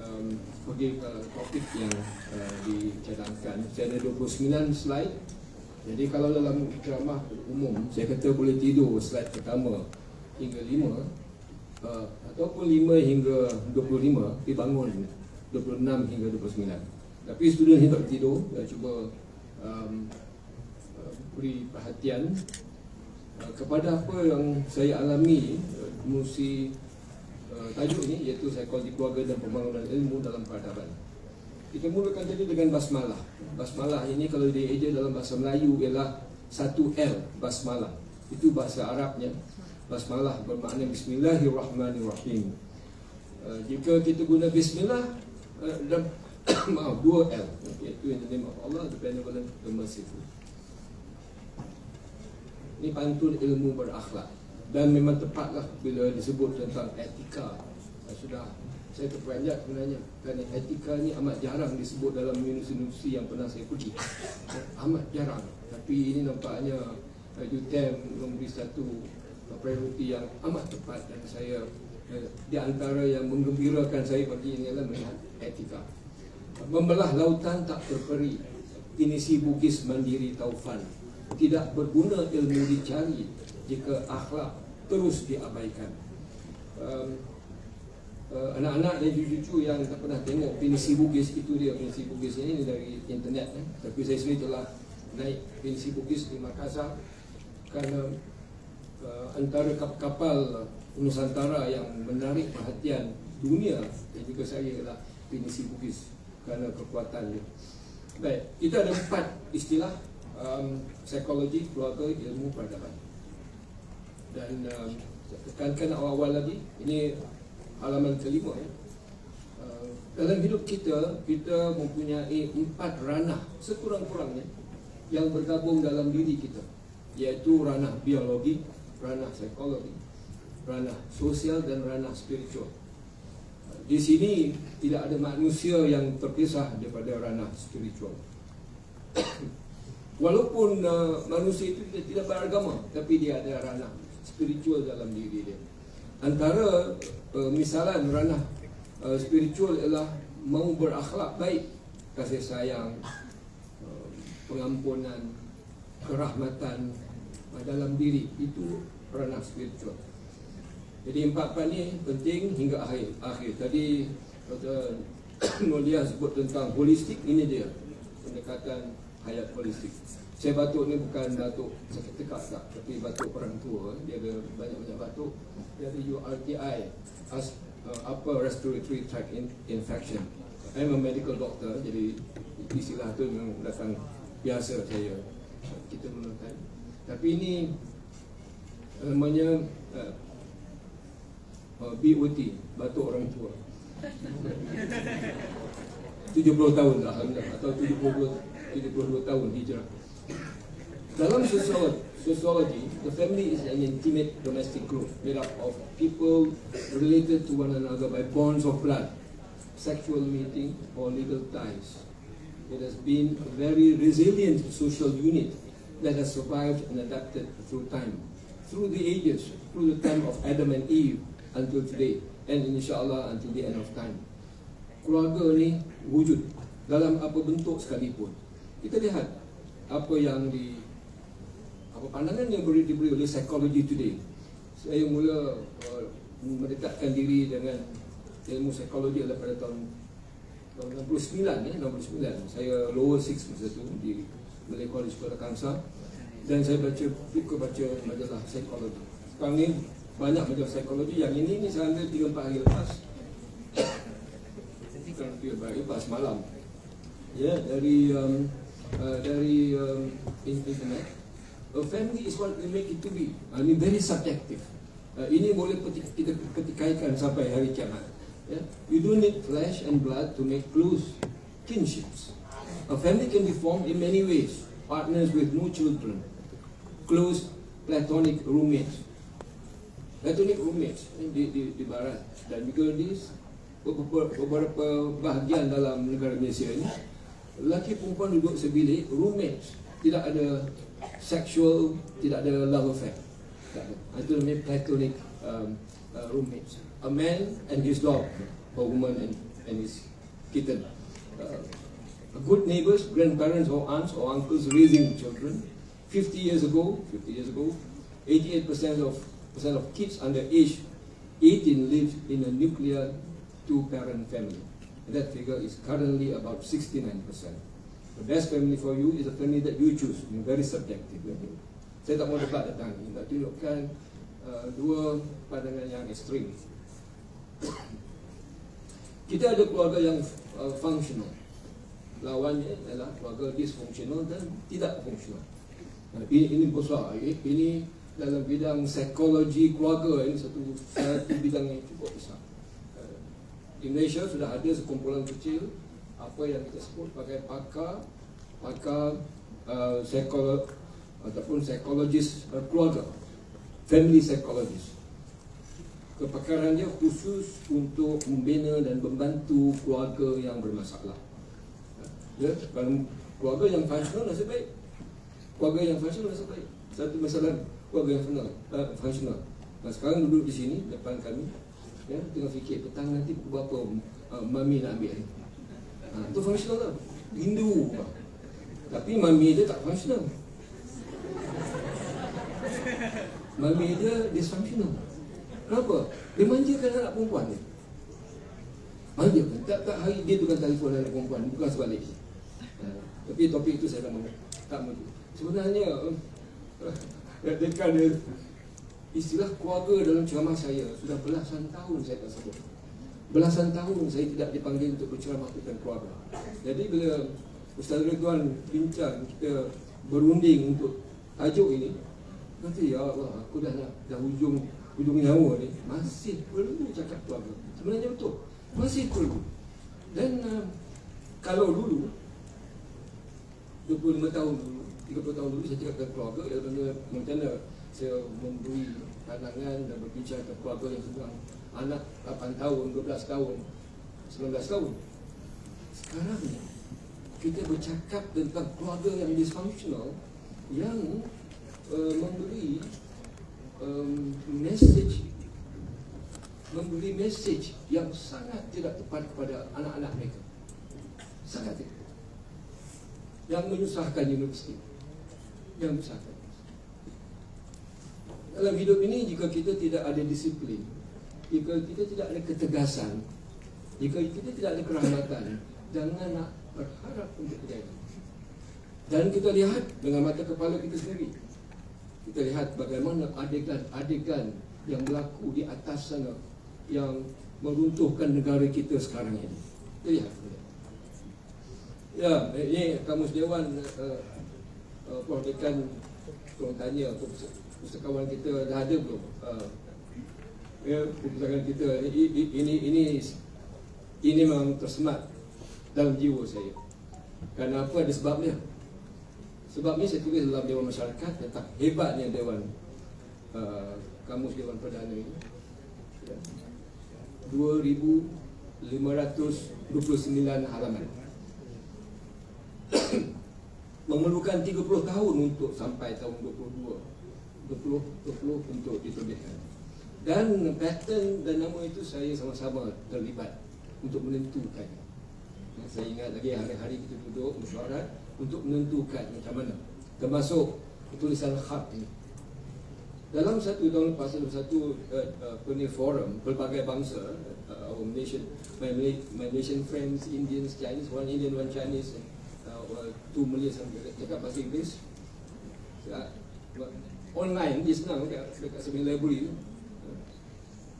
um, pergi ke topik yang uh, dicadangkan. Saya ada 29 slide. Jadi kalau dalam ceramah umum saya kata boleh tidur slide pertama hingga 5 uh, ataupun 5 hingga 25 dibangun 26 hingga 29 tapi student tak tidur saya cuba um, uh, beri perhatian uh, kepada apa yang saya alami uh, musi uh, tajuk ini iaitu psikologi keluarga dan pembangunan ilmu dalam peradaban. Kita mulakan tadi dengan basmalah. Basmalah ini kalau dieja dalam bahasa Melayu ialah satu L basmalah. Itu bahasa Arabnya basmalah bermakna Bismillahirrahmanirrahim. Uh, jika kita guna Bismillah uh, dan maaf dua L iaitu in the name of Allah the benevolent the merciful. Ini pantun ilmu berakhlak dan memang tepatlah bila disebut tentang etika. Uh, sudah saya terperanjat sebenarnya kerana etika ni amat jarang disebut dalam universiti yang pernah saya pergi. Amat jarang. Tapi ini nampaknya uh, UTM memberi satu prioriti yang amat tepat dan saya eh, di antara yang menggembirakan saya pagi ini adalah melihat etika. Membelah lautan tak terperi, ini si bugis mandiri taufan. Tidak berguna ilmu dicari jika akhlak terus diabaikan. Um, uh, anak-anak dan cucu-cucu yang tak pernah tengok pinisi bugis itu dia pinisi bugis ini dari internet eh. tapi saya sendiri telah naik pinisi bugis di Makassar kerana uh, antara kapal-kapal Nusantara yang menarik perhatian dunia dan juga saya adalah Pinisi Bugis kerana kekuatan dia. Baik, kita ada empat istilah um, psikologi, keluarga, ilmu, peradaban. Dan um, tekankan awal-awal lagi, ini halaman kelima ya. Uh, dalam hidup kita, kita mempunyai empat ranah sekurang-kurangnya yang bergabung dalam diri kita iaitu ranah biologi, ranah psikologi, ranah sosial dan ranah spiritual. Di sini tidak ada manusia yang terpisah daripada ranah spiritual. Walaupun uh, manusia itu tidak, tidak beragama, tapi dia ada ranah spiritual dalam diri dia. Antara uh, misalan ranah uh, spiritual ialah mau berakhlak baik, kasih sayang, uh, pengampunan, kerahmatan dalam diri itu ranah spiritual. Jadi empat-empat ni penting hingga akhir. Akhir tadi Dr. Nolia sebut tentang holistik ini dia pendekatan hayat holistik. Saya batuk ni bukan batuk sakit tekak tak, tapi batuk orang tua. Dia ada banyak-banyak batuk. Dia ada URTI, as, uh, upper respiratory tract in, infection. I'm a medical doctor, jadi istilah tu memang datang biasa saya kita menggunakan. Tapi ini namanya uh, uh, BOT, batuk orang tua. 70 tahun Alhamdulillah atau 72, 72 tahun hijrah. Dalam sociology, sociology, the family is an intimate domestic group made up of people related to one another by bonds of blood, sexual meeting or legal ties. It has been a very resilient social unit that has survived and adapted through time, through the ages, through the time of Adam and Eve until today, and insyaAllah until the end of time. Keluarga ni wujud dalam apa bentuk sekalipun. Kita lihat apa yang di apa pandangan yang beri diberi oleh psikologi today. Saya mula uh, mendekatkan diri dengan ilmu psikologi pada tahun tahun 69 ya, 69. Saya lower six masa tu di Malay College Kuala Kangsar dan saya baca buku baca majalah psikologi. Sekarang ni banyak majalah psikologi yang ini ni saya ambil 3 4 hari lepas. Bukan 3 hari lepas malam. Ya, dari um, uh, dari um, internet. A family is what we make it to be. I mean very subjective. Uh, ini boleh kita ketikaikan sampai hari kiamat. Yeah? You don't need flesh and blood to make close kinships. A family can be formed in many ways. Partners with no children, close platonic roommates, platonic roommates di, di, di barat dan juga di beberapa bahagian dalam negara Malaysia ini, lelaki perempuan duduk sebilik, roommates, tidak ada sexual, tidak ada love affair. Tak ada. Itu namanya platonic um, uh, roommates. A man and his dog, a woman and, and his kitten. Uh, good neighbors, grandparents or aunts or uncles raising children. 50 years ago, 50 years ago, 88% of percent of kids under age 18 live in a nuclear two-parent family. And that figure is currently about 69%. The best family for you is a family that you choose. It's very subjective. Saya tak mau debat datang. Nak tunjukkan uh, dua pandangan yang ekstrim. Kita ada keluarga yang uh, functional. Lawannya adalah keluarga dysfunctional dan tidak fungsional. Ini, ini besar. Ini dalam bidang psikologi keluarga ini satu satu bidang yang cukup besar. Uh, Di Malaysia sudah ada sekumpulan kecil apa yang kita sebut sebagai pakar pakar uh, psikolog ataupun psikologis uh, keluarga family psychologist kepakarannya khusus untuk membina dan membantu keluarga yang bermasalah ya kalau keluarga yang functional nasib baik keluarga yang functional nasib baik satu masalah keluarga yang functional uh, functional nah, sekarang duduk di sini depan kami ya tengah fikir petang nanti pukul berapa uh, mami nak ambil ni ha, itu functional lah rindu tapi mami dia tak functional Mami dia dysfunctional. Kenapa? Dia manjakan anak perempuan dia. Manjakan. Tak, tak hari dia tukar telefon anak perempuan. Bukan sebalik. Tapi topik itu saya tak mahu. Tak mahu. Sebenarnya, uh, dekat dia, istilah keluarga dalam ceramah saya sudah belasan tahun saya tak sebut. Belasan tahun saya tidak dipanggil untuk berceramah tentang keluarga. Jadi bila Ustaz Ridwan bincang kita berunding untuk tajuk ini, Nanti ya Allah, aku dah nak dah hujung hujung nyawa ni masih perlu cakap keluarga. Sebenarnya betul. Masih perlu. Dan uh, kalau dulu 25 tahun dulu, 30 tahun dulu saya cakap tentang keluarga ya macam mana saya memberi pandangan dan berbicara tentang keluarga yang sedang anak 8 tahun, 12 tahun, 19 tahun. Sekarang ni kita bercakap tentang keluarga yang dysfunctional yang uh, memberi um, message memberi message yang sangat tidak tepat kepada anak-anak mereka sangat tidak yang menyusahkan universiti yang menyusahkan dalam hidup ini jika kita tidak ada disiplin jika kita tidak ada ketegasan jika kita tidak ada kerahmatan jangan nak berharap untuk kejayaan dan kita lihat dengan mata kepala kita sendiri kita lihat bagaimana adegan-adegan yang berlaku di atas sana yang meruntuhkan negara kita sekarang ini. Kita lihat. Ya, ini kamus dewan uh, uh. Dekan tolong tanya pustakawan kita dah ada belum? Uh, ya, pustakawan kita ini ini ini ini memang tersemat dalam jiwa saya. Kenapa ada sebabnya? Sebab saya tulis dalam Dewan Masyarakat tentang hebatnya Dewan uh, Kamus Dewan Perdana ini. Ya. 2,529 halaman. Memerlukan 30 tahun untuk sampai tahun 22. 20, 20 untuk diterbitkan. Dan pattern dan nama itu saya sama-sama terlibat untuk menentukan. Saya ingat lagi hari-hari kita duduk mesyuarat untuk menentukan macam mana termasuk tulisan khat ini dalam satu tahun lepas dalam satu uh, uh, forum pelbagai bangsa uh, our nation my, my nation friends Indians Chinese one Indian one Chinese uh, two Malays cakap bahasa Inggeris. Online dia senang dekat, dekat sebuah library tu.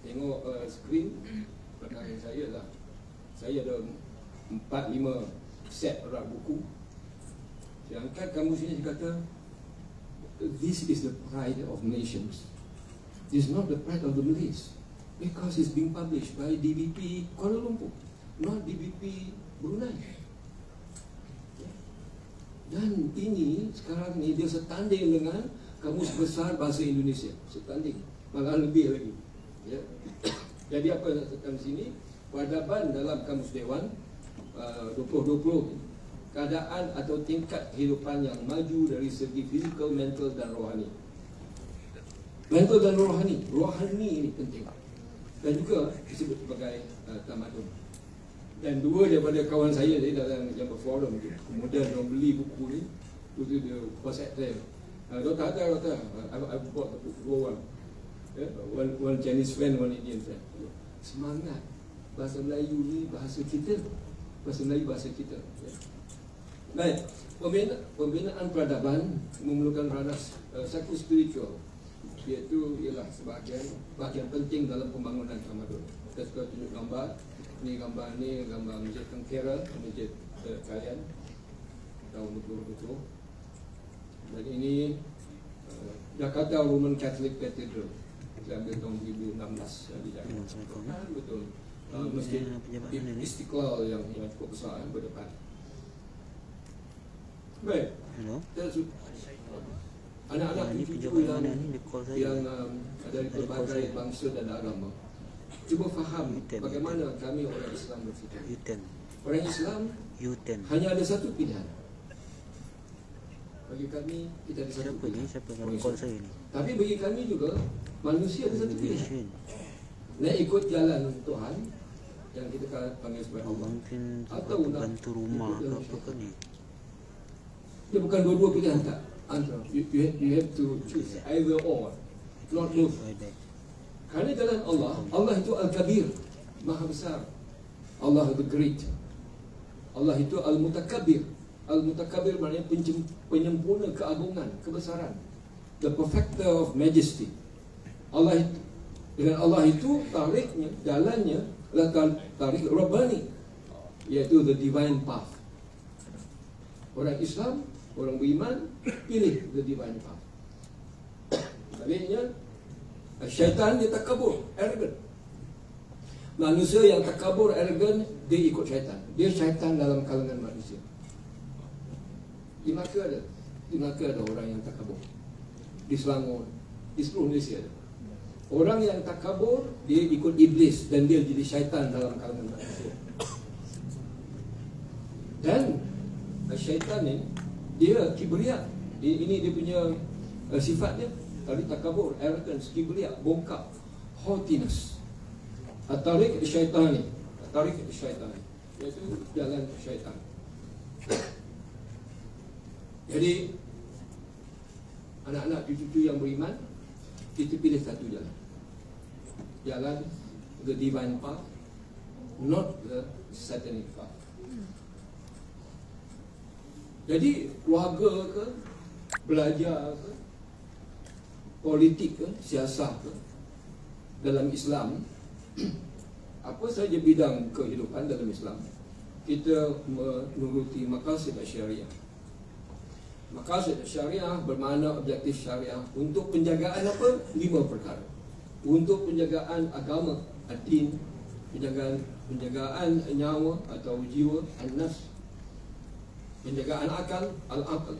Tengok uh, screen. Belakang saya lah. Saya ada 4-5 set rak buku. Dia angkat kamu sini dia kata This is the pride of nations. This is not the pride of the Malays. Because it's being published by DBP Kuala Lumpur Not DBP Brunei Dan ini sekarang ni dia setanding dengan Kamus besar bahasa Indonesia Setanding Malah lebih lagi ya. Jadi apa yang saya di sini Peradaban dalam Kamus Dewan uh, 2020 keadaan atau tingkat kehidupan yang maju dari segi fizikal, mental dan rohani. Mental dan rohani, rohani ini penting. Dan juga disebut sebagai uh, tamadun. Dan dua daripada kawan saya ni dalam yang berforum tu, kemudian dia beli buku ni, tu tu dia WhatsApp saya. Uh, doktor ada, doktor. Uh, I, I bought the book, orang. Yeah? One, one Chinese friend, one Indian friend. Semangat. Bahasa Melayu ni bahasa kita. Bahasa Melayu bahasa kita. Yeah? Baik, pembina, pembinaan peradaban memerlukan radas uh, satu spiritual iaitu ialah sebahagian bahagian penting dalam pembangunan Ramadan. Kita suka tunjuk gambar. Ini gambar ni gambar Masjid Tengkera, Masjid kalian tahun 2020. Dan ini uh, Jakarta Roman Catholic Cathedral saya ambil tahun 2016 di Jakarta. Betul. Uh, masjid Istiqlal yang, yang cukup besar yang berdepan baik. Anak-anak cucu yang yang um, dari berbagai bangsa dan agama cuba faham bagaimana kami orang Islam berfikir. Orang Islam hanya ada satu pilihan. Bagi kami kita ada satu pilihan. Orang Islam. tapi bagi kami juga manusia ada satu pilihan. Nak ikut jalan Tuhan yang kita panggil sebagai Allah. atau nak bantu rumah ke apa ke ni? Dia bukan dua-dua pilihan tak? Antara you, you, have, you have to choose either or not both kerana jalan Allah Allah itu Al-Kabir Maha Besar. Allah the Great. Allah itu Al-Mutakabir Al-Mutakabir maknanya penyempurna keagungan, kebesaran. The perfecter of majesty. Allah itu dengan Allah itu tariknya, jalannya adalah tar- tarik Rabbani iaitu the divine path. Orang Islam, orang beriman pilih the divine path. Sebaliknya syaitan dia takabur, arrogant. Manusia yang takabur, arrogant, dia ikut syaitan. Dia syaitan dalam kalangan manusia. Di Melaka ada. Di Melaka ada orang yang takabur. Di Selangor, di seluruh Malaysia ada. Orang yang takabur, dia ikut iblis dan dia jadi syaitan dalam kalangan manusia. Dan uh, syaitan ni dia kibria. Dia, ini dia punya uh, sifat dia. Tadi takabur, arrogance, kibria, bongkak, haughtiness. Atarik syaitan ni. Atarik syaitan ni. Iaitu jalan syaitan. Jadi anak-anak cucu-cucu yang beriman kita pilih satu jalan. Jalan the divine path, not the satanic path. Jadi keluarga ke, belajar ke, politik ke, siasat ke, dalam Islam, apa saja bidang kehidupan dalam Islam, kita menuruti maqasid syariah. Maqasid syariah bermakna objektif syariah untuk penjagaan apa? Lima perkara. Untuk penjagaan agama, ad-din, penjagaan penjagaan nyawa atau jiwa, an-nafs, penjagaan akal, al-aql,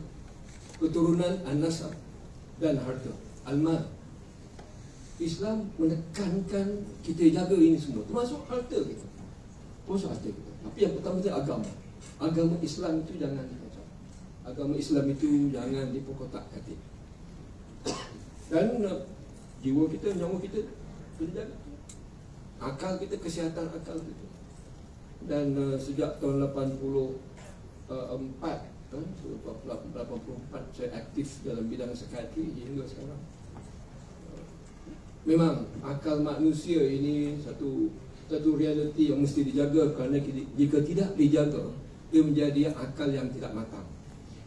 keturunan an-nasab dan harta, al-mal. Islam menekankan kita jaga ini semua, termasuk harta kita. Termasuk harta kita. Tapi yang pertama itu agama. Agama Islam itu jangan dikacau. Agama Islam itu jangan dipokotak hati. Dan uh, jiwa kita, nyawa kita kena jaga. Akal kita, kesihatan akal kita. Dan uh, sejak tahun 80 uh, empat kan, 84 saya aktif dalam bidang psikiatri hingga sekarang. Memang akal manusia ini satu satu realiti yang mesti dijaga kerana jika tidak dijaga dia menjadi akal yang tidak matang.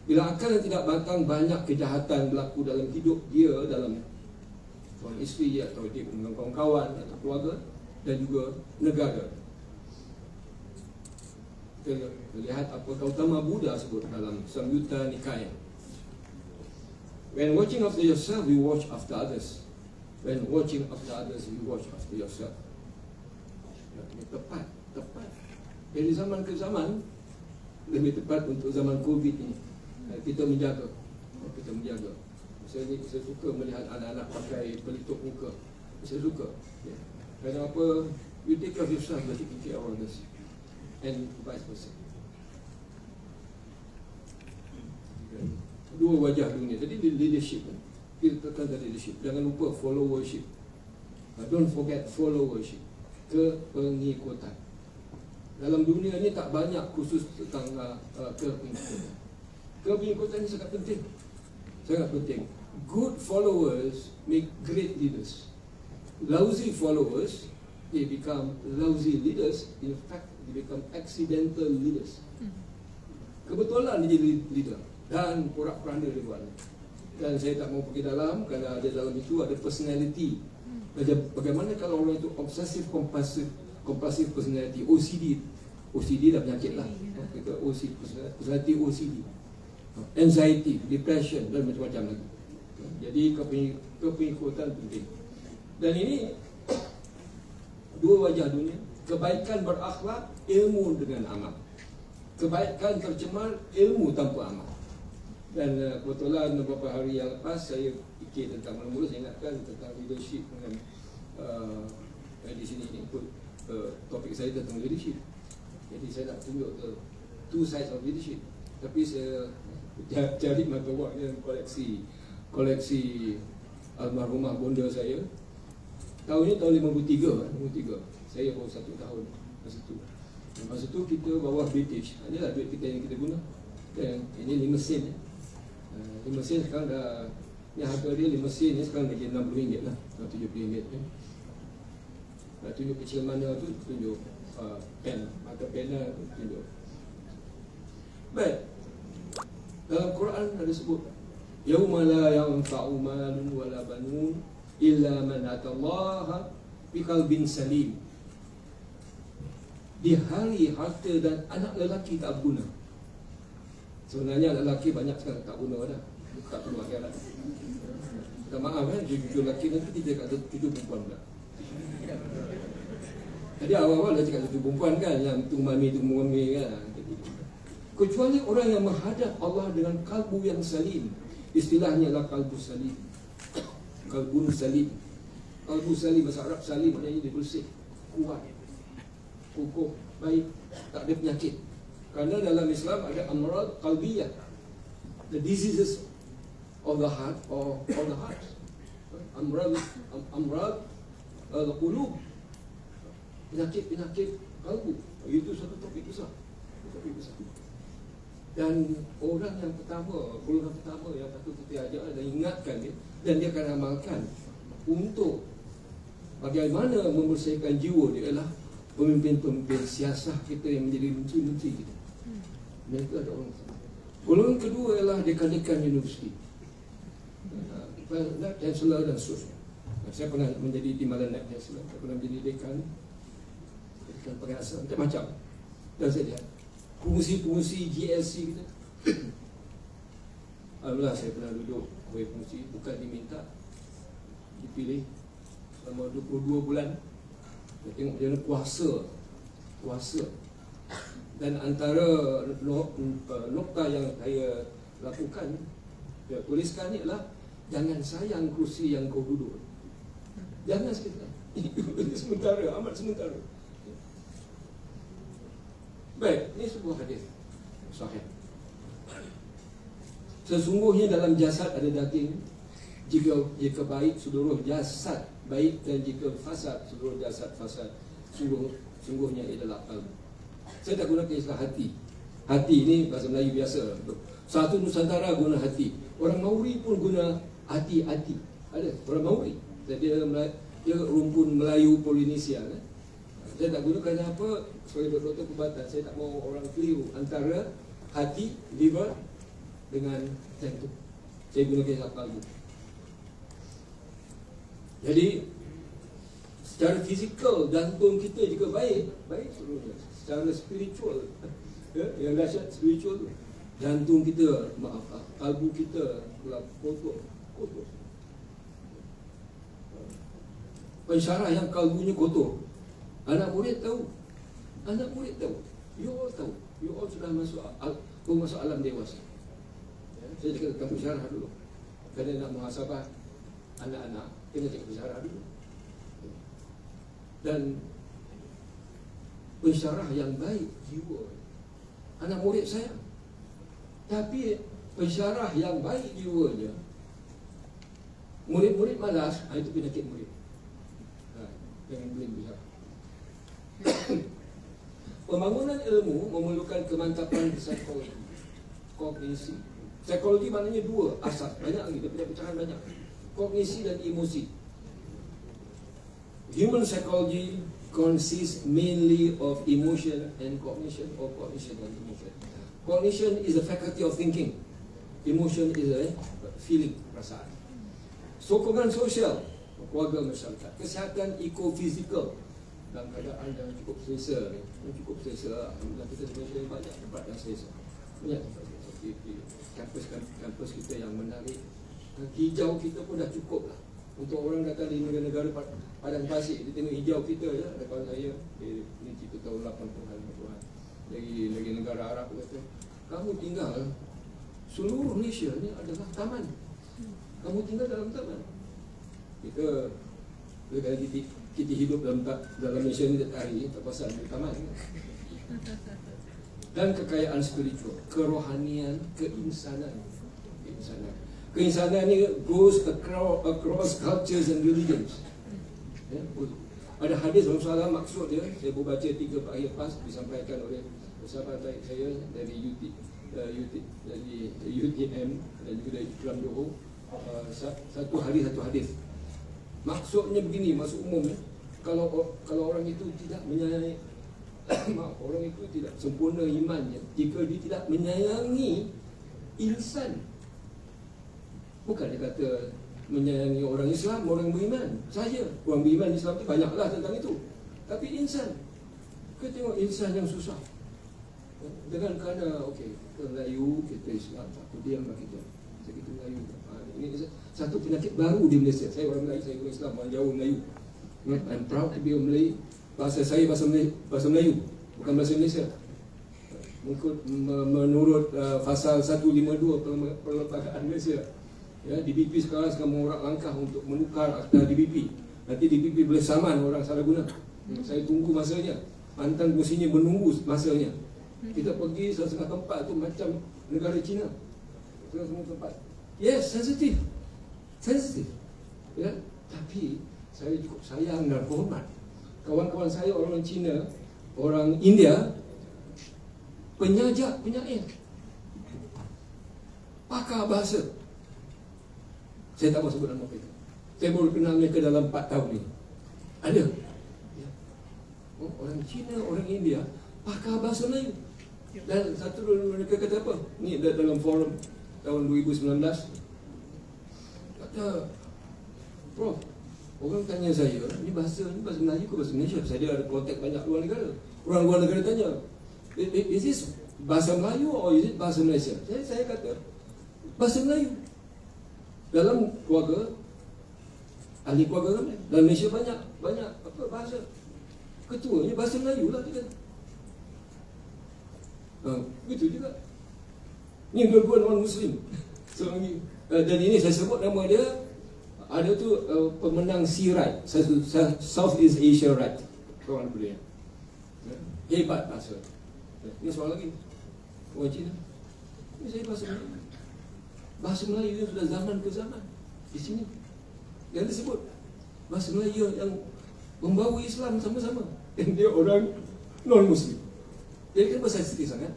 Bila akal yang tidak matang banyak kejahatan berlaku dalam hidup dia dalam suami isteri atau dia dengan kawan-kawan atau keluarga dan juga negara. Kita lihat apa Gautama Buddha sebut dalam Samyutta Nikaya. When watching after yourself, you watch after others. When watching after others, you watch after yourself. Ya, ini tepat, tepat. Dari zaman ke zaman, lebih tepat untuk zaman COVID ini. Eh, Kita menjaga, Eh, kita menjaga. Saya ni saya suka melihat anak-anak pakai pelitup muka. Saya suka. Ya. Kerana apa? You take care of yourself, you take care of others and vice versa. Dua wajah dunia. Jadi di leadership. Kita tekankan leadership. Jangan lupa followership. Uh, Don't forget followership. Kepengikutan. Dalam dunia ni tak banyak khusus tentang uh, uh, kepengikutan. Kepengikutan ni sangat penting. Sangat penting. Good followers make great leaders. Lousy followers, they become lousy leaders. In fact, they become accidental leaders. Kebetulan dia jadi leader dan porak-poranda dia buat. Dan saya tak mau pergi dalam kerana ada dalam itu ada personality. Baga- Bagaimana kalau orang itu obsessive compulsive compulsive personality OCD. OCD dah penyakit lah. Kita OCD personality OCD. Anxiety, depression dan macam-macam lagi. Jadi kepen- kepengikutan penting. Dan ini dua wajah dunia. Kebaikan berakhlak, ilmu dengan amal. Kebaikan tercemar, ilmu tanpa amal. Dan uh, kebetulan beberapa hari yang lepas saya fikir tentang mula-mula saya ingatkan tentang leadership dengan uh, di sini ni pun uh, topik saya tentang leadership. Jadi saya nak tunjuk ke two sides of leadership. Tapi saya ca- cari mata wak yang koleksi koleksi almarhumah bonda saya. Tahun ni tahun 53 kan, 53. Saya baru satu tahun masa tu. Dan Masa tu kita bawah British. Inilah duit kita yang kita guna. Dan ini 5 sen. ya. 5 sen sekarang dah ni harga dia 5 sen ni sekarang dah jadi 60 ringgit lah. Dah 70 ringgit. Ya. Nak tunjuk kecil mana tu tunjuk uh, pen mata pena tu tunjuk. Baik. Dalam Quran ada sebut yauma la yanfa'u malun wala banun illa man atallaha biqalbin salim. Di hari harta dan anak lelaki tak berguna. Sebenarnya anak lelaki banyak sekarang tak guna dah. Tak perlu akhirat. Minta maaf kan, cucu lelaki nanti kita kat cucu perempuan pula. Jadi awal-awal dah cakap cucu perempuan kan, yang tu mami tu mami kan. Kecuali orang yang menghadap Allah dengan kalbu yang salim. Istilahnya adalah kalbu salim. Kalbun salim. Kalbu salim bahasa Arab salim maknanya dia bersih, kuat, kokoh, baik, tak ada penyakit. Kerana dalam Islam ada amrad qalbiyah. The diseases of the heart or of the heart. Amrad am- amrad al-qulub. Penyakit-penyakit kalbu. Itu satu topik besar. Topik besar. Dan orang yang pertama, golongan pertama yang patut kita ajak dan ingatkan dia dan dia akan amalkan untuk bagaimana membersihkan jiwa dia adalah pemimpin-pemimpin siasah kita yang menjadi menteri-menteri kita. Mereka ada orang pertama. Golongan kedua ialah dekan-dekan universiti. Uh, Lab Chancellor dan seterusnya. Saya pernah menjadi timbalan Lab Chancellor. Saya pernah menjadi dekan dekan pengasas macam-macam. Dan saya lihat pengusi-pengusi GLC kita. Alhamdulillah saya pernah duduk sebagai pengusi bukan diminta dipilih selama 22 bulan saya tengok mana kuasa kuasa dan antara uh, nokta yang saya lakukan saya tuliskan ni adalah jangan sayang kursi yang kau duduk jangan ini sementara amat sementara. Baik, ini sebuah hadis. Sahih. Sesungguhnya dalam jasad ada daging. Jika jika baik seluruh jasad baik dan jika fasad seluruh jasad fasad sungguh sungguhnya adalah qalb. Saya tak gunakan istilah hati. Hati ini bahasa Melayu biasa. Satu Nusantara guna hati. Orang Maori pun guna hati-hati. Ada orang Maori. Jadi dia rumpun Melayu Polinesia kan. Saya tak gunakan apa sebagai doktor perubatan. Saya tak mau orang keliru antara hati, liver dengan jantung. Saya gunakan istilah kalbu. Jadi secara fizikal jantung kita jika baik, baik seluruhnya. Secara spiritual, ya, yang dahsyat spiritual tu. Jantung kita, maaf, kalbu kita telah kotor, kotor. Pensyarah yang kalbunya kotor. Anak murid tahu. Anak murid tahu. You all tahu. You all sudah masuk al, baru masuk alam dewasa. Ya, saya cakap tentang pensyarah dulu. Kerana nak muhasabah anak-anak, kena cakap pensyarah dulu. Dan pensyarah yang baik jiwa. Anak murid saya. Tapi pensyarah yang baik jiwanya Murid-murid malas, ah, itu penyakit murid. Ha, jangan boleh bersyarah. Pembangunan ilmu memerlukan kemantapan psikologi, kognisi. Psikologi maknanya dua asas, banyak lagi, dia pecahan banyak. Kognisi dan emosi. Human psychology consists mainly of emotion and cognition or cognition and emotion. Cognition is the faculty of thinking. Emotion is a feeling, perasaan. Sokongan sosial, keluarga masyarakat. Kesihatan ekofisikal, dalam keadaan yang cukup selesa yang cukup selesa Alhamdulillah kita Malaysia banyak tempat yang selesa banyak tempat selesa di, di kampus kampus kita yang menarik hijau kita pun dah cukup lah. Untuk orang datang di negara-negara pad- padang pasir dia tengok hijau kita ya ada kawan saya dia ni cerita tahun 80-an Tuhan dari lagi negara Arab kata kamu tinggal seluruh Malaysia ni adalah taman. Kamu tinggal dalam taman. Kita kalau kita, kita hidup dalam dalam Malaysia ni tak hari tak pasal di taman. Dan kekayaan spiritual, kerohanian, keinsanan. Keinsanan. Keinsanan ni goes across, across cultures and religions. Ya, ada hadis Rasulullah maksud dia, saya baru baca tiga ayat pas disampaikan oleh sahabat baik saya dari UT, uh, UT dari UTM dan juga dari Ikram Johor. Uh, sa- satu hadis satu hadis. Maksudnya begini, maksud umum ya. Kalau kalau orang itu tidak menyayangi orang itu tidak sempurna imannya jika dia tidak menyayangi insan. Bukan dia kata menyayangi orang Islam, orang beriman. Saja. Orang beriman Islam itu banyaklah tentang itu. Tapi insan. Kita tengok insan yang susah. Dengan kerana, okey, kita Melayu, kita Islam, aku diamlah kita. Saya kita Melayu. Ini satu penyakit baru di Malaysia. Saya orang Melayu, saya orang Islam, orang Jawa Melayu. I'm proud to be a Malay bahasa saya bahasa Melayu, bahasa Melayu bukan bahasa Malaysia mengikut menurut uh, pasal 152 perlembagaan Malaysia ya DBP sekarang sedang mengorak langkah untuk menukar akta DBP nanti DBP boleh saman orang salah guna. Hmm. saya tunggu masanya. Mantan kursinya menunggu masanya. Kita pergi setengah tempat tu macam negara China. Setengah tempat. Yes sensitif. Sensitif. Ya tapi saya cukup sayang dan hormat kawan-kawan saya orang Cina, orang India, penyajak penyair, pakar bahasa. Saya tak mahu sebut nama mereka. Saya baru kenal mereka dalam 4 tahun ini. Ada. Ya. Oh, orang Cina, orang India, pakar bahasa Melayu. Dan satu mereka kata apa? Ni dalam forum tahun 2019. Kata, Prof, Orang tanya saya, ni bahasa ni bahasa Melayu ke bahasa Malaysia? Saya ada kontak banyak luar negara. Orang luar negara tanya, is this bahasa Melayu or is it bahasa Malaysia? Saya saya kata bahasa Melayu. Dalam keluarga ahli keluarga ramai. Dalam Malaysia banyak banyak apa bahasa. Ketuanya bahasa Melayu lah dia kata. Ha, begitu juga. Ni dua-dua non muslim. So, uh, dan ini saya sebut nama dia ada tu uh, pemenang Sirat Southeast Asia Right kawan boleh ya? hebat bahasa ini soal lagi orang Cina ini saya bahasa Melayu bahasa Melayu itu sudah zaman ke zaman? Di sini. Yang disebut bahasa Melayu yang membawa Islam sama-sama. Dan dia orang non Muslim dia kan bahasa sedih sangat.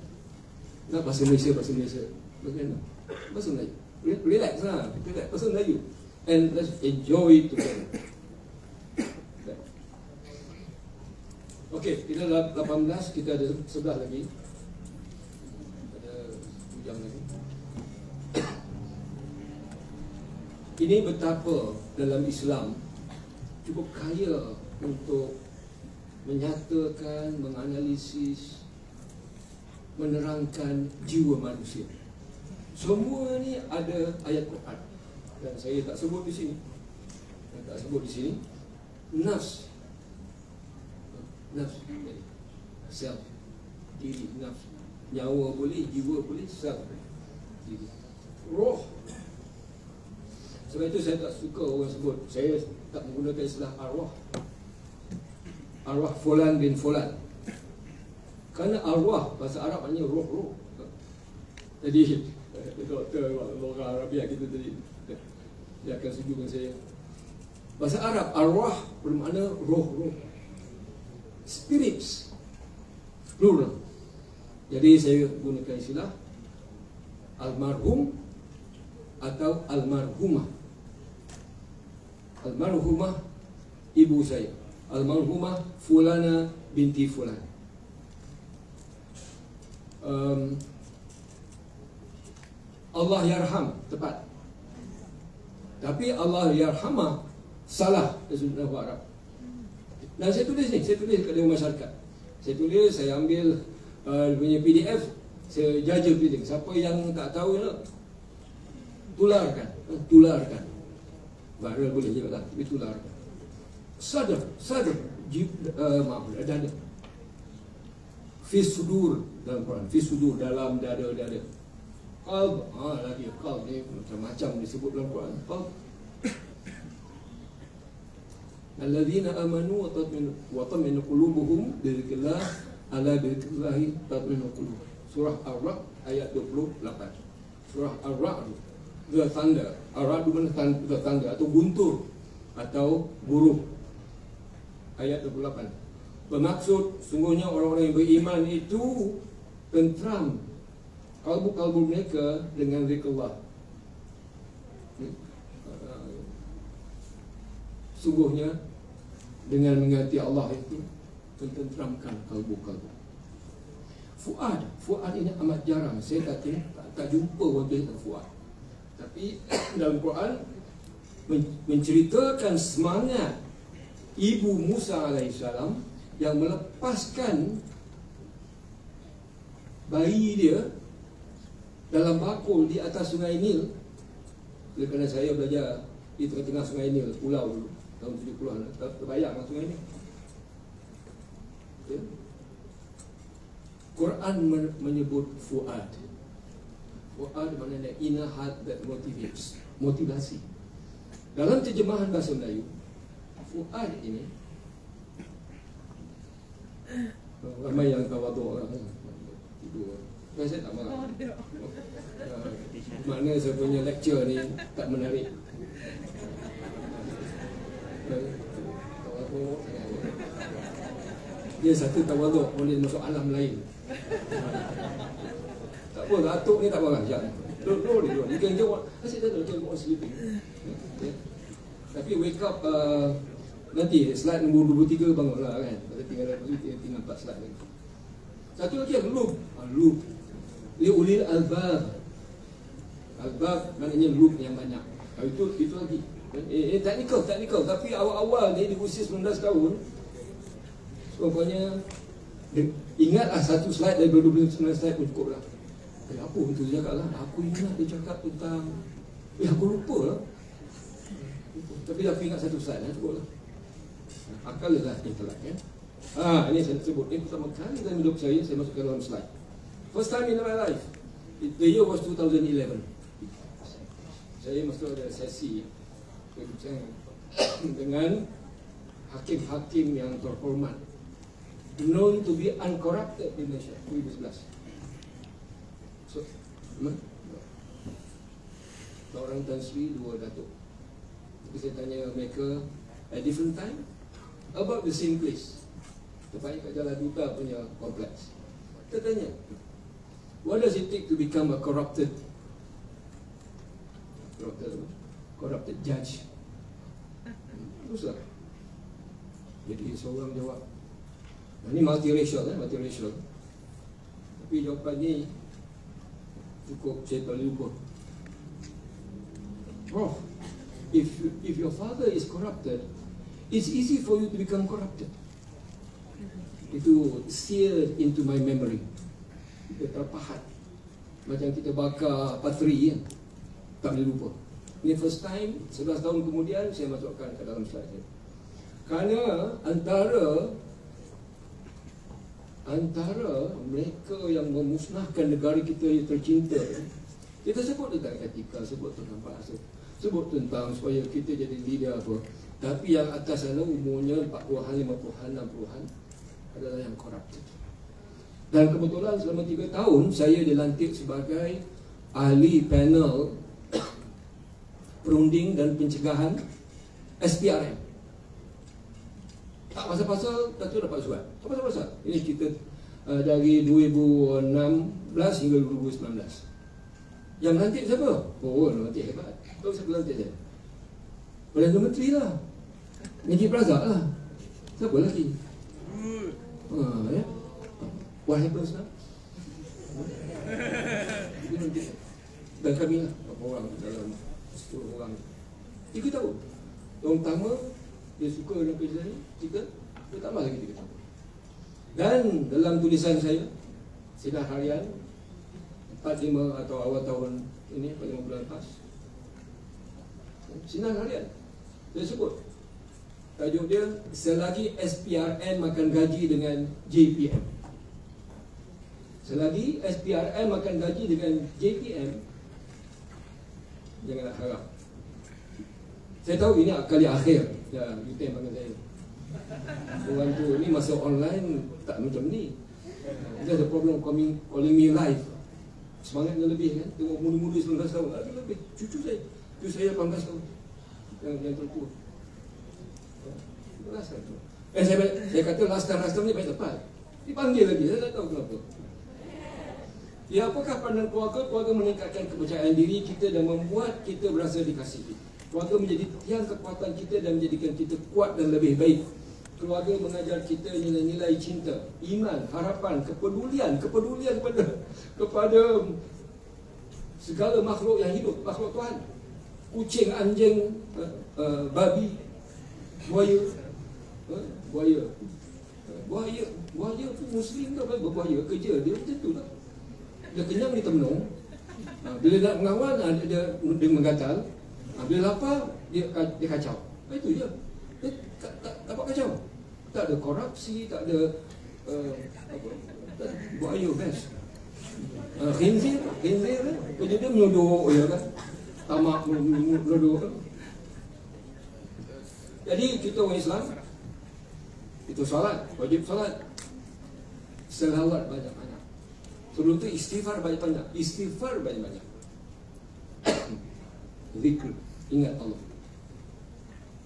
Nak bahasa Malaysia bahasa Malaysia. Bagaimana? Bahasa Melayu. Relax lah. Relax. Bahasa Melayu. And let's enjoy it together. Okey, kita dalam 18 kita ada sebelah lagi. Ada ujang lagi. Ini betapa dalam Islam cukup kaya untuk menyatakan, menganalisis, menerangkan jiwa manusia. Semua ni ada ayat Quran. Dan saya tak sebut di sini. Saya tak sebut di sini. Nafs. Nafs. Self. Diri nafs. Nyawa boleh jiwa boleh self diri roh sebab itu saya tak suka orang sebut. Saya tak menggunakan istilah arwah. Arwah fulan bin fulan. Kerana arwah bahasa Arab maknanya roh-roh jadi doktor Laura Arabia kita tadi dia akan setuju dengan saya. Bahasa Arab arwah bermakna roh-roh spirits. Plural. Jadi saya gunakan istilah almarhum atau almarhumah almarhumah ibu saya almarhumah fulana binti fulan um, Allah yarham tepat tapi Allah yarhamah salah dari Arab. Dan saya tulis ni, saya tulis dalam masyarakat. Saya tulis, saya ambil uh, punya PDF, saya jaja pilih. Siapa yang tak tahu tularkan, tularkan. Viral boleh juga lah, tapi tularkan. Sadar, sadar, uh, maaf, dada. Fi sudur dalam Quran, fi sudur dalam dada-dada. Qalb, ah lagi qalb ni macam-macam disebut dalam Quran. Qalb. Alladzina amanu wa tatminu wa tatminu qulubuhum bi dzikrillah ala bi dzikrillah tatminu qulub. Surah Ar-Ra'd ayat 28. Surah Ar-Ra'd the thunder. Itu mana thun- the thunder atau guntur atau buruh. Ayat 28. Bermaksud sungguhnya orang-orang yang beriman itu tentram kalbu-kalbu mereka dengan zikrullah. Hmm. Uh, Sungguhnya dengan mengerti Allah itu mententeramkan kalbu-kalbu. Fuad, Fuad ini amat jarang. Saya tak tak, tak jumpa tulis tentang Fuad. Tapi dalam Quran men- menceritakan semangat ibu Musa alaihissalam yang melepaskan bayi dia dalam bakul di atas sungai Nil. Oleh kerana saya belajar di tengah-tengah sungai Nil pulau dulu tahun 70-an ter- terbayang lah sungai Nil. Ya. Quran men- menyebut fuad fuad maknanya inner heart that motivates motivasi. Dalam terjemahan bahasa Melayu fuad ini ramai yang tawaduk lah tidur. Saya tak marah? Ah, Makna saya punya lecture ni tak menarik. Tawaduk Dia satu tawaduk boleh masuk alam lain Tak apa, datuk ni tak marah. Sekejap. Don't don't worry. You can get what Asyik tak ada, you can go on sleeping. Yeah. Tapi wake up uh, Nanti slide nombor 23 bangun lah kan? Kita tinggal tinggal, 4 slide lagi. Satu lagi yang loop. Ah, Loop. Liulil albab. Albab maknanya loop yang banyak. Ah, Itu itu lagi. Eh, eh technical, technical. Tapi awal-awal ni di usia 19 tahun Rupanya de- Ingatlah satu slide dari 29 slide pun cukup lah Eh apa untuk dia cakap lah Aku ingat dia cakap tentang Eh aku lupa lah. Tapi aku ingat satu slide lah cukup lah. Akal lah intelek ya. Ah, ini saya sebut. Ini pertama kali dalam hidup saya Saya masuk ke dalam slide. First time in my life. The year was 2011 Saya masuk ada sesi Dengan Hakim-hakim yang terhormat Known to be uncorrupted in Malaysia 2011 So hmm? Seorang Tan Sri, dua Datuk Tapi saya tanya mereka At different time About the same place Tepatnya kat Jalan Duta punya kompleks Kita tanya What does it take to become a corrupted corrupted, corrupted judge? Teruslah. Jadi seorang jawab. Ini multiracial kan, multiracial. Tapi jawapan ni cukup saya tak lupa. Oh, if if your father is corrupted, it's easy for you to become corrupted. Itu seared into my memory. Dia terpahat macam kita bakar patri kan tak boleh lupa. Ini first time 11 tahun kemudian saya masukkan ke dalam slide kerana antara antara mereka yang memusnahkan negara kita yang tercinta kita sebut tentang etika sebut tentang bahasa sebut tentang supaya kita jadi leader apa tapi yang atas sana umurnya 40-an, 50-an, 60-an adalah yang corrupted dan kebetulan selama 3 tahun saya dilantik sebagai ahli panel perunding dan pencegahan SPRM. Tak pasal-pasal Datuk dapat surat. Tak pasal-pasal. Ini kita uh, dari 2016 hingga 2019. Yang lantik siapa? Oh, lantik hebat. Tahu siapa lantik saya? Perdana Menteri lah. Najib Razak lah. Siapa lagi? Ha, ya? What happens now? Dan kami lah Berapa orang dalam 10 orang Tiga tahun Yang pertama Dia suka dengan kerja ni Tiga Dia tambah lagi tiga tahun Dan dalam tulisan saya Sidang harian 4-5 atau awal tahun ini 4-5 bulan lepas Sinar harian. Dia sebut. Tajuk dia, selagi SPRN makan gaji dengan JPM. Selagi SPRN makan gaji dengan JPM, janganlah harap. Saya tahu ini kali akhir ya, UTM panggil saya. Orang tu ni masa online tak macam ni. Dia ada problem calling, calling me live. Semangatnya lebih kan. Tengok muda-muda 19 tahun. Ada lebih. Cucu saya. Cucu saya 18 tahun. Yang, yang tertua. Last time tu. Eh saya, saya kata last time, last time ni baik tepat. Dipanggil lagi. Saya tak tahu kenapa. Ya, apakah pandangan keluarga? Keluarga meningkatkan kepercayaan diri kita dan membuat kita berasa dikasihi. Keluarga menjadi tiang kekuatan kita dan menjadikan kita kuat dan lebih baik. Keluarga mengajar kita nilai-nilai cinta, iman, harapan, kepedulian, kepedulian kepada kepada segala makhluk yang hidup, makhluk Tuhan. Kucing, anjing, uh, uh, babi, buaya, uh, buaya. Buaya, buaya tu muslim ke buaya kerja dia tentu tak. Dia kenyang dia termenung. Bila nak mengawal dia, dia, dia menggatal. Ha, bila lapar dia dia kacau. Itu je. Dia tak, tak, tak buat kacau. Tak ada korupsi, tak ada uh, apa, tak, buaya best. Uh, khinzir, khinzir kan? Kerja dia menyodok ya kan? Tamak menyodok Jadi kita orang Islam itu salat, wajib salat. Selawat banyak-banyak. Tu istighfar banyak-banyak. Istighfar banyak-banyak. Zikr, ingat Allah.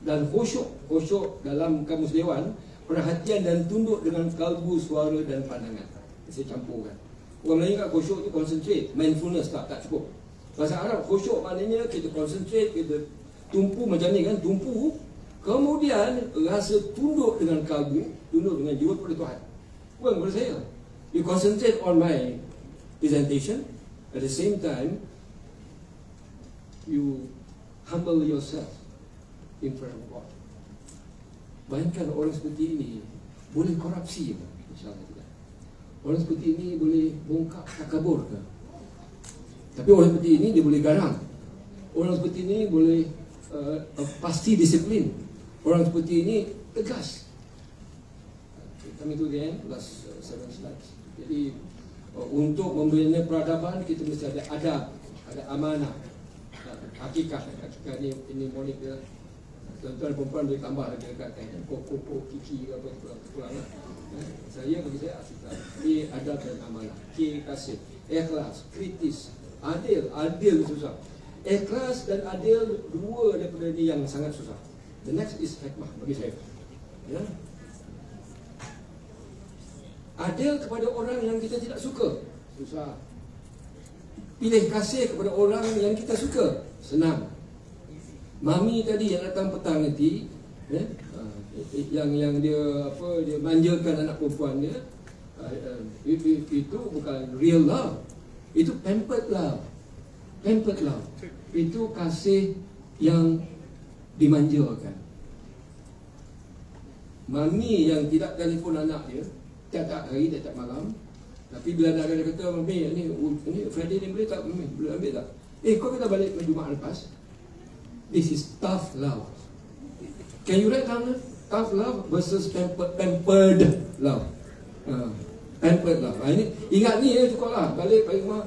Dan khusyuk, khusyuk dalam kamus dewan, perhatian dan tunduk dengan kalbu, suara dan pandangan. Saya campurkan. Orang Melayu kat khusyuk tu concentrate, mindfulness tak, tak cukup. Bahasa Arab khusyuk maknanya kita concentrate, kita tumpu macam ni kan, tumpu. Kemudian rasa tunduk dengan kalbu, tunduk dengan jiwa kepada Tuhan. Bukan kepada saya. You concentrate on my presentation, at the same time, you humble yourself in front of God. Bayangkan orang seperti ini boleh korupsi ke? InsyaAllah tidak. Orang seperti ini boleh bongkak takabur ke? Tapi orang seperti ini dia boleh garang. Orang seperti ini boleh uh, pasti disiplin. Orang seperti ini tegas. Kami tu dia last uh, seven slides. Jadi uh, untuk membina peradaban kita mesti ada adab, ada amanah. Uh, hakikat ni ini monik dia tuan-tuan perempuan boleh tambah lagi dekat kan koko koko kiki ke apa kurang lah. Eh, saya bagi saya asik Ini adab dan amanah. K kasih, ikhlas, kritis, adil, adil susah. Ikhlas dan adil dua daripada ini yang sangat susah. The next is hikmah bagi saya. Ya. Adil kepada orang yang kita tidak suka, susah. Pilih kasih kepada orang yang kita suka, senang. Mami tadi yang datang petang nanti eh, yang yang dia apa dia manjakan anak perempuan dia uh, itu, bukan real love. Itu pampered love. Pampered love. Itu kasih yang dimanjakan. Mami yang tidak telefon anak dia tiap-tiap hari tiap-tiap malam tapi bila ada dia kata mami ni ni Friday ni boleh tak mami? Boleh ambil tak? Eh kau kita balik Jumaat lepas This is tough love. Can you write down tough love versus pampered, pampered love? Uh, pampered love. Uh, ini ingat ni ya cukup lah. Balik balik rumah.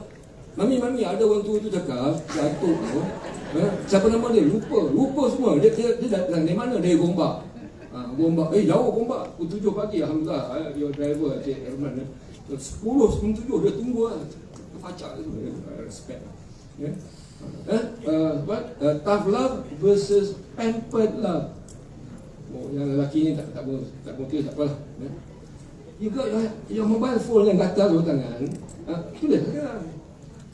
Mami mami ada orang tua tu cakap jatuh tu. Uh, siapa nama dia? Lupa. Lupa semua. Dia dia, dia datang dari mana? Dari Gombak. Uh, Gombak. Eh jauh Gombak. Pukul tujuh pagi. Alhamdulillah. Uh, your driver Cik Herman. Sepuluh, sepuluh tujuh. Dia tunggu lah. Pacak tu. Uh, respect. Yeah. Eh, uh, what? Uh, tough love versus pampered love. Oh, yang lelaki ni tak tak boleh tak mungkin tak apalah. Eh? You got your, your mobile phone yang gatal dua tangan. Tulis kan.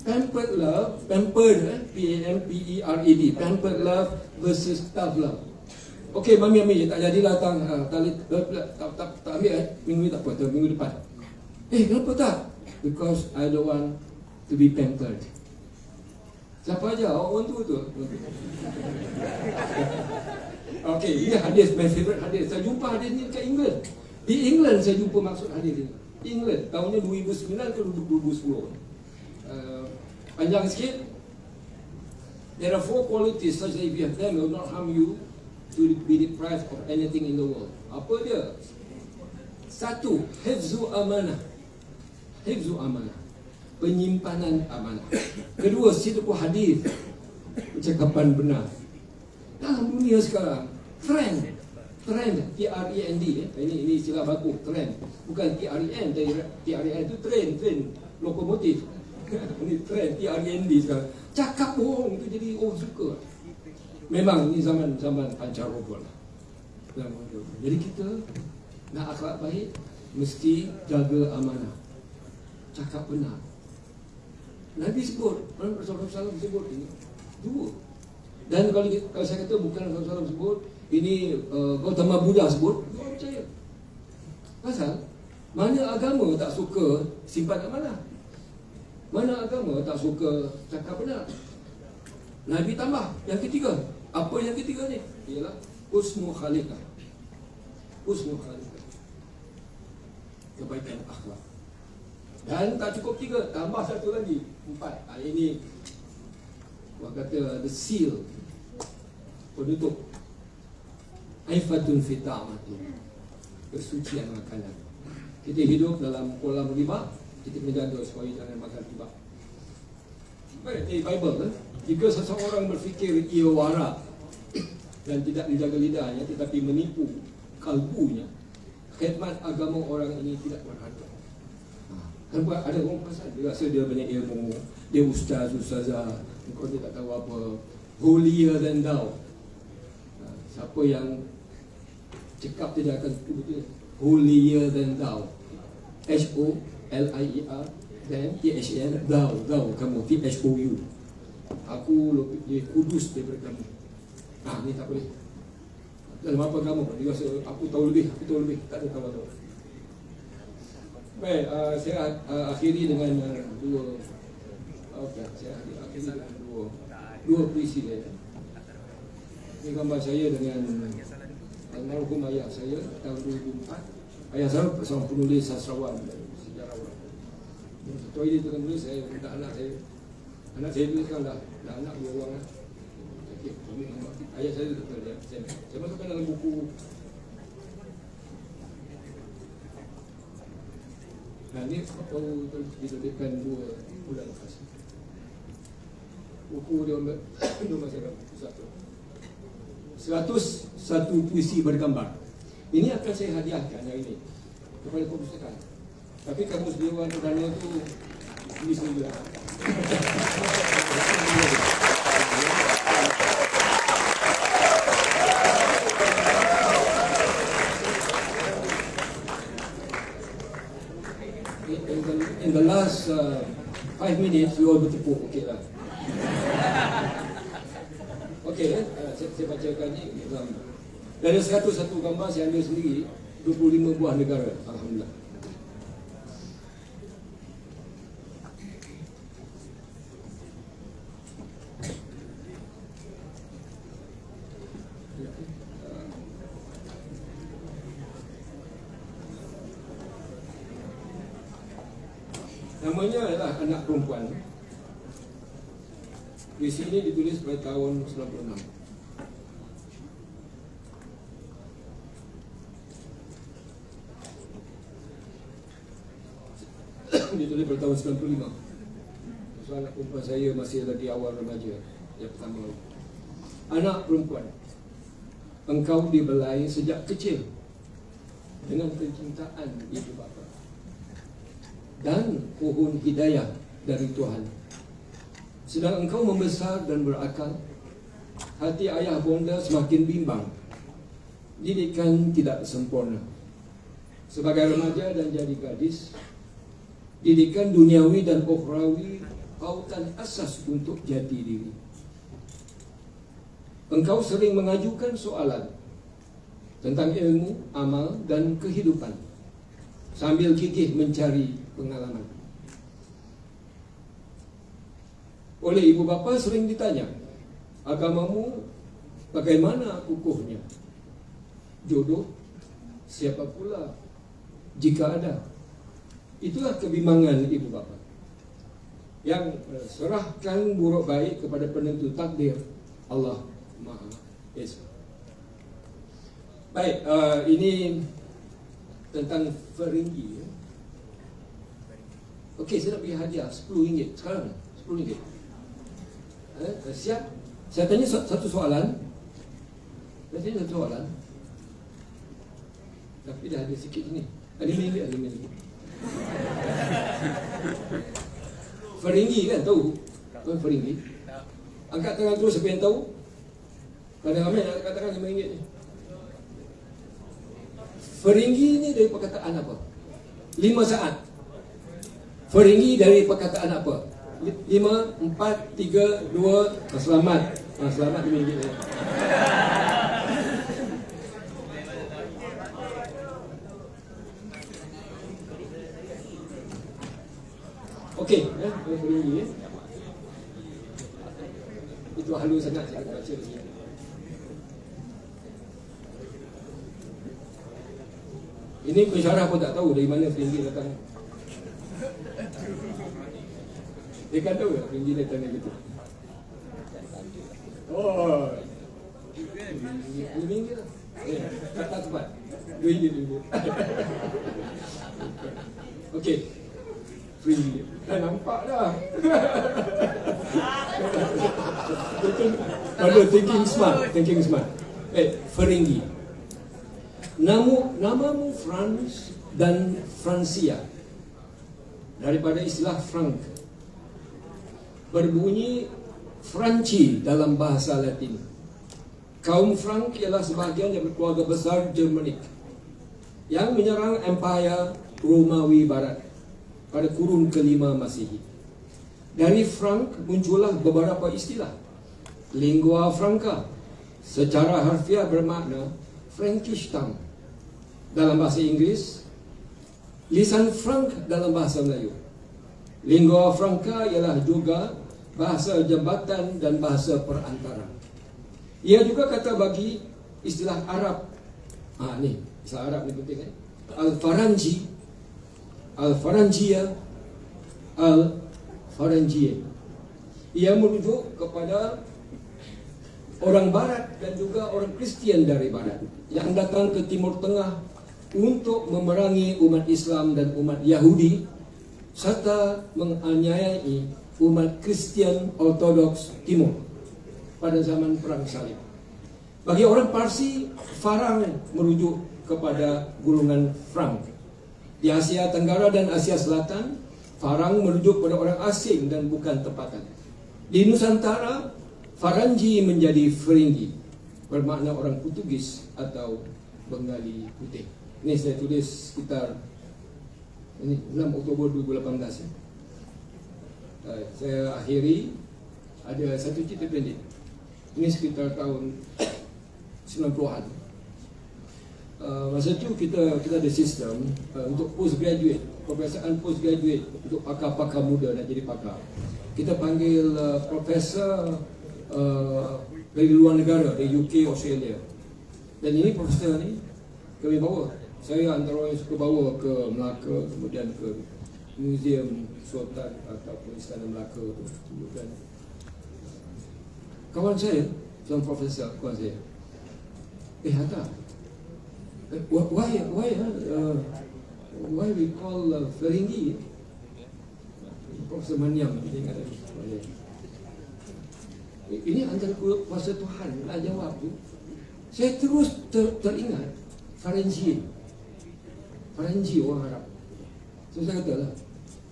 Pampered love, pampered, eh? P A M P E R E D, pampered love versus tough love. Okey, mami mami tak jadilah tang uh, tali tak tak tak, tak ambil eh. Minggu ni tak apa, minggu depan. Eh, kenapa tak? Because I don't want to be pampered. Siapa aja orang tu tu? Okey, ini hadis my favorite hadis. Saya jumpa hadis ni dekat England. Di England saya jumpa maksud hadis ini. England tahunnya 2009 ke 2010. Uh, panjang sikit. There are four qualities such that if you have them, will not harm you to be deprived of anything in the world. Apa dia? Satu, hifzu amanah. Hifzu amanah. Penyimpanan amanah. Kedua, sidqu hadis. Ucapan benar. Dalam dunia sekarang, trend. Trend, T-R-E-N-D. Eh. Ini, ini istilah baku, trend. Bukan T-R-E-N. T-R-E-N itu trend, trend. Lokomotif. ini trend, T-R-E-N-D sekarang. Cakap bohong itu jadi orang suka. Memang ini zaman zaman pancaroba lah. Jadi kita nak akhlak baik mesti jaga amanah. Cakap benar. Nabi sebut, Rasulullah SAW sebut ini dua. Dan kalau, kalau saya kata bukan Rasulullah SAW sebut, ini uh, Gautama Buddha sebut, orang percaya. Pasal mana agama tak suka simpan amanah? Mana agama tak suka cakap benar? Nabi tambah yang ketiga. Apa yang ketiga ni? Ialah usmu khaliqah. Usmu khaliqah. Kebaikan akhlak. Dan tak cukup tiga, tambah satu lagi. Empat. Ha, ini Orang kata the seal penutup Aifatun fitamatu Kesucian makanan Kita hidup dalam kolam riba kita kena jaga supaya jangan makan riba. Baik, di Bible eh? jika seseorang berfikir ia warak dan tidak dijaga lidahnya tetapi menipu kalbunya, khidmat agama orang ini tidak berharga. Kan buat ada orang pasal dia rasa dia banyak ilmu, dia ustaz, ustazah, kau dia tak tahu apa, holier than thou. Ha, siapa yang cakap tidak akan betul holier than thou. H O L-I-E-R Then T-H-A-N Thou, thou, kamu. T-H-O-U Aku lebih kudus daripada kamu. Ah, ni tak boleh. Dalam apa kamu? Dia rasa aku tahu lebih, aku tahu lebih. Tak ada tahu-tahu Baik, uh, saya uh, akhiri dengan uh, dua Okey, saya akhiri dengan dua Dua puisi dia. Ini gambar saya dengan Almarhum ayah saya tahun 2004 Ayah saya seorang penulis sastrawan Ketua ini tukang dulu saya minta anak saya. Anak saya dulu sekarang dah, dah anak dua orang lah. Okay. Ayah saya tu dia saya, saya masukkan dalam buku Nah ni baru diterbitkan dua bulan lepas. Buku dia dia masih ada satu. Seratus satu puisi bergambar. Ini akan saya hadiahkan hari ini Kepada perpustakaan tapi kamus Dewan Perdana tu Ini semula last uh, five minutes, we all bertepuk, okey lah. Okey, eh? uh, saya, saya bacakan ni. Dari 101 gambar saya ambil sendiri, 25 buah negara. Alhamdulillah. Namanya adalah anak perempuan. Puisi ini ditulis pada tahun 96 Ditulis pada tahun 95 So anak perempuan saya masih lagi awal remaja Yang pertama. Anak perempuan Engkau dibelai sejak kecil Dengan kecintaan ibu bapa dan pohon hidayah dari Tuhan. Sedang engkau membesar dan berakal, hati ayah bonda semakin bimbang. Didikan tidak sempurna. Sebagai remaja dan jadi gadis, didikan duniawi dan ukhrawi pautan asas untuk jati diri. Engkau sering mengajukan soalan tentang ilmu, amal dan kehidupan sambil gigih mencari pengalaman. Oleh ibu bapa sering ditanya, agamamu bagaimana kukuhnya? Jodoh siapa pula jika ada? Itulah kebimbangan ibu bapa. yang uh, serahkan buruk baik kepada penentu takdir Allah Maha Esa. Baik, uh, ini tentang Feringgi. Okey, saya nak bagi hadiah RM10 sekarang. RM10. Eh, siap? Saya tanya satu soalan. Saya tanya satu soalan. Tapi dah ada sikit ni. Ada minit, ada minit. Feringgi kan tahu? Tahu Feringgi? Angkat tangan terus siapa yang tahu? Kalau ramai nak katakan RM5 ni. Feringgi ni dari perkataan apa? Lima saat. Feringgi dari perkataan apa? Lima, empat, tiga, dua, selamat. Ah, selamat RM5 ni. Okey, Feringgi eh. Itu halus sangat saya baca di sini. Ini pensyarah pun tak tahu dari mana Feringgi datang. Dia tak Feringgi datang dari gitu. Oh. Minggu lah. Eh, kata cepat. Minggu dulu. Okey. Feringgi. Dah nampak dah. Pada thinking smart, thinking smart. Eh, Feringgi. Namu, namamu Franz dan Francia daripada istilah Frank berbunyi Franci dalam bahasa Latin. Kaum Frank ialah sebahagian dari keluarga besar Germanik yang menyerang Empire Romawi Barat pada kurun kelima Masihi. Dari Frank muncullah beberapa istilah. Lingua Franca secara harfiah bermakna Frankish tongue dalam bahasa Inggeris, lisan Frank dalam bahasa Melayu. Lingua Franca ialah juga bahasa jambatan dan bahasa perantara. Ia juga kata bagi istilah Arab. Ah ni, istilah Arab ni penting eh. Al-Faranji, Al-Faranjia, Al-Faranjia. Ia merujuk kepada orang barat dan juga orang Kristian dari barat yang datang ke Timur Tengah untuk memerangi umat Islam dan umat Yahudi serta menganiayai umat Kristian Ortodoks Timur pada zaman Perang Salib. Bagi orang Parsi, Farang merujuk kepada gulungan Frank. Di Asia Tenggara dan Asia Selatan, Farang merujuk pada orang asing dan bukan tempatan. Di Nusantara, Faranji menjadi Feringgi, bermakna orang Portugis atau Bengali Putih. Ini saya tulis sekitar ini 6 Oktober 2018 ya. Saya akhiri ada satu cerita pendek. Ini sekitar tahun 90-an. Uh, masa tu kita kita ada sistem uh, untuk postgraduate, peperiksaan postgraduate untuk pakar-pakar muda nak jadi pakar. Kita panggil uh, profesor uh, dari luar negara, dari UK, Australia. Dan ini profesor ni kami bawa saya antara orang yang suka bawa ke Melaka kemudian ke Museum Sultan ataupun Istana Melaka tu. Kemudian kawan saya seorang profesor kawan saya. Eh Hatta eh, why why uh, why we call uh, Feringgi Profesor Maniam ingat ini antara kuasa Tuhan nak jawab tu. Saya terus ter, teringat Feringgi Faranji orang Arab. So saya kata lah,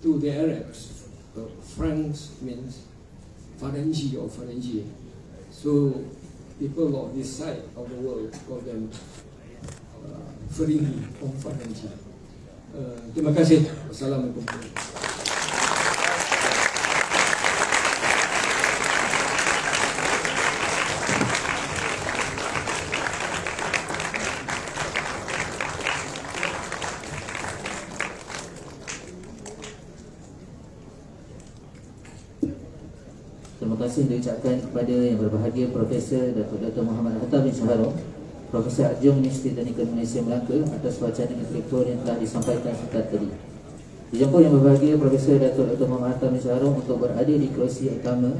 to the Arabs, uh, Franks means Faranji or Faranji. So people of this side of the world call them uh, or Faranji. Uh, terima kasih. Wassalamualaikum. Terima kasih diucapkan kepada yang berbahagia Profesor Datuk Dr. Muhammad Hatta bin Syaharo Profesor Adjung Universiti Teknikal Malaysia Melaka atas wacana intelektual yang telah disampaikan sekitar tadi. Dijemput yang berbahagia Profesor Datuk Dr. Muhammad Hatta Misharum untuk berada di kerusi utama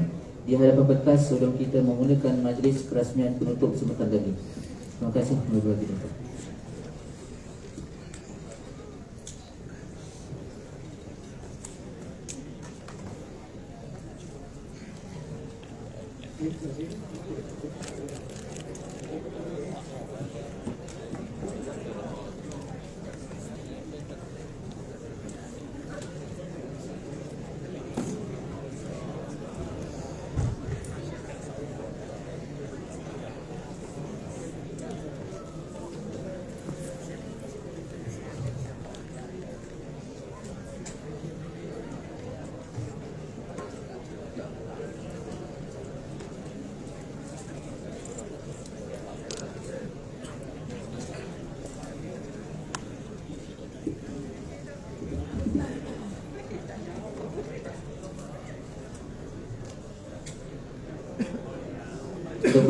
di hadapan berkas sebelum kita memulakan majlis perasmian penutup sebentar lagi. Terima kasih. Terima kasih.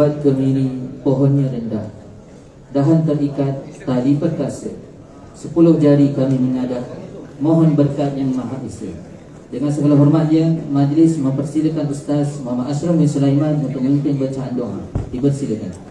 Debat kemiri pohonnya rendah. Dahan terikat tali perkasa. Sepuluh jari kami menadah Mohon berkat yang maha esa. Dengan segala hormatnya Majlis mempersilakan Ustaz Muhammad Ashraf bin Sulaiman Untuk memimpin bacaan doa. Dipersilakan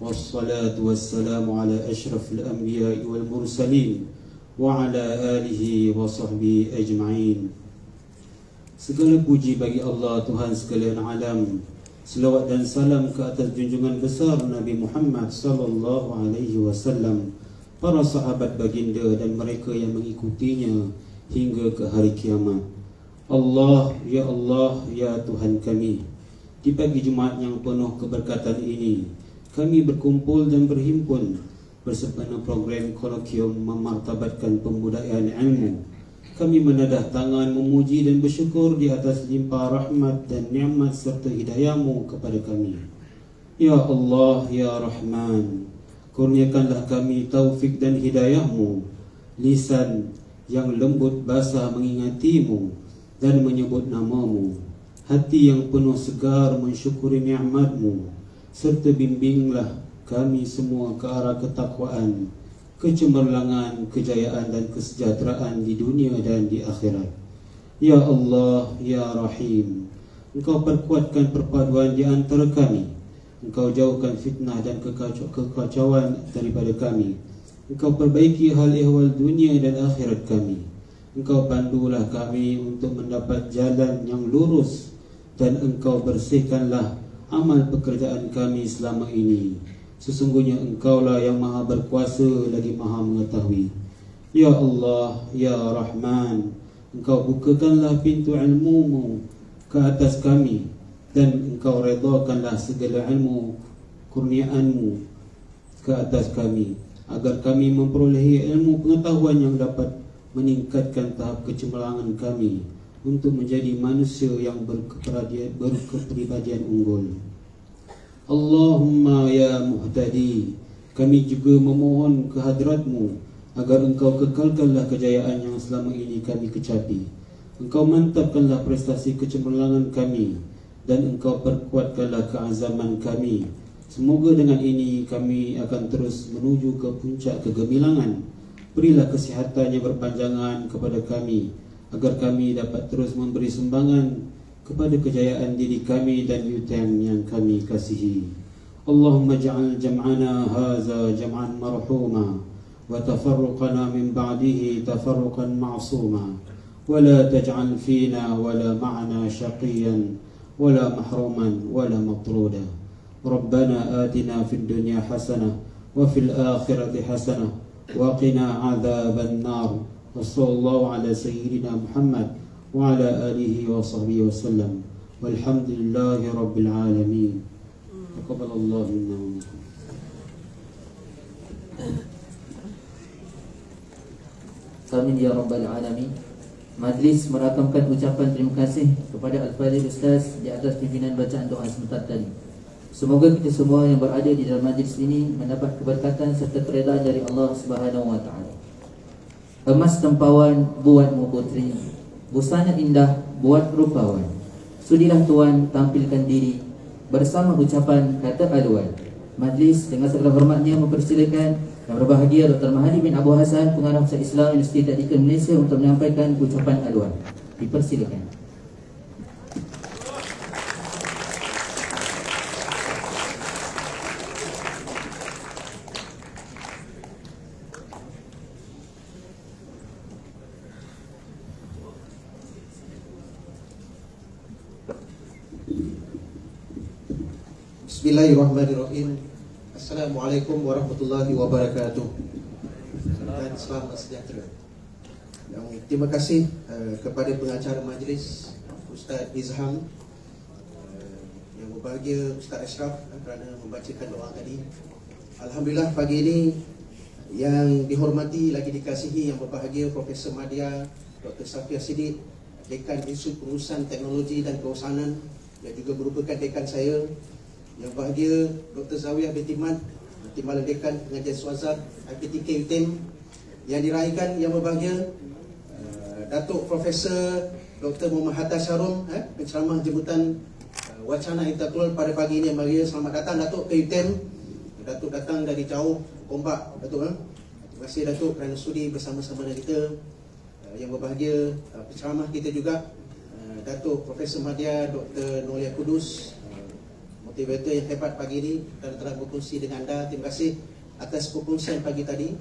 والصلاة والسلام على أشرف الأنبياء والمرسلين وعلى آله وصحبه أجمعين Segala puji bagi Allah Tuhan sekalian alam Selawat dan salam ke atas junjungan besar Nabi Muhammad sallallahu alaihi wasallam Para sahabat baginda dan mereka yang mengikutinya hingga ke hari kiamat Allah, Ya Allah, Ya Tuhan kami Di pagi Jumaat yang penuh keberkatan ini kami berkumpul dan berhimpun bersempena program kolokium memartabatkan pembudayaan ilmu. Kami menadah tangan memuji dan bersyukur di atas limpah rahmat dan nikmat serta hidayahmu kepada kami. Ya Allah, Ya Rahman, kurniakanlah kami taufik dan hidayahmu, lisan yang lembut basah mengingatimu dan menyebut namamu, hati yang penuh segar mensyukuri nikmatmu, serta bimbinglah kami semua ke arah ketakwaan, kecemerlangan, kejayaan dan kesejahteraan di dunia dan di akhirat. Ya Allah, Ya Rahim, Engkau perkuatkan perpaduan di antara kami. Engkau jauhkan fitnah dan kekacauan daripada kami. Engkau perbaiki hal ehwal dunia dan akhirat kami. Engkau pandulah kami untuk mendapat jalan yang lurus dan engkau bersihkanlah amal pekerjaan kami selama ini. Sesungguhnya engkaulah yang maha berkuasa lagi maha mengetahui. Ya Allah, Ya Rahman Engkau bukakanlah pintu ilmumu ke atas kami Dan engkau redakanlah segala ilmu kurniaanmu ke atas kami Agar kami memperolehi ilmu pengetahuan yang dapat meningkatkan tahap kecemerlangan kami untuk menjadi manusia yang berkepribadian unggul. Allahumma ya muhtadi, kami juga memohon kehadratmu agar engkau kekalkanlah kejayaan yang selama ini kami kecapi. Engkau mantapkanlah prestasi kecemerlangan kami dan engkau perkuatkanlah keazaman kami. Semoga dengan ini kami akan terus menuju ke puncak kegemilangan. Berilah kesihatan yang berpanjangan kepada kami agar kami dapat terus memberi sumbangan kepada kejayaan diri kami dan yutan yang kami kasihi. Allahumma ja'al jam'ana haza jam'an marhuma wa tafarruqana min ba'dihi tafarruqan ma'suma wa la taj'al fina wa la ma'na syaqiyan wa la mahruman wa la matruda. Rabbana atina fid dunya hasanah wa fil akhirati hasanah wa qina 'adzaban nar. Wassallallahu ala sayyidina Muhammad wa ala alihi wa sahbihi wa sallam. Walhamdulillahi rabbil alamin. Taqabbalallahu minna wa minkum. Amin ya rabbal alamin. Majlis merakamkan ucapan terima kasih kepada Al-Fadhil Ustaz di atas pimpinan bacaan doa sebentar tadi. Semoga kita semua yang berada di dalam majlis ini mendapat keberkatan serta keredaan dari Allah Subhanahu wa taala. Emas tempawan buatmu putri, busana indah buat rupawan. Sudilah tuan tampilkan diri bersama ucapan kata aduan. Majlis dengan segala hormatnya mempersilakan yang berbahagia Dr. Mahadi bin Abu Hasan Pengarah Besar Islam Universiti Tadika Malaysia untuk menyampaikan ucapan aduan. Dipersilakan. Bismillahirrahmanirrahim. Assalamualaikum warahmatullahi wabarakatuh. Dan selamat sejahtera. Yang Terima kasih uh, kepada pengacara majlis Ustaz Izham. Uh, Yang berbahagia Ustaz Ashraf uh, Kerana membacakan doa tadi. Alhamdulillah pagi ini Yang dihormati lagi dikasihi Yang berbahagia Profesor Madya Dr. Safia Siddiq Dekan Institut Pengurusan Teknologi dan Keusahanan Yang juga merupakan dekan saya yang bahagia Dr. Zawiyah binti Mat Timbalan Dekan Pengajian Suazat IPTK UTM Yang diraihkan yang berbahagia uh, Datuk Profesor Dr. Muhammad Hatta Syarum eh, Penceramah jemputan uh, Wacana Intelektual pada pagi ini yang bahagia Selamat datang Datuk ke UTM Datuk datang dari jauh Ombak Datuk eh. Terima kasih Datuk kerana sudi bersama-sama dengan kita uh, Yang berbahagia uh, Penceramah kita juga uh, Datuk Profesor Madya Dr. Nolia Kudus motivator yang hebat pagi ini dan telah berkongsi dengan anda. Terima kasih atas perkongsian pagi tadi.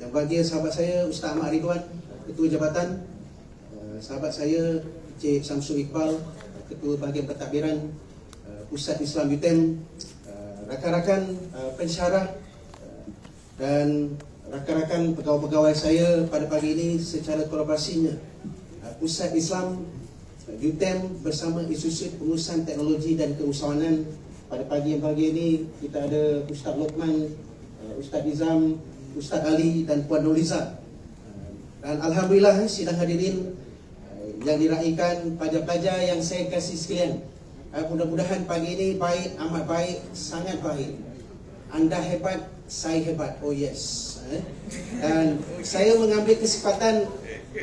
Yang bahagia sahabat saya Ustaz Ahmad Ridwan, Ketua Jabatan. Eh, sahabat saya Cik Samsul Iqbal, Ketua Bahagian Pentadbiran eh, Pusat Islam UTM. Eh, rakan-rakan pensyarah dan rakan-rakan pegawai-pegawai saya pada pagi ini secara kolaborasinya Pusat Islam UTM bersama Institut Pengurusan Teknologi dan Keusahawanan pada pagi yang pagi ini kita ada Ustaz Lokman, uh, Ustaz Izam, Ustaz Ali dan Puan Noliza. Uh, dan Alhamdulillah eh, sidang hadirin yang diraikan pelajar-pelajar yang saya kasih sekalian. Mudah-mudahan pagi ini baik, amat baik, sangat baik. Anda hebat, saya hebat. Oh yes. Dan saya mengambil kesempatan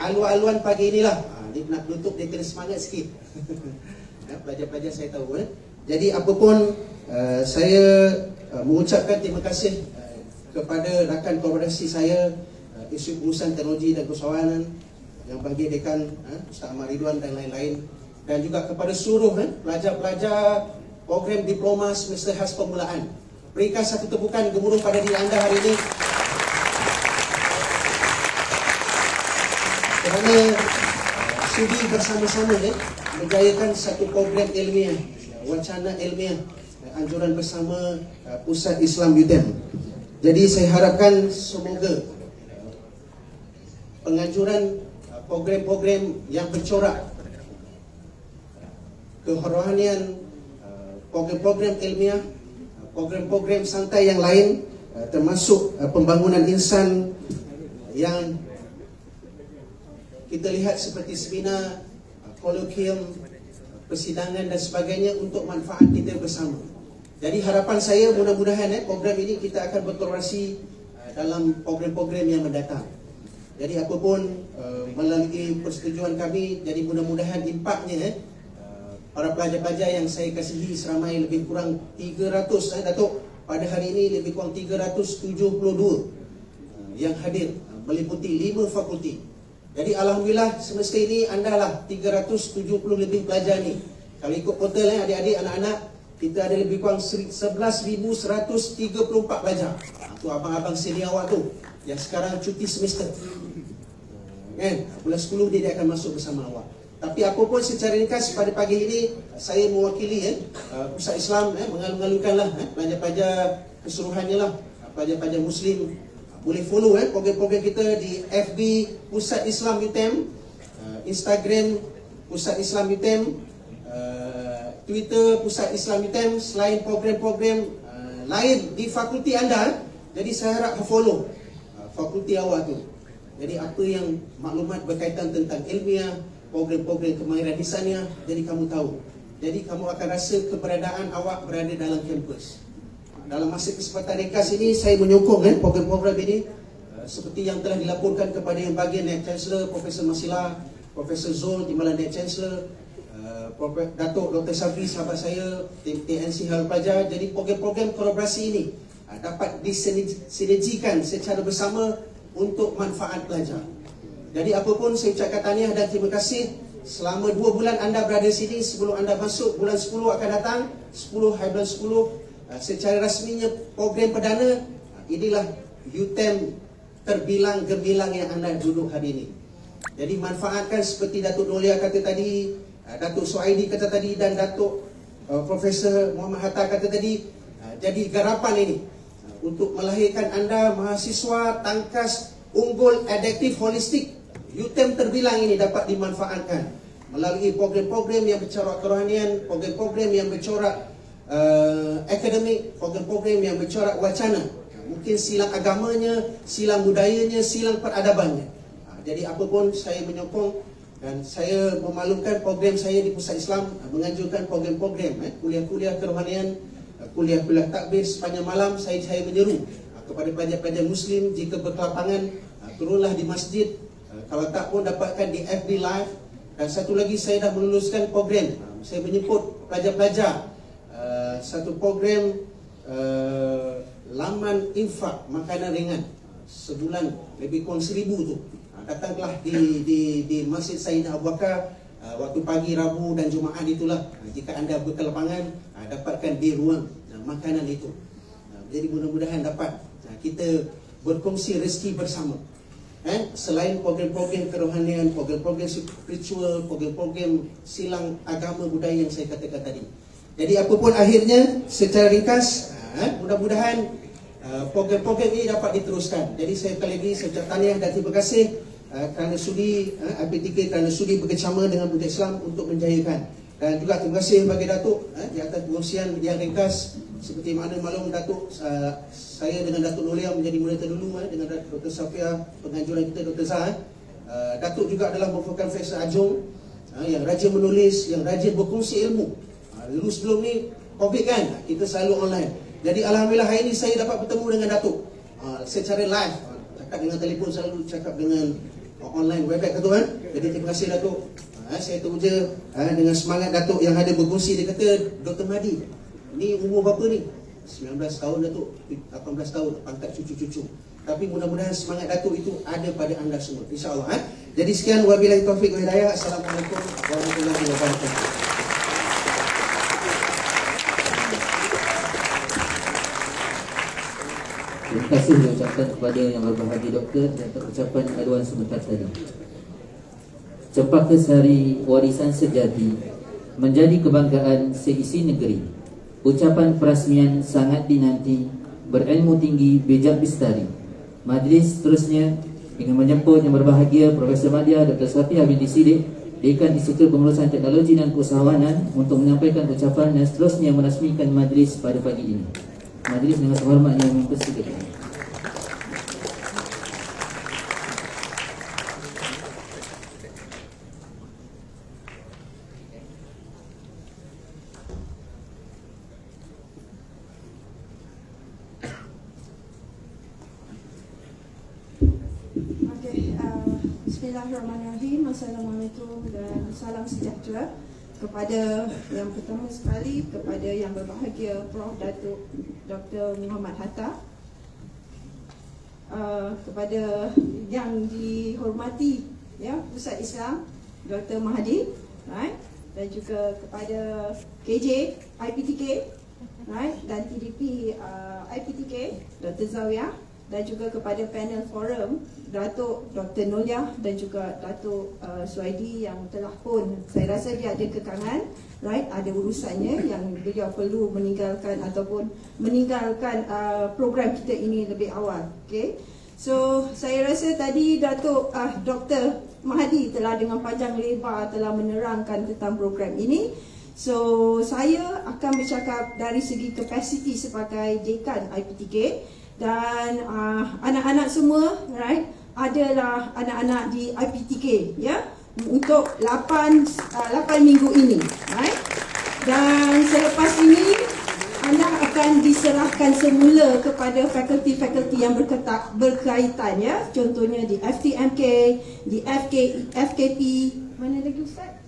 aluan-aluan pagi inilah. Nak tutup dia kena semangat sikit. Pelajar-pelajar saya tahu. Eh? Jadi apapun uh, saya uh, mengucapkan terima kasih uh, kepada rakan kolaborasi saya uh, Institut Pengurusan Teknologi dan Keusahawanan yang bagi dekan uh, Ustaz Ahmad Ridwan dan lain-lain dan juga kepada seluruh uh, pelajar-pelajar program diploma semester khas permulaan. Berikan satu tepukan gemuruh pada diri anda hari ini. Kerana sudi bersama-sama eh, menjayakan satu program ilmiah wacana ilmiah anjuran bersama uh, Pusat Islam UTM. Jadi saya harapkan semoga uh, penganjuran uh, program-program yang bercorak kerohanian program-program ilmiah program-program santai yang lain termasuk pembangunan insan yang kita lihat seperti seminar kolokvium persidangan dan sebagainya untuk manfaat kita bersama. Jadi harapan saya mudah-mudahan eh, program ini kita akan berkolaborasi uh, dalam program-program yang mendatang. Jadi apapun uh, melalui persetujuan kami, jadi mudah-mudahan impaknya eh, uh, para pelajar-pelajar yang saya kasihi seramai lebih kurang 300 eh, Datuk pada hari ini lebih kurang 372 uh, yang hadir meliputi 5 fakulti. Jadi Alhamdulillah semesta ini anda lah 370 lebih pelajar ni. Kalau ikut portal eh, adik-adik, anak-anak Kita ada lebih kurang 11,134 pelajar. Itu ha, abang-abang senior awak tu Yang sekarang cuti semester Kan? Bulan 10 dia, dia akan masuk bersama awak. Tapi apa pun secara ringkas pada pagi ini saya mewakili eh, uh, pusat Islam eh, mengalu-alukanlah eh, pelajar-pelajar keseluruhannya lah. Pelajar-pelajar Muslim boleh follow eh program-program kita di FB Pusat Islam UTM, uh, Instagram Pusat Islam UTM, uh, Twitter Pusat Islam UTM selain program-program uh, lain di fakulti anda jadi saya harap follow uh, fakulti awak tu. Jadi apa yang maklumat berkaitan tentang ilmiah program-program kemahiran hisaniah jadi kamu tahu. Jadi kamu akan rasa keberadaan awak berada dalam kampus dalam masa kesempatan ringkas ini saya menyokong kan program-program ini uh, seperti yang telah dilaporkan kepada yang bagian Net Chancellor Profesor Masila Profesor Zul Timbalan Net Chancellor uh. Datuk Dr. Sabri sahabat saya TNC Hal Pelajar jadi program-program kolaborasi ini uh, dapat disinergikan secara bersama untuk manfaat pelajar jadi apapun saya ucapkan tahniah dan terima kasih selama dua bulan anda berada di sini sebelum anda masuk bulan 10 akan datang 10 hari bulan 10 uh, secara rasminya program perdana uh, inilah UTEM terbilang gemilang yang anda duduk hari ini. Jadi manfaatkan seperti Datuk Nolia kata tadi uh, Datuk Suaidi kata tadi dan Datuk Profesor Muhammad Hatta kata tadi jadi garapan ini untuk melahirkan anda mahasiswa tangkas unggul adaptif holistik UTEM terbilang ini dapat dimanfaatkan melalui program-program yang bercorak kerohanian, program-program yang bercorak uh, akademik, program-program yang bercorak wacana. Mungkin silang agamanya, silang budayanya, silang peradabannya. Uh, jadi apapun saya menyokong dan saya memaklumkan program saya di Pusat Islam uh, menganjurkan program-program eh, kuliah-kuliah kerohanian, kuliah-kuliah takbir sepanjang malam saya saya menyeru uh, kepada pelajar-pelajar muslim jika berkelapangan turunlah di masjid kalau tak pun dapatkan di FB live dan satu lagi saya dah meluluskan program Saya menyebut pelajar-pelajar uh, Satu program uh, Laman infak makanan ringan. Sebulan lebih kurang seribu tu. Uh, Datanglah di di di Masjid Sayyidina Abu Bakar uh, Waktu pagi, Rabu dan Jumaat itulah. Uh, Jika anda berkelapangan uh, Dapatkan di ruang makanan itu. Jadi mudah-mudahan dapat Kita berkongsi rezeki bersama. Eh, selain program-program kerohanian, program-program spiritual, program-program silang agama budaya yang saya katakan tadi. Jadi apapun akhirnya secara ringkas, eh, mudah-mudahan uh, program-program ini dapat diteruskan. Jadi saya sekali lagi saya ucap tahniah dan terima kasih uh, kerana sudi APTK kerana sudi bekerjasama dengan Budak Islam untuk menjayakan. Dan juga terima kasih bagi Datuk eh, di atas pengusian yang ringkas seperti mana maklum Datuk uh, saya dengan Datuk Nolia menjadi moderator dulu dengan Dr. Safia penganjuran kita Dr. Zah. Datuk juga adalah merupakan Ajong uh, yang rajin menulis, yang rajin berkongsi ilmu. Uh, dulu sebelum ni COVID kan, kita selalu online. Jadi Alhamdulillah hari ini saya dapat bertemu dengan Datuk uh, secara live. Uh, cakap dengan telefon selalu cakap dengan uh, online webex tu kan. Jadi terima kasih Datuk. Ha, saya teruja ha, dengan semangat Datuk yang ada berkongsi dia kata Dr. Mahdi ni umur berapa ni 19 tahun Datuk 18 tahun pangkat cucu-cucu tapi mudah-mudahan semangat Datuk itu ada pada anda semua insyaAllah ha? jadi sekian wabillahi taufiq wa hidayah Assalamualaikum warahmatullahi wabarakatuh Terima kasih ucapkan kepada yang berbahagia doktor dan ucapan aduan sebentar tadi. Cempaka Sari Warisan Sejati menjadi kebanggaan seisi negeri. Ucapan perasmian sangat dinanti, berilmu tinggi, bijak bistari. Majlis seterusnya dengan menjemput yang berbahagia Profesor Madya Dr. Safi Habib Sidik, Dekan Institut Pengurusan Teknologi dan Keusahawanan untuk menyampaikan ucapan dan seterusnya merasmikan majlis pada pagi ini. Majlis dengan hormat yang mempersilakan. Bismillahirrahmanirrahim Assalamualaikum dan sejahtera Kepada yang pertama sekali Kepada yang berbahagia Prof. Datuk Dr. Muhammad Hatta uh, Kepada yang dihormati ya Pusat Islam Dr. Mahdi right? Dan juga kepada KJ IPTK right? Dan TDP uh, IPTK Dr. Zawiyah dan juga kepada panel forum Datuk Dr. Nolia dan juga Datuk uh, Suaidi yang telah pun saya rasa dia ada kekangan right ada urusannya yang beliau perlu meninggalkan ataupun meninggalkan uh, program kita ini lebih awal okey so saya rasa tadi Datuk uh, Dr. Mahdi telah dengan panjang lebar telah menerangkan tentang program ini So saya akan bercakap dari segi kapasiti sebagai dekan IPTK dan uh, anak-anak semua right adalah anak-anak di IPTK ya? Untuk 8 uh, 8 minggu ini right? Dan selepas ini anda akan diserahkan semula kepada fakulti-fakulti yang berketak, berkaitan ya? Contohnya di FTMK di FK, FKP mana lagi Ustaz?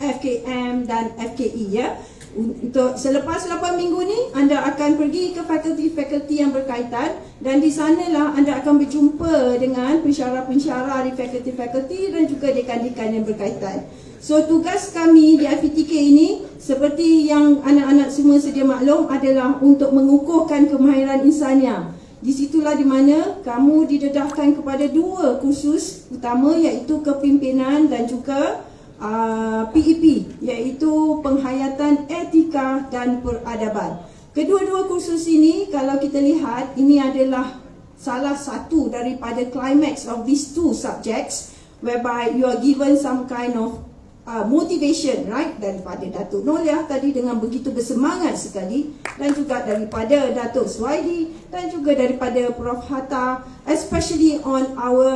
FKM dan FKE ya. Untuk selepas 8 minggu ni anda akan pergi ke fakulti-fakulti yang berkaitan dan di sanalah anda akan berjumpa dengan pensyarah-pensyarah di fakulti-fakulti dan juga dekan-dekan yang berkaitan. So tugas kami di IPTK ini seperti yang anak-anak semua sedia maklum adalah untuk mengukuhkan kemahiran insania. Di situlah di mana kamu didedahkan kepada dua kursus utama iaitu kepimpinan dan juga uh, PEP iaitu penghayatan etika dan peradaban. Kedua-dua kursus ini kalau kita lihat ini adalah salah satu daripada climax of these two subjects whereby you are given some kind of uh, motivation right daripada Datuk Nolia tadi dengan begitu bersemangat sekali dan juga daripada Datuk Swaidi dan juga daripada Prof Hatta especially on our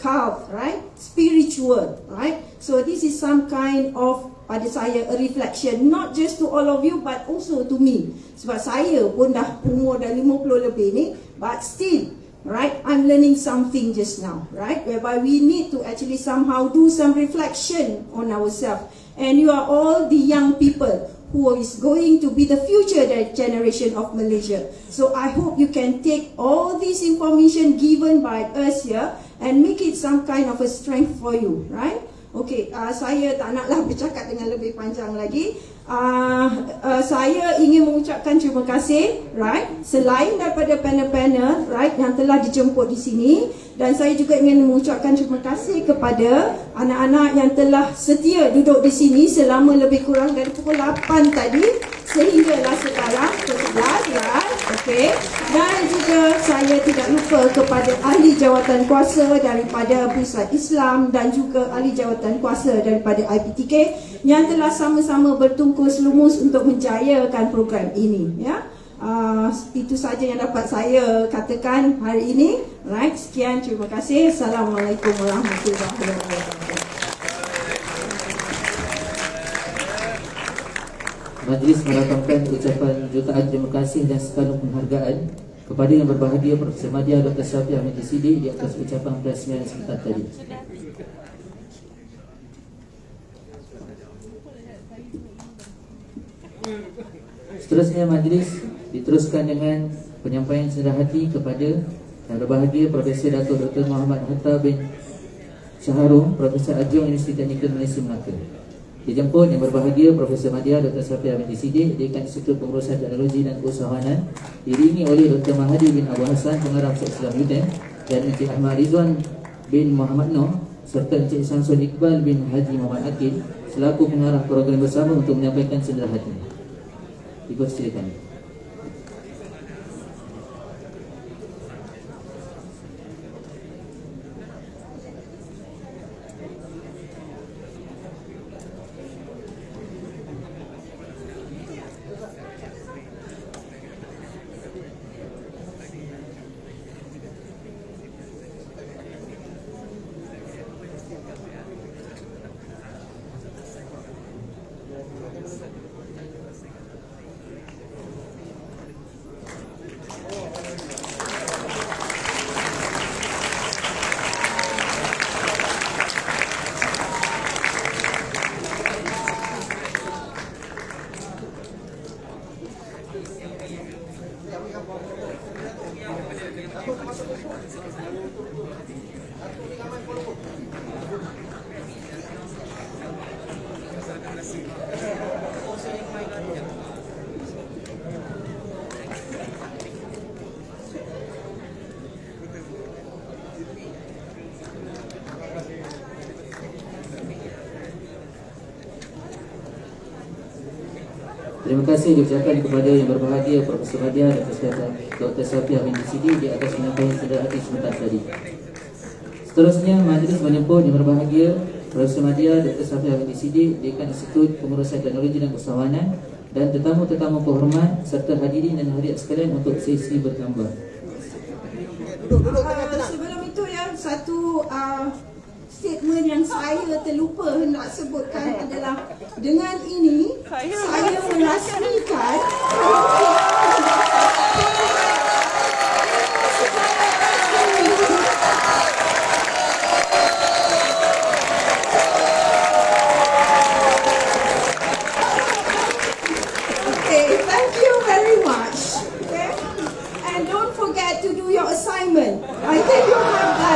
cult, right? Spiritual, right? So this is some kind of pada saya a reflection not just to all of you but also to me. Sebab saya pun dah umur dah 50 lebih ni but still right I'm learning something just now, right? Whereby we need to actually somehow do some reflection on ourselves. And you are all the young people who is going to be the future generation of Malaysia. So I hope you can take all this information given by us here and make it some kind of a strength for you, right? Okay, uh, saya tak naklah bercakap dengan lebih panjang lagi. Uh, uh, saya ingin mengucapkan terima kasih, right? Selain daripada panel-panel, right, yang telah dijemput di sini, dan saya juga ingin mengucapkan terima kasih kepada anak-anak yang telah setia duduk di sini selama lebih kurang dari pukul 8 tadi sehinggalah sekarang pukul 11, right? Okay. Dan juga saya tidak lupa kepada ahli jawatan kuasa daripada Pusat Islam dan juga ahli jawatan kuasa daripada IPTK yang telah sama-sama bertungkus lumus untuk menjayakan program ini. Ya. Uh, itu saja yang dapat saya katakan hari ini. Right, sekian terima kasih. Assalamualaikum warahmatullahi wabarakatuh. Majlis merakamkan ucapan jutaan terima kasih dan sekalung penghargaan kepada yang berbahagia Profesor Madya Dr. Syafi Ahmed Sidi di atas ucapan peresmian sebentar tadi. Seterusnya majlis diteruskan dengan penyampaian sedah hati kepada yang berbahagia Profesor Datuk Dr. Muhammad Hatta bin Syaharum Profesor Adjung Universiti Teknikal Malaysia Melaka. Dijemput yang berbahagia Profesor Madya Dr. Syafi Ahmed Sidik Dekan Institut Pengurusan Teknologi dan Usahawanan Diringi oleh Dr. Mahadi bin Abu Hassan Pengarah Pusat Islam Yudin Dan Encik Ahmad Rizwan bin Muhammad Noh Serta Encik Samsul Iqbal bin Haji Muhammad Akid Selaku pengarah program bersama untuk menyampaikan sendah hati Ikut silakan Terima kasih diucapkan kepada yang berbahagia Profesor Hadia dan Kesehatan Dr. Syafiq Amin Sidi di atas penyampaian sedar hati sebentar tadi. Seterusnya, majlis menyemput yang berbahagia Profesor Madia Dr. Safia Abdi Siddiq Dekan Institut Pengurusan Teknologi dan Usahawanan dan tetamu-tetamu penghormat serta hadirin dan hadirat sekalian untuk sesi bertambah. Uh, sebelum itu ya satu uh, statement yang saya terlupa nak sebutkan adalah dengan ini saya merasmikan Okay, thank you very much. Okay? And don't forget to do your assignment. I think you have that,